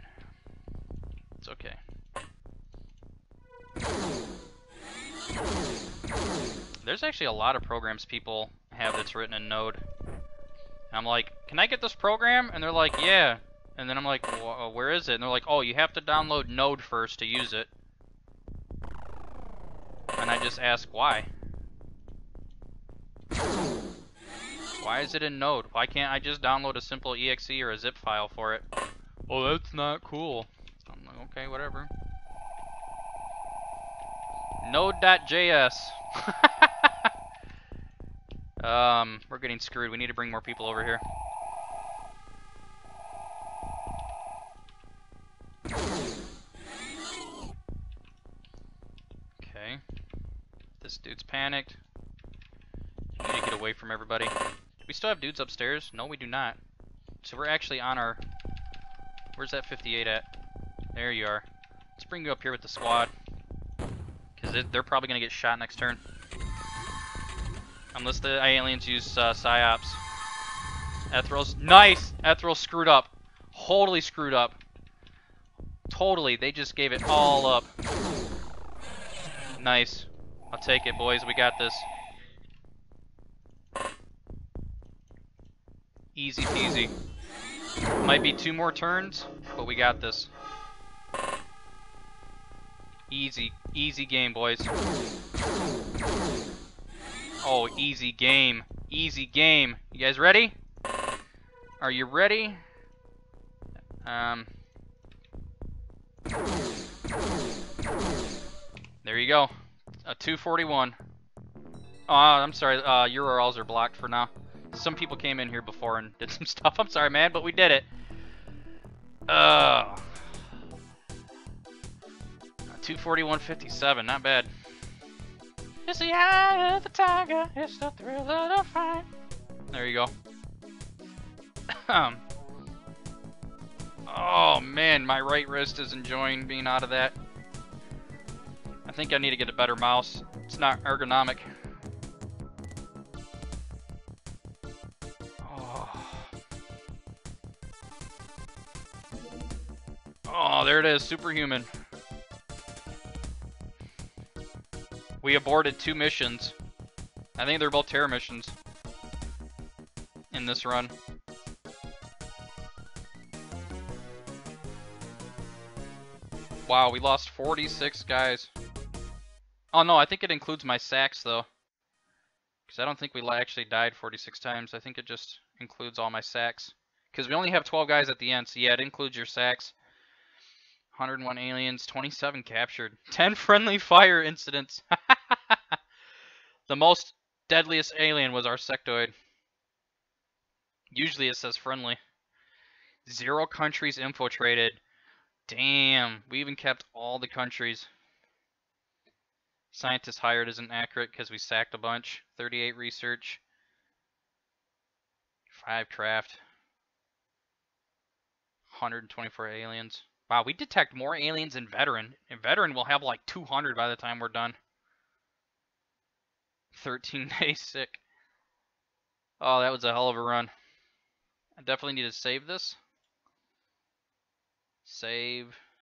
It's okay. There's actually a lot of programs people have that's written in Node. I'm like, can I get this program? And they're like, yeah. And then I'm like, well, where is it? And they're like, oh, you have to download Node first to use it. And I just ask, why? Why is it in Node? Why can't I just download a simple exe or a zip file for it? Oh, that's not cool. I'm like, okay, whatever. Node.js. <laughs> um, we're getting screwed. We need to bring more people over here. Okay. This dude's panicked. We need to get away from everybody. We still have dudes upstairs? No, we do not. So we're actually on our... Where's that 58 at? There you are. Let's bring you up here with the squad. Because they're probably going to get shot next turn. Unless the aliens use uh, PsyOps. Ethereal's... Nice! Ethereal's screwed up. Totally screwed up. Totally, they just gave it all up. Nice. I'll take it, boys. We got this. Easy peasy. Might be two more turns, but we got this. Easy, easy game, boys. Oh, easy game. Easy game. You guys ready? Are you ready? Um. There you go. A 241. Oh, I'm sorry. Uh, URLs are blocked for now. Some people came in here before and did <laughs> some stuff. I'm sorry, man, but we did it. Uh, 241.57. Not bad. It's the eye of the tiger. It's the thrill of the fight. There you go. <coughs> um. Oh man, my right wrist is enjoying being out of that. I think I need to get a better mouse. It's not ergonomic. Oh. Oh, there it is, superhuman. We aborted two missions. I think they're both terror missions in this run. Wow, we lost 46 guys. Oh no, I think it includes my sacks though. Because I don't think we actually died 46 times. I think it just includes all my sacks. Because we only have 12 guys at the end, so yeah, it includes your sacks. 101 aliens, 27 captured, <laughs> 10 friendly fire incidents. <laughs> the most deadliest alien was our sectoid. Usually it says friendly. Zero countries infiltrated. Damn, we even kept all the countries. Scientists hired isn't accurate because we sacked a bunch. 38 research. 5 craft. 124 aliens. Wow, we detect more aliens in Veteran. And Veteran will have like 200 by the time we're done. 13 <laughs> days sick. Oh, that was a hell of a run. I definitely need to save this. Save.